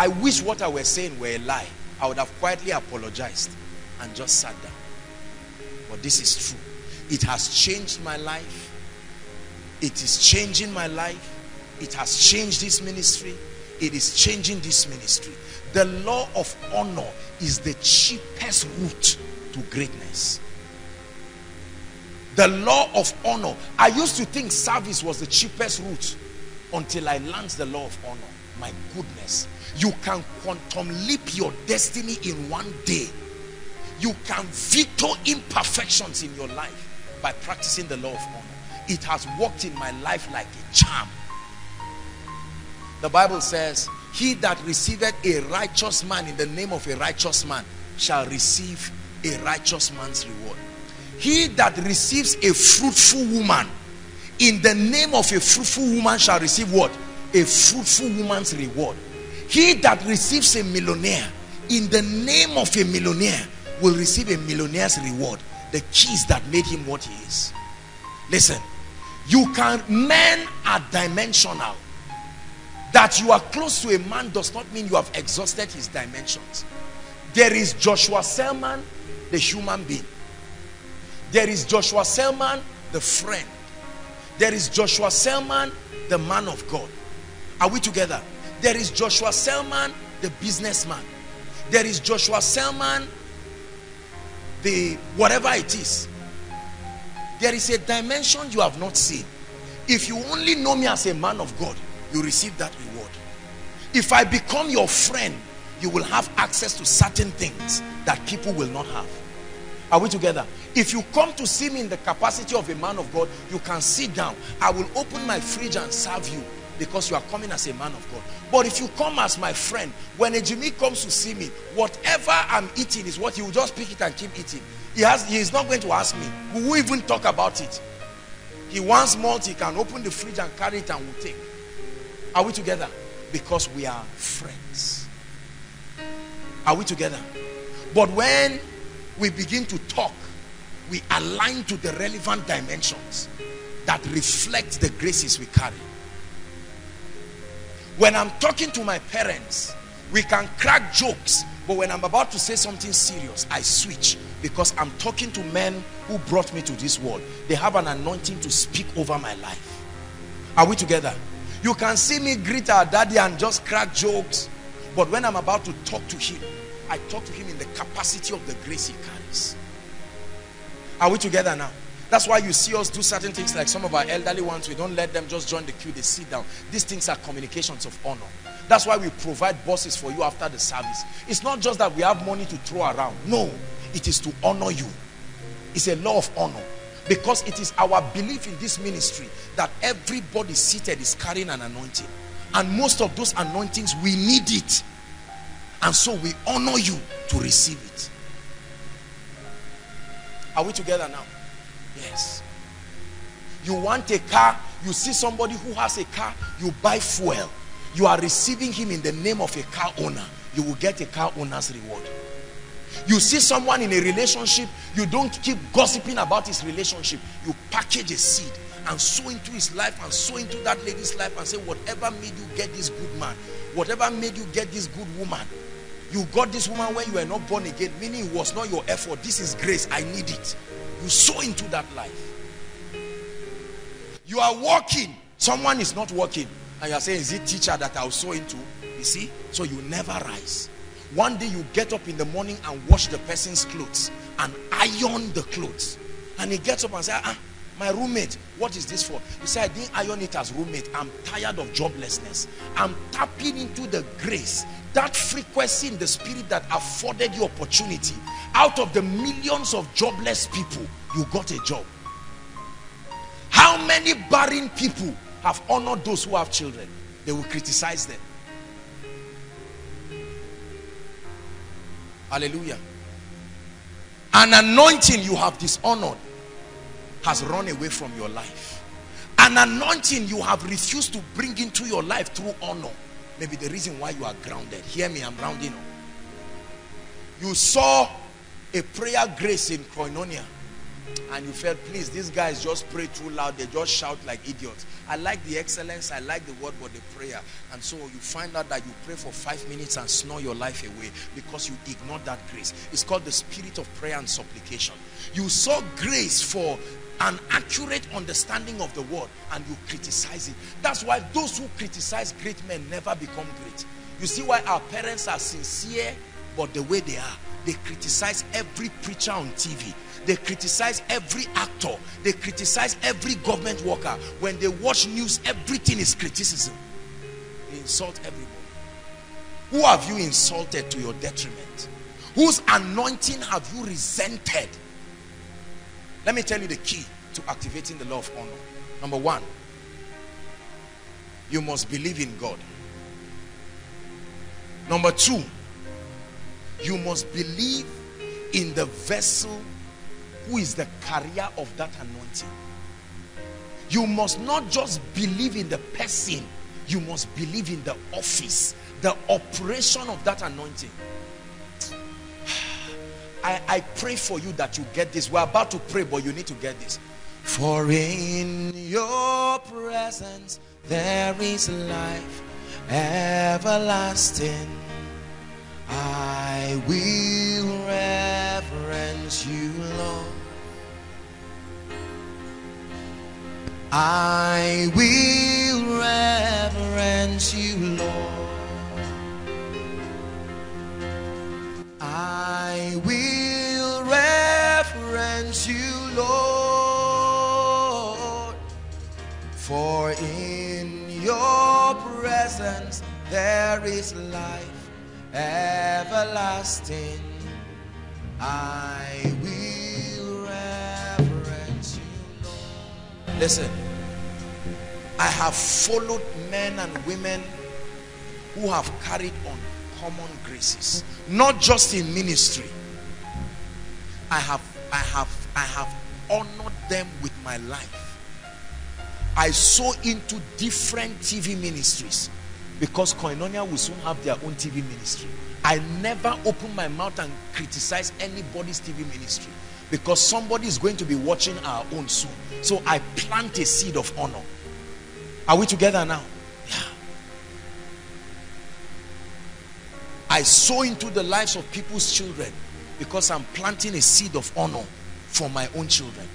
I wish what I was saying were a lie. I would have quietly apologized and just sat down. But this is true. It has changed my life. It is changing my life. It has changed this ministry. It is changing this ministry. The law of honor is the cheapest route to greatness. The law of honor. I used to think service was the cheapest route until I learned the law of honor. My goodness. You can quantum leap your destiny in one day. You can veto imperfections in your life by practicing the law of honor. It has worked in my life like a charm. The Bible says, he that receiveth a righteous man in the name of a righteous man shall receive a righteous man's reward. He that receives a fruitful woman in the name of a fruitful woman shall receive what? A fruitful woman's reward. He that receives a millionaire in the name of a millionaire will receive a millionaire's reward. The keys that made him what he is. Listen, you can, men are dimensional. That you are close to a man does not mean you have exhausted his dimensions. There is Joshua Selman, the human being. There is Joshua Selman, the friend. There is Joshua Selman, the man of God. Are we together? There is Joshua Selman, the businessman. There is Joshua Selman, the whatever it is. There is a dimension you have not seen. If you only know me as a man of God, you receive that reward. If I become your friend, you will have access to certain things that people will not have. Are we together? If you come to see me in the capacity of a man of God, you can sit down. I will open my fridge and serve you because you are coming as a man of God. But if you come as my friend, when Ejimi comes to see me, whatever I'm eating is what he will just pick it and keep eating. He has he is not going to ask me. We will even talk about it. He wants malt, he can open the fridge and carry it and we'll take. Are we together? Because we are friends. Are we together? But when we begin to talk, we align to the relevant dimensions that reflect the graces we carry. When I'm talking to my parents, we can crack jokes, but when I'm about to say something serious, I switch because I'm talking to men who brought me to this world. They have an anointing to speak over my life. Are we together? You can see me greet our daddy and just crack jokes, but when I'm about to talk to him, I talk to him in the capacity of the grace he carries. Are we together now? That's why you see us do certain things like some of our elderly ones. We don't let them just join the queue. They sit down. These things are communications of honor. That's why we provide buses for you after the service. It's not just that we have money to throw around. No, it is to honor you. It's a law of honor. Because it is our belief in this ministry that everybody seated is carrying an anointing. And most of those anointings, we need it. And so we honor you to receive it. Are we together now? Yes. You want a car, you see somebody who has a car, you buy fuel. You are receiving him in the name of a car owner. You will get a car owner's reward. You see someone in a relationship, you don't keep gossiping about his relationship. You package a seed and sow into his life and sow into that lady's life and say whatever made you get this good man whatever made you get this good woman you got this woman when you were not born again meaning it was not your effort. This is grace. I need it. You sow into that life. You are working someone is not working and you are saying is it teacher that i'll sow into? You see? So you never rise one day you get up in the morning and wash the person's clothes and iron the clothes. And he gets up and says ah my roommate what is this for? He said i didn't iron it as roommate. I'm tired of joblessness. I'm tapping into the grace that frequency in the spirit that afforded you opportunity. Out of the millions of jobless people you got a job. How many barren people have honored those who have children? They will criticize them hallelujah. An anointing you have dishonored has run away from your life. An anointing you have refused to bring into your life through honor maybe the reason why you are grounded. Hear me i'm rounding up you saw a prayer grace in koinonia and you felt please these guys just pray too loud. They just shout like idiots. I like the excellence. I like the word but the prayer. And so you find out that you pray for five minutes and snore your life away because you ignore that grace. It's called the spirit of prayer and supplication. You saw grace for an accurate understanding of the word and you criticize it. That's why those who criticize great men never become great. You see why our parents are sincere but the way they are they criticize every preacher on tv they criticize every actor. They criticize every government worker. When they watch news everything is criticism. They insult everybody. Who have you insulted to your detriment? Whose anointing have you resented? Let me tell you the key to activating the law of honor. Number one you must believe in God. Number two you must believe in the vessel who is the carrier of that anointing. You must not just believe in the person you must believe in the office the operation of that anointing. I, I pray for you that you get this. We're about to pray but you need to get this. For in your presence there is life everlasting. I will reverence you, Lord. I will reverence you, Lord. I will reverence you, Lord. For in your presence there is life everlasting. I will reverence. Listen, I have followed men and women who have carried on common graces, not just in ministry. I have, I have, I have honored them with my life. I saw into different TV ministries because Koinonia will soon have their own TV ministry. I never open my mouth and criticize anybody's TV ministry because somebody is going to be watching our own soon. So I plant a seed of honor. Are we together now? Yeah. I sow into the lives of people's children because I'm planting a seed of honor for my own children.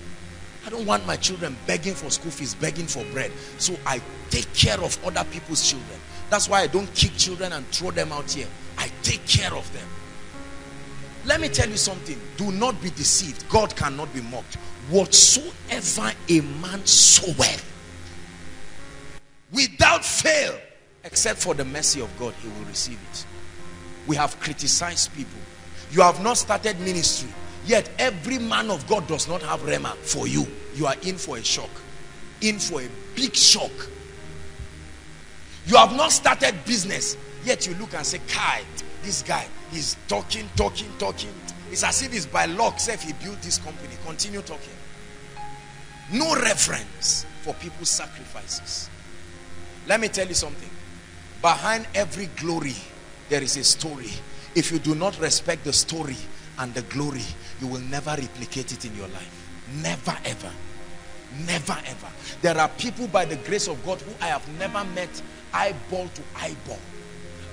I don't want my children begging for school fees, begging for bread. So I take care of other people's children. That's why I don't kick children and throw them out here. I take care of them. Let me tell you something. Do not be deceived. God cannot be mocked. Whatsoever a man soweth, without fail, except for the mercy of God, he will receive it. We have criticized people. You have not started ministry. Yet every man of God does not have rhema for you. You are in for a shock. In for a big shock. You have not started business. Yet you look and say, Kai, this guy, he's talking, talking, talking. It's as if it's by luck, say if he built this company. Continue talking. No reverence for people's sacrifices. Let me tell you something. Behind every glory, there is a story. If you do not respect the story and the glory, you will never replicate it in your life. Never ever. Never ever. There are people by the grace of God who I have never met eyeball to eyeball.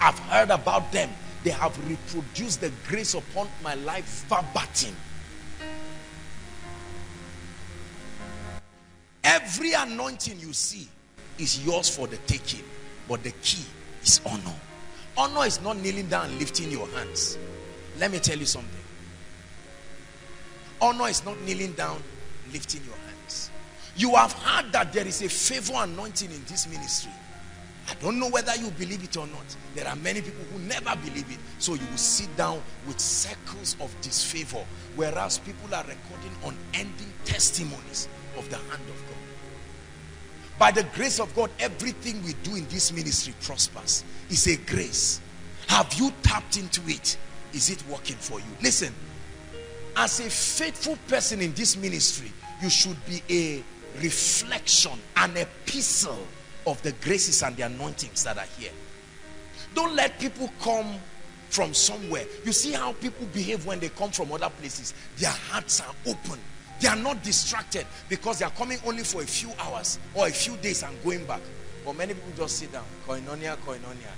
I've heard about them. They have reproduced the grace upon my life verbatim. Every anointing you see is yours for the taking. But the key is honor. Honor is not kneeling down and lifting your hands. Let me tell you something. Honor is not kneeling down, lifting your hands. You have heard that there is a favor anointing in this ministry. Don't know whether you believe it or not. There are many people who never believe it. So you will sit down with circles of disfavor. Whereas people are recording unending testimonies of the hand of God. By the grace of God, everything we do in this ministry prospers. It's a grace. Have you tapped into it? Is it working for you? Listen, as a faithful person in this ministry, you should be a reflection, and an epistle of the graces and the anointings that are here. Don't let people come from somewhere. You see how people behave when they come from other places. Their hearts are open. They are not distracted because they are coming only for a few hours or a few days and going back. But many people just sit down, koinonia, koinonia,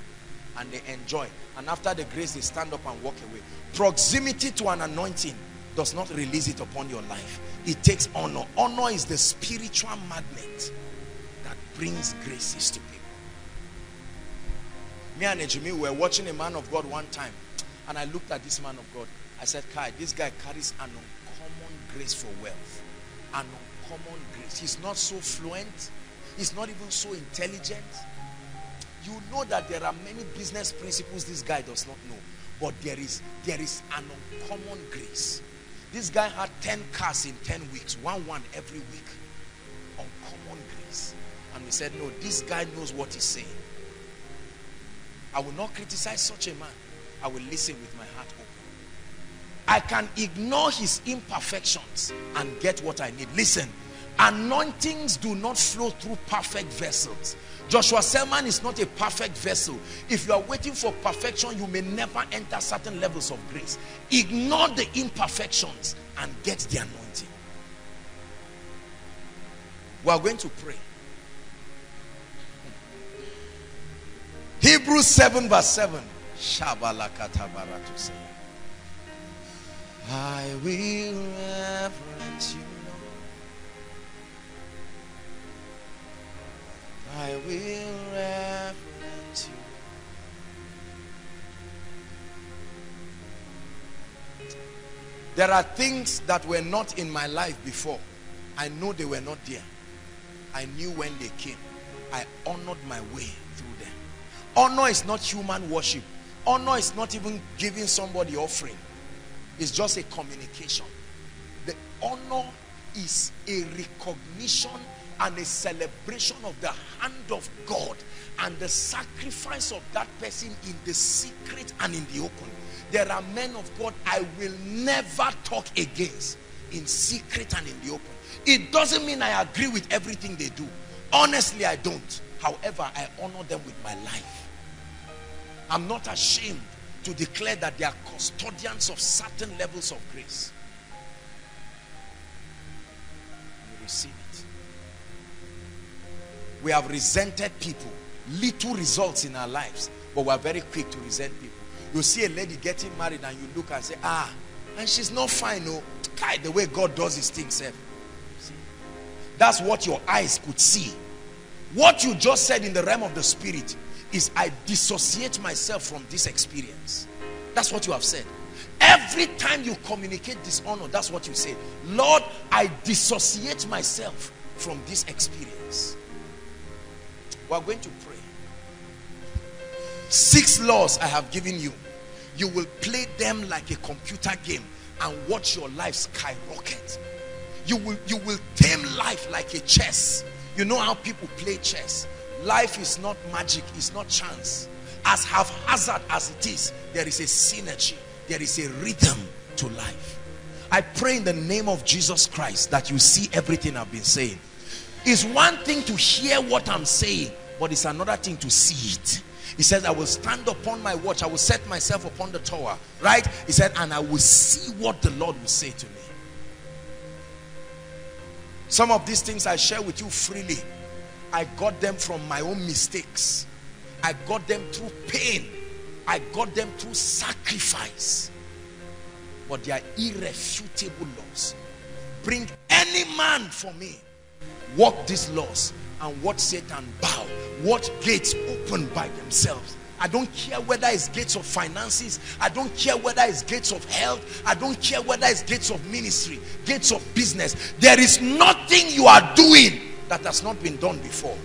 and they enjoy. And after the grace, they stand up and walk away. Proximity to an anointing does not release it upon your life. It takes honor. Honor is the spiritual magnet brings graces to people. Me and Ejimi were watching a man of God one time. And I looked at this man of God. I said, Kai, this guy carries an uncommon grace for wealth. An uncommon grace. He's not so fluent. He's not even so intelligent. You know that there are many business principles this guy does not know. But there is, there is an uncommon grace. This guy had 10 cars in 10 weeks. One one every week. And we said, no, this guy knows what he's saying. I will not criticize such a man. I will listen with my heart open. I can ignore his imperfections and get what I need. Listen, anointings do not flow through perfect vessels. Joshua Selman is not a perfect vessel. If you are waiting for perfection, you may never enter certain levels of grace. Ignore the imperfections and get the anointing. We are going to pray. Hebrews 7 verse 7. I will reverence you, Lord. I will reverence you. There are things that were not in my life before. I know they were not there. I knew when they came. I honored my way. Honor is not human worship. Honor is not even giving somebody offering. It's just a communication. The honor is a recognition and a celebration of the hand of God and the sacrifice of that person in the secret and in the open. There are men of God I will never talk against in secret and in the open. It doesn't mean I agree with everything they do. Honestly, I don't. However, I honor them with my life. I'm not ashamed to declare that they are custodians of certain levels of grace. We receive it. We have resented people. Little results in our lives, but we are very quick to resent people. You see a lady getting married and you look and say, ah, and she's not fine, no. Kind the way God does his things. See? That's what your eyes could see. What you just said in the realm of the spirit is I dissociate myself from this experience. That's what you have said. Every time you communicate dishonor, that's what you say. Lord, I dissociate myself from this experience. We are going to pray. Six laws I have given you. You will play them like a computer game and watch your life skyrocket. You will, you will tame life like a chess. You know how people play chess Life is not magic, it's not chance. As haphazard as it is, there is a synergy, there is a rhythm to life. I pray in the name of Jesus Christ that you see everything I've been saying. It's one thing to hear what I'm saying, but it's another thing to see it. He says, I will stand upon my watch. I will set myself upon the tower. Right? He said, and I will see what the Lord will say to me. Some of these things I share with you freely. I got them from my own mistakes. I got them through pain. I got them through sacrifice. But they are irrefutable laws. Bring any man for me. Walk these laws and watch Satan bow. Watch gates open by themselves. I don't care whether it's gates of finances. I don't care whether it's gates of health. I don't care whether it's gates of ministry, gates of business. There is nothing you are doing that has not been done before.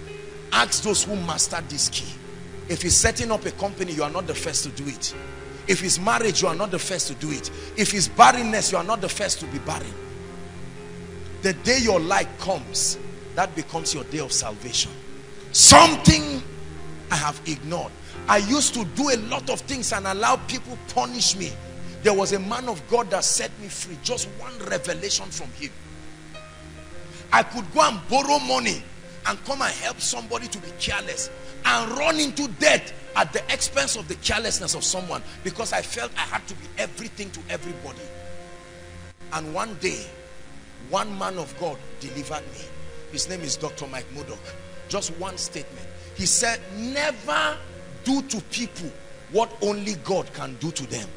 Ask those who mastered this key. If he's setting up a company, you are not the first to do it. If it's marriage, you are not the first to do it. If it's barrenness, you are not the first to be barren. The day your light comes, that becomes your day of salvation. Something I have ignored. I used to do a lot of things and allow people punish me. There was a man of God that set me free. Just one revelation from him. I could go and borrow money and come and help somebody to be careless and run into debt at the expense of the carelessness of someone because I felt I had to be everything to everybody. And one day, one man of God delivered me. His name is Dr. Mike Murdock. Just one statement. He said, never do to people what only God can do to them.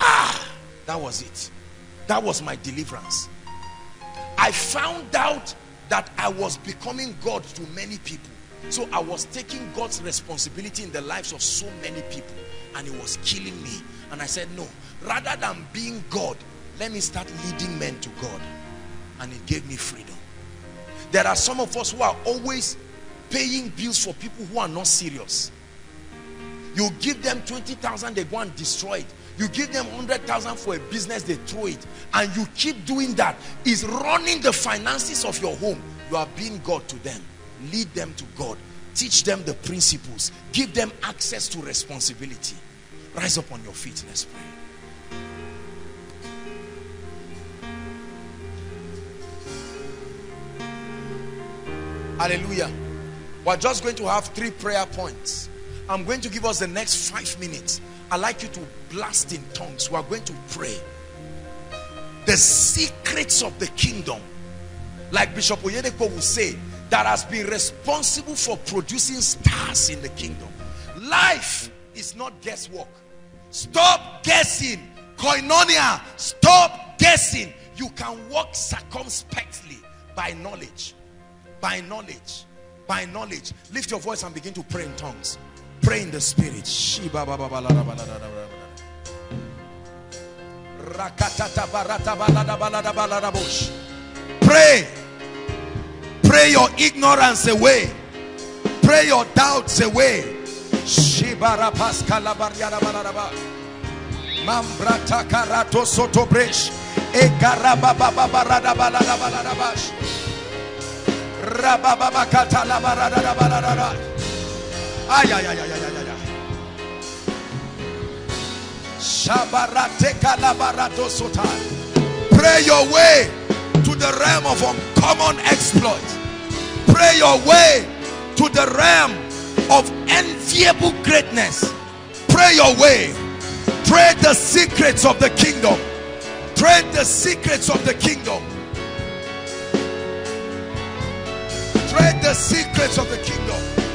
Ah, that was it. That was my deliverance. I found out that I was becoming God to many people. So I was taking God's responsibility in the lives of so many people and it was killing me. And I said, no, rather than being God, let me start leading men to God. And it gave me freedom. There are some of us who are always paying bills for people who are not serious. You give them 20,000, they go and destroy it. You give them 100,000 for a business, they throw it. And you keep doing that. Is running the finances of your home. You are being God to them. Lead them to God. Teach them the principles. Give them access to responsibility. Rise up on your feet. Let's pray. Hallelujah. We're just going to have three prayer points. I'm going to give us the next five minutes i'd like you to blast in tongues we are going to pray the secrets of the kingdom like bishop oyedepo will say that has been responsible for producing stars in the kingdom. Life is not guesswork. Stop guessing. Koinonia, stop guessing. You can walk circumspectly by knowledge. By knowledge. By knowledge. Lift your voice and begin to pray in tongues. Pray in the spirit. Pray. Pray your ignorance away. Pray your doubts away. Shibara paskala baryara balaraba. Mambrata karato soto bresh. Egaraba baba barada balada. Rababa katala barada baladara. Ay ay ay ay ay ay ay. Pray your way to the realm of uncommon exploits pray your way to the realm of enviable greatness. Pray your way. Pray the secrets of the kingdom. Pray the secrets of the kingdom. Pray the secrets of the kingdom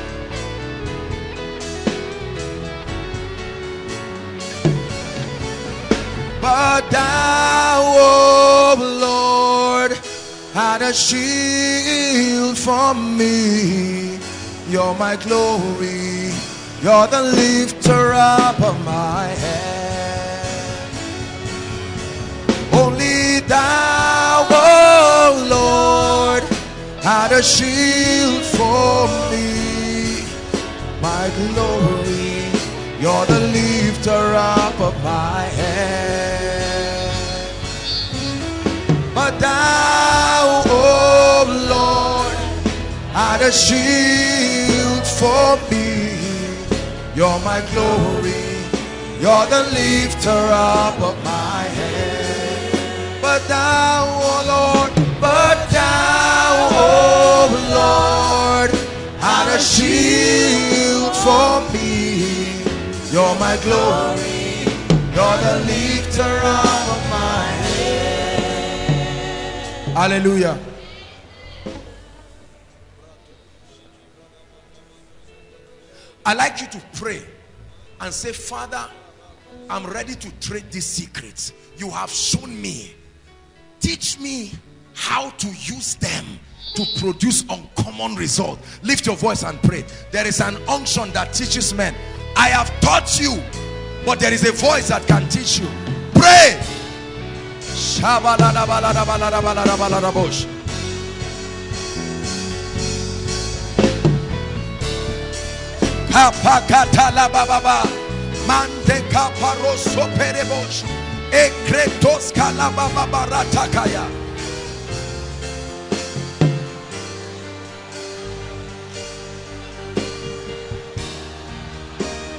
but thou oh Lord had a shield for me. You're my glory. You're the lifter up of my head. Only thou, oh Lord, had a shield for me. My glory. You're the lifter up of my head. Thou, oh Lord, art a shield for me. You're my glory. You're the lifter up of my head. But thou, oh Lord, but thou, oh Lord, art a shield for me. You're my glory. You're the lifter up of. Hallelujah. i like you to pray and say, Father, I'm ready to trade these secrets. You have shown me. Teach me how to use them to produce uncommon result. Lift your voice and pray. There is an unction that teaches men. I have taught you, but there is a voice that can teach you.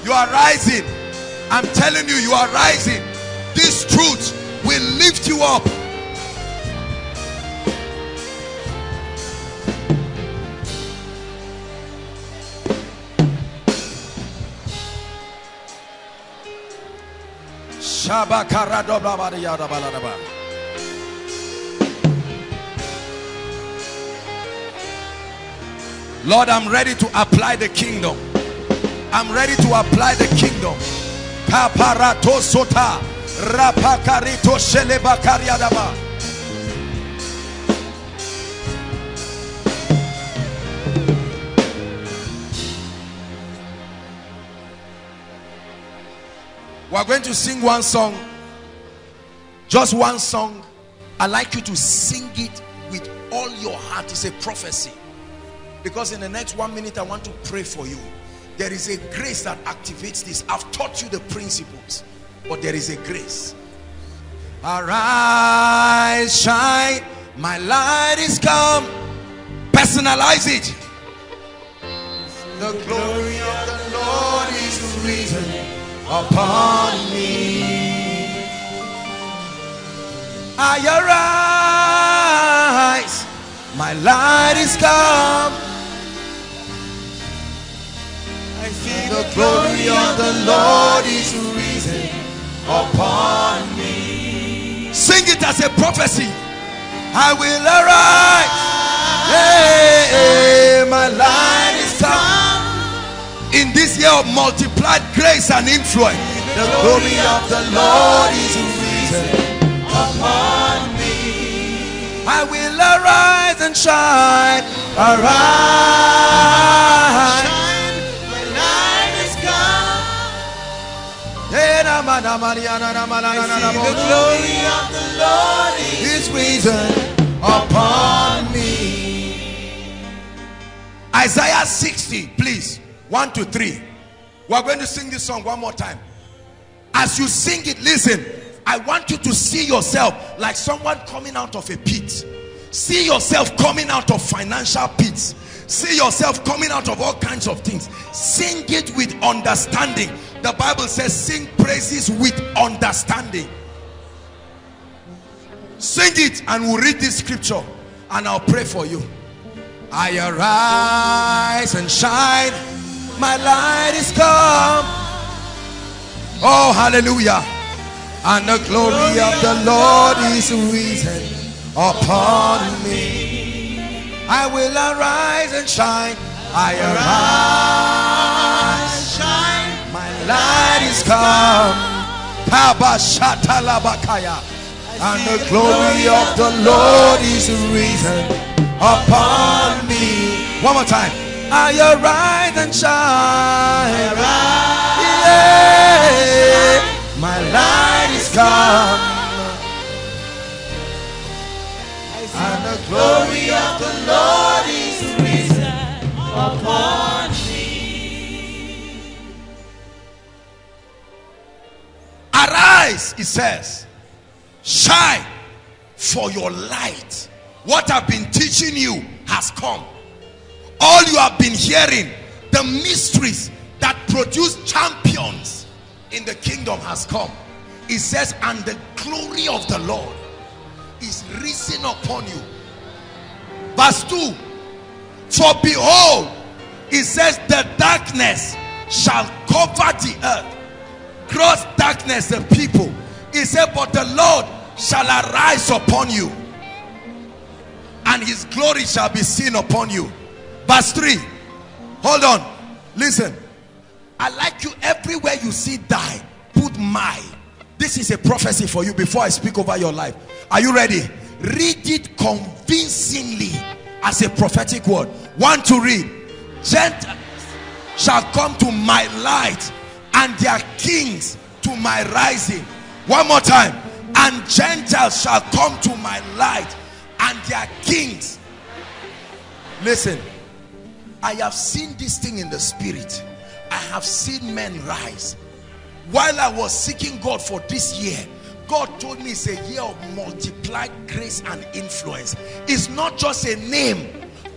You are rising. I'm telling you, you are rising. This truth will lift you up. Lord, I'm ready to apply the kingdom. I'm ready to apply the kingdom. Kaparato sota rapakarito shelebakariadaba. We're going to sing one song. Just one song. I'd like you to sing it with all your heart. It's a prophecy. Because in the next one minute, I want to pray for you. There is a grace that activates this. I've taught you the principles, but there is a grace. Arise, shine, my light is come. Personalize it. The glory of the Lord is risen upon me. I arise, my light is come. I see the glory of the Lord is risen upon me. Sing it as a prophecy. I will arise. Hey, hey, my light is come. In this year of multiplied grace and influence, the glory of the Lord is risen upon me. I will arise and shine. Arise. The glory of the Lord is risen upon me. Isaiah 60, please. One to three. We're going to sing this song one more time. As you sing it, listen. I want you to see yourself like someone coming out of a pit. See yourself coming out of financial pits. See yourself coming out of all kinds of things. Sing it with understanding. The Bible says sing praises with understanding. Sing it and we'll read this scripture and I'll pray for you. I arise and shine. My light is come. Oh, hallelujah. And the glory of the Lord is risen upon me. I will arise and shine. I arise, shine. My light is come. And the glory of the Lord is risen upon me. One more time. I arise and shine. Yeah. My light is come. And the glory Arise, he says. Shine for your light. What I've been teaching you has come. All you have been hearing, the mysteries that produce champions in the kingdom has come. It says, and the glory of the Lord is risen upon you. Verse 2 For behold, it says, the darkness shall cover the earth, gross darkness the people. He said, but the Lord shall arise upon you, and his glory shall be seen upon you. Verse 3 Hold on, listen. I like you everywhere you see die. Put my. This is a prophecy for you before I speak over your life. Are you ready? Read it convincingly as a prophetic word. One to read. Gentiles shall come to my light and their kings to my rising. One more time. And Gentiles shall come to my light and their kings. Listen, I have seen this thing in the spirit. I have seen men rise. While I was seeking God for this year, God told me it's a year of multiplied grace and influence. It's not just a name.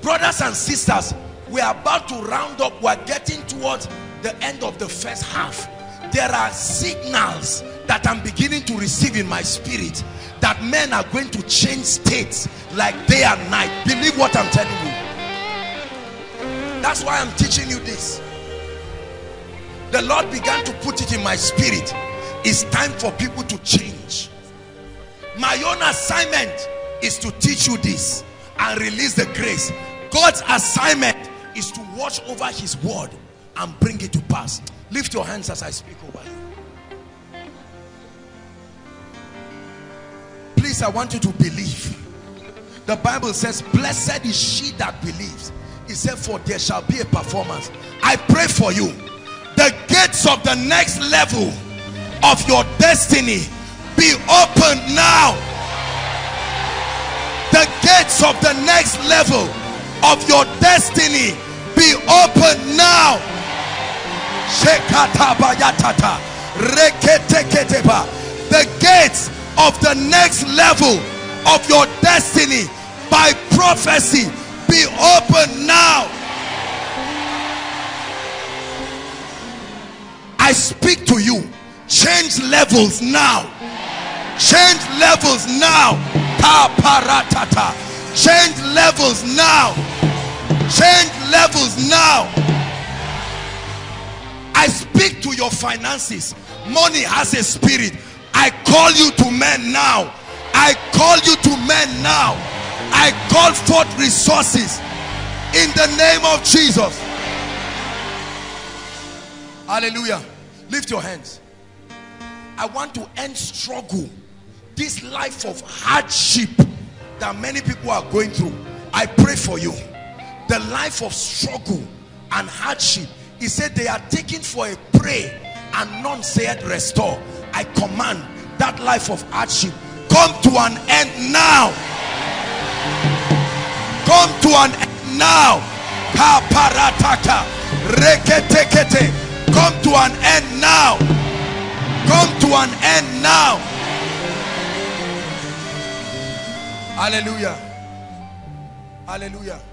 Brothers and sisters, we're about to round up. We're getting towards the end of the first half. There are signals that I'm beginning to receive in my spirit that men are going to change states like day and night. Believe what I'm telling you. That's why I'm teaching you this the Lord began to put it in my spirit it's time for people to change my own assignment is to teach you this and release the grace God's assignment is to watch over his word and bring it to pass. Lift your hands as I speak over you. Please I want you to believe. The Bible says blessed is she that believes. He said for there shall be a performance. I pray for you. The gates of the next level of your destiny be open now. The gates of the next level of your destiny be open now the gates of the next level of your destiny by prophecy be open now. I speak to you. Change levels now. Change levels now. Change levels now. Change levels now I speak to your finances. Money has a spirit. I call you to men now. I call you to men now. I call forth resources. In the name of Jesus. Hallelujah. Lift your hands. I want to end struggle. This life of hardship that many people are going through. I pray for you. The life of struggle and hardship he said they are taken for a prey and none said restore. I command that life of hardship come to an end now. Come to an end now. Kaparataka. Reketekete. come to an end now. Come to an end now. Hallelujah. Hallelujah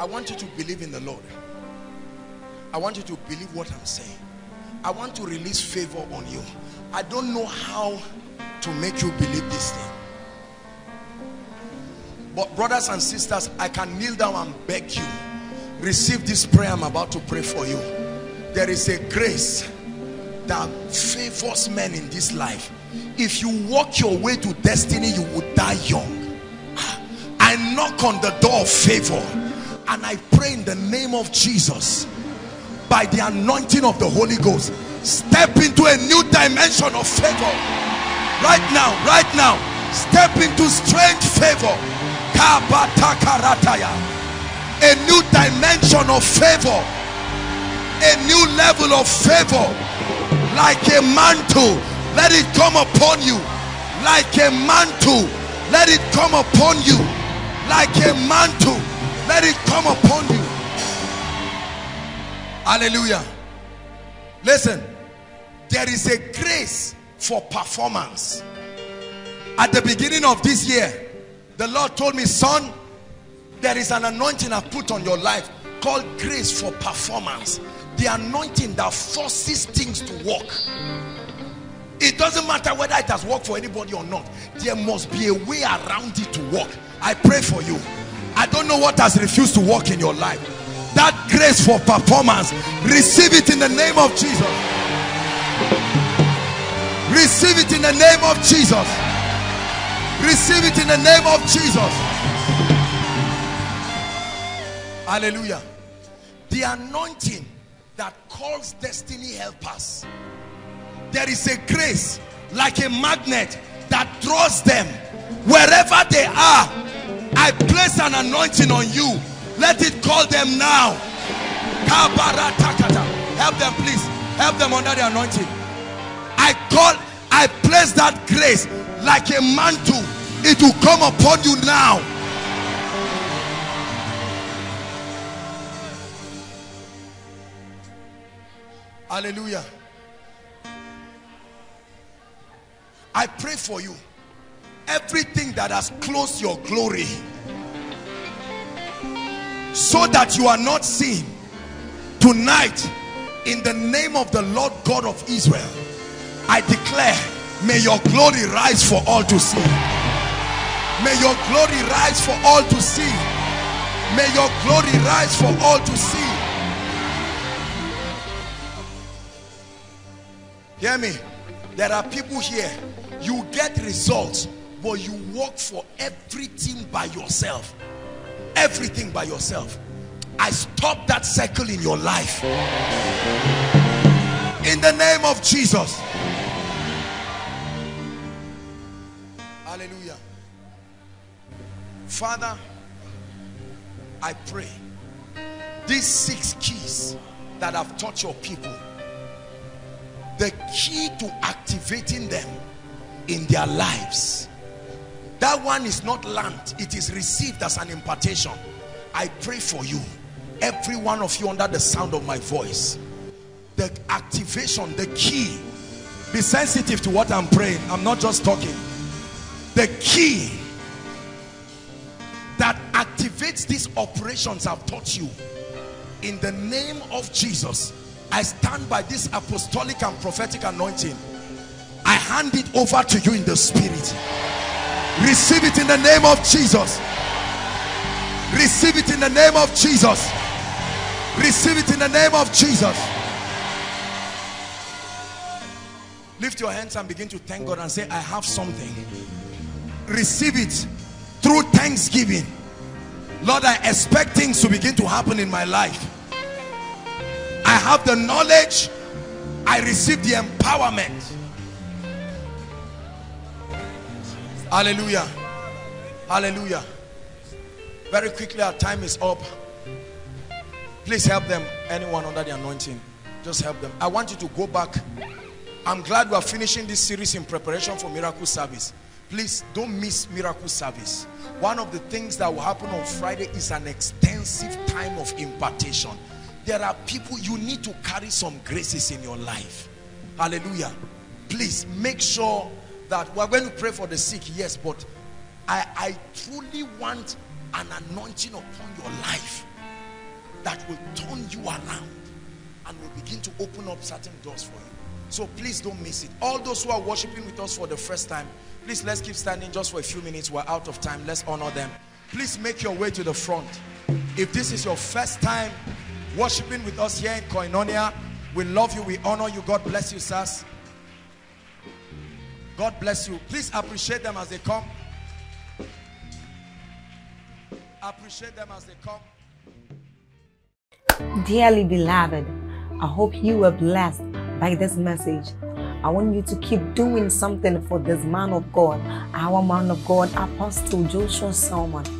I want you to believe in the Lord. I want you to believe what I'm saying. I want to release favor on you. I don't know how to make you believe this thing. But brothers and sisters I can kneel down and beg you. Receive this prayer I'm about to pray for you. There is a grace that favors men in this life. If you walk your way to destiny you will die young. I knock on the door of favor and I pray in the name of Jesus by the anointing of the Holy Ghost step into a new dimension of favor. Right now right now step into strange favor. A new dimension of favor. A new level of favor. Like a mantle let it come upon you. Like a mantle let it come upon you. Like a mantle let it come upon you. Hallelujah. Listen there is a grace for performance. At the beginning of this year the Lord told me son there is an anointing I've put on your life called grace for performance. The anointing that forces things to work. It doesn't matter whether it has worked for anybody or not. There must be a way around it to work. I pray for you I don't know what has refused to work in your life that grace for performance receive it in the name of Jesus receive it in the name of Jesus receive it in the name of Jesus Hallelujah. The anointing that calls destiny helpers. There is a grace like a magnet that draws them wherever they are. I place an anointing on you. Let it call them now. Help them, please. Help them under the anointing. I call, I place that grace like a mantle. It will come upon you now. Hallelujah. I pray for you. Everything that has closed your glory so that you are not seen tonight in the name of the Lord God of Israel. I declare may your glory rise for all to see. May your glory rise for all to see. May your glory rise for all to see. Hear me. There are people here. You get results but you work for everything by yourself. Everything by yourself. I stop that cycle in your life. In the name of Jesus. Hallelujah. Father I pray. These six keys that have taught your people the key to activating them in their lives that one is not learned it is received as an impartation. I pray for you. Every one of you under the sound of my voice. The activation the key. Be sensitive to what I'm praying. I'm not just talking. The key that activates these operations I've taught you. In the name of Jesus I stand by this apostolic and prophetic anointing. I hand it over to you in the spirit receive it in the name of Jesus. Receive it in the name of Jesus. Receive it in the name of Jesus. Lift your hands and begin to thank God and say I have something. Receive it through thanksgiving. Lord I expect things to begin to happen in my life. I have the knowledge. I receive the empowerment hallelujah. Hallelujah. Very quickly our time is up. Please help them anyone under the anointing. Just help them. I want you to go back. I'm glad we are finishing this series in preparation for miracle service. Please don't miss miracle service. One of the things that will happen on Friday is an extensive time of impartation. There are people you need to carry some graces in your life. Hallelujah. Please make sure that we're going to pray for the sick yes but I, I truly want an anointing upon your life that will turn you around and will begin to open up certain doors for you. So please don't miss it. All those who are worshiping with us for the first time please let's keep standing just for a few minutes. We're out of time. Let's honor them. Please make your way to the front. If this is your first time worshiping with us here in Koinonia we love you. We honor you. God bless you sirs God bless you please appreciate them as they come appreciate them as they come Dearly beloved, I hope you were blessed by this message. I want you to keep doing something for this man of God, our man of God, Apostle Joshua Selman.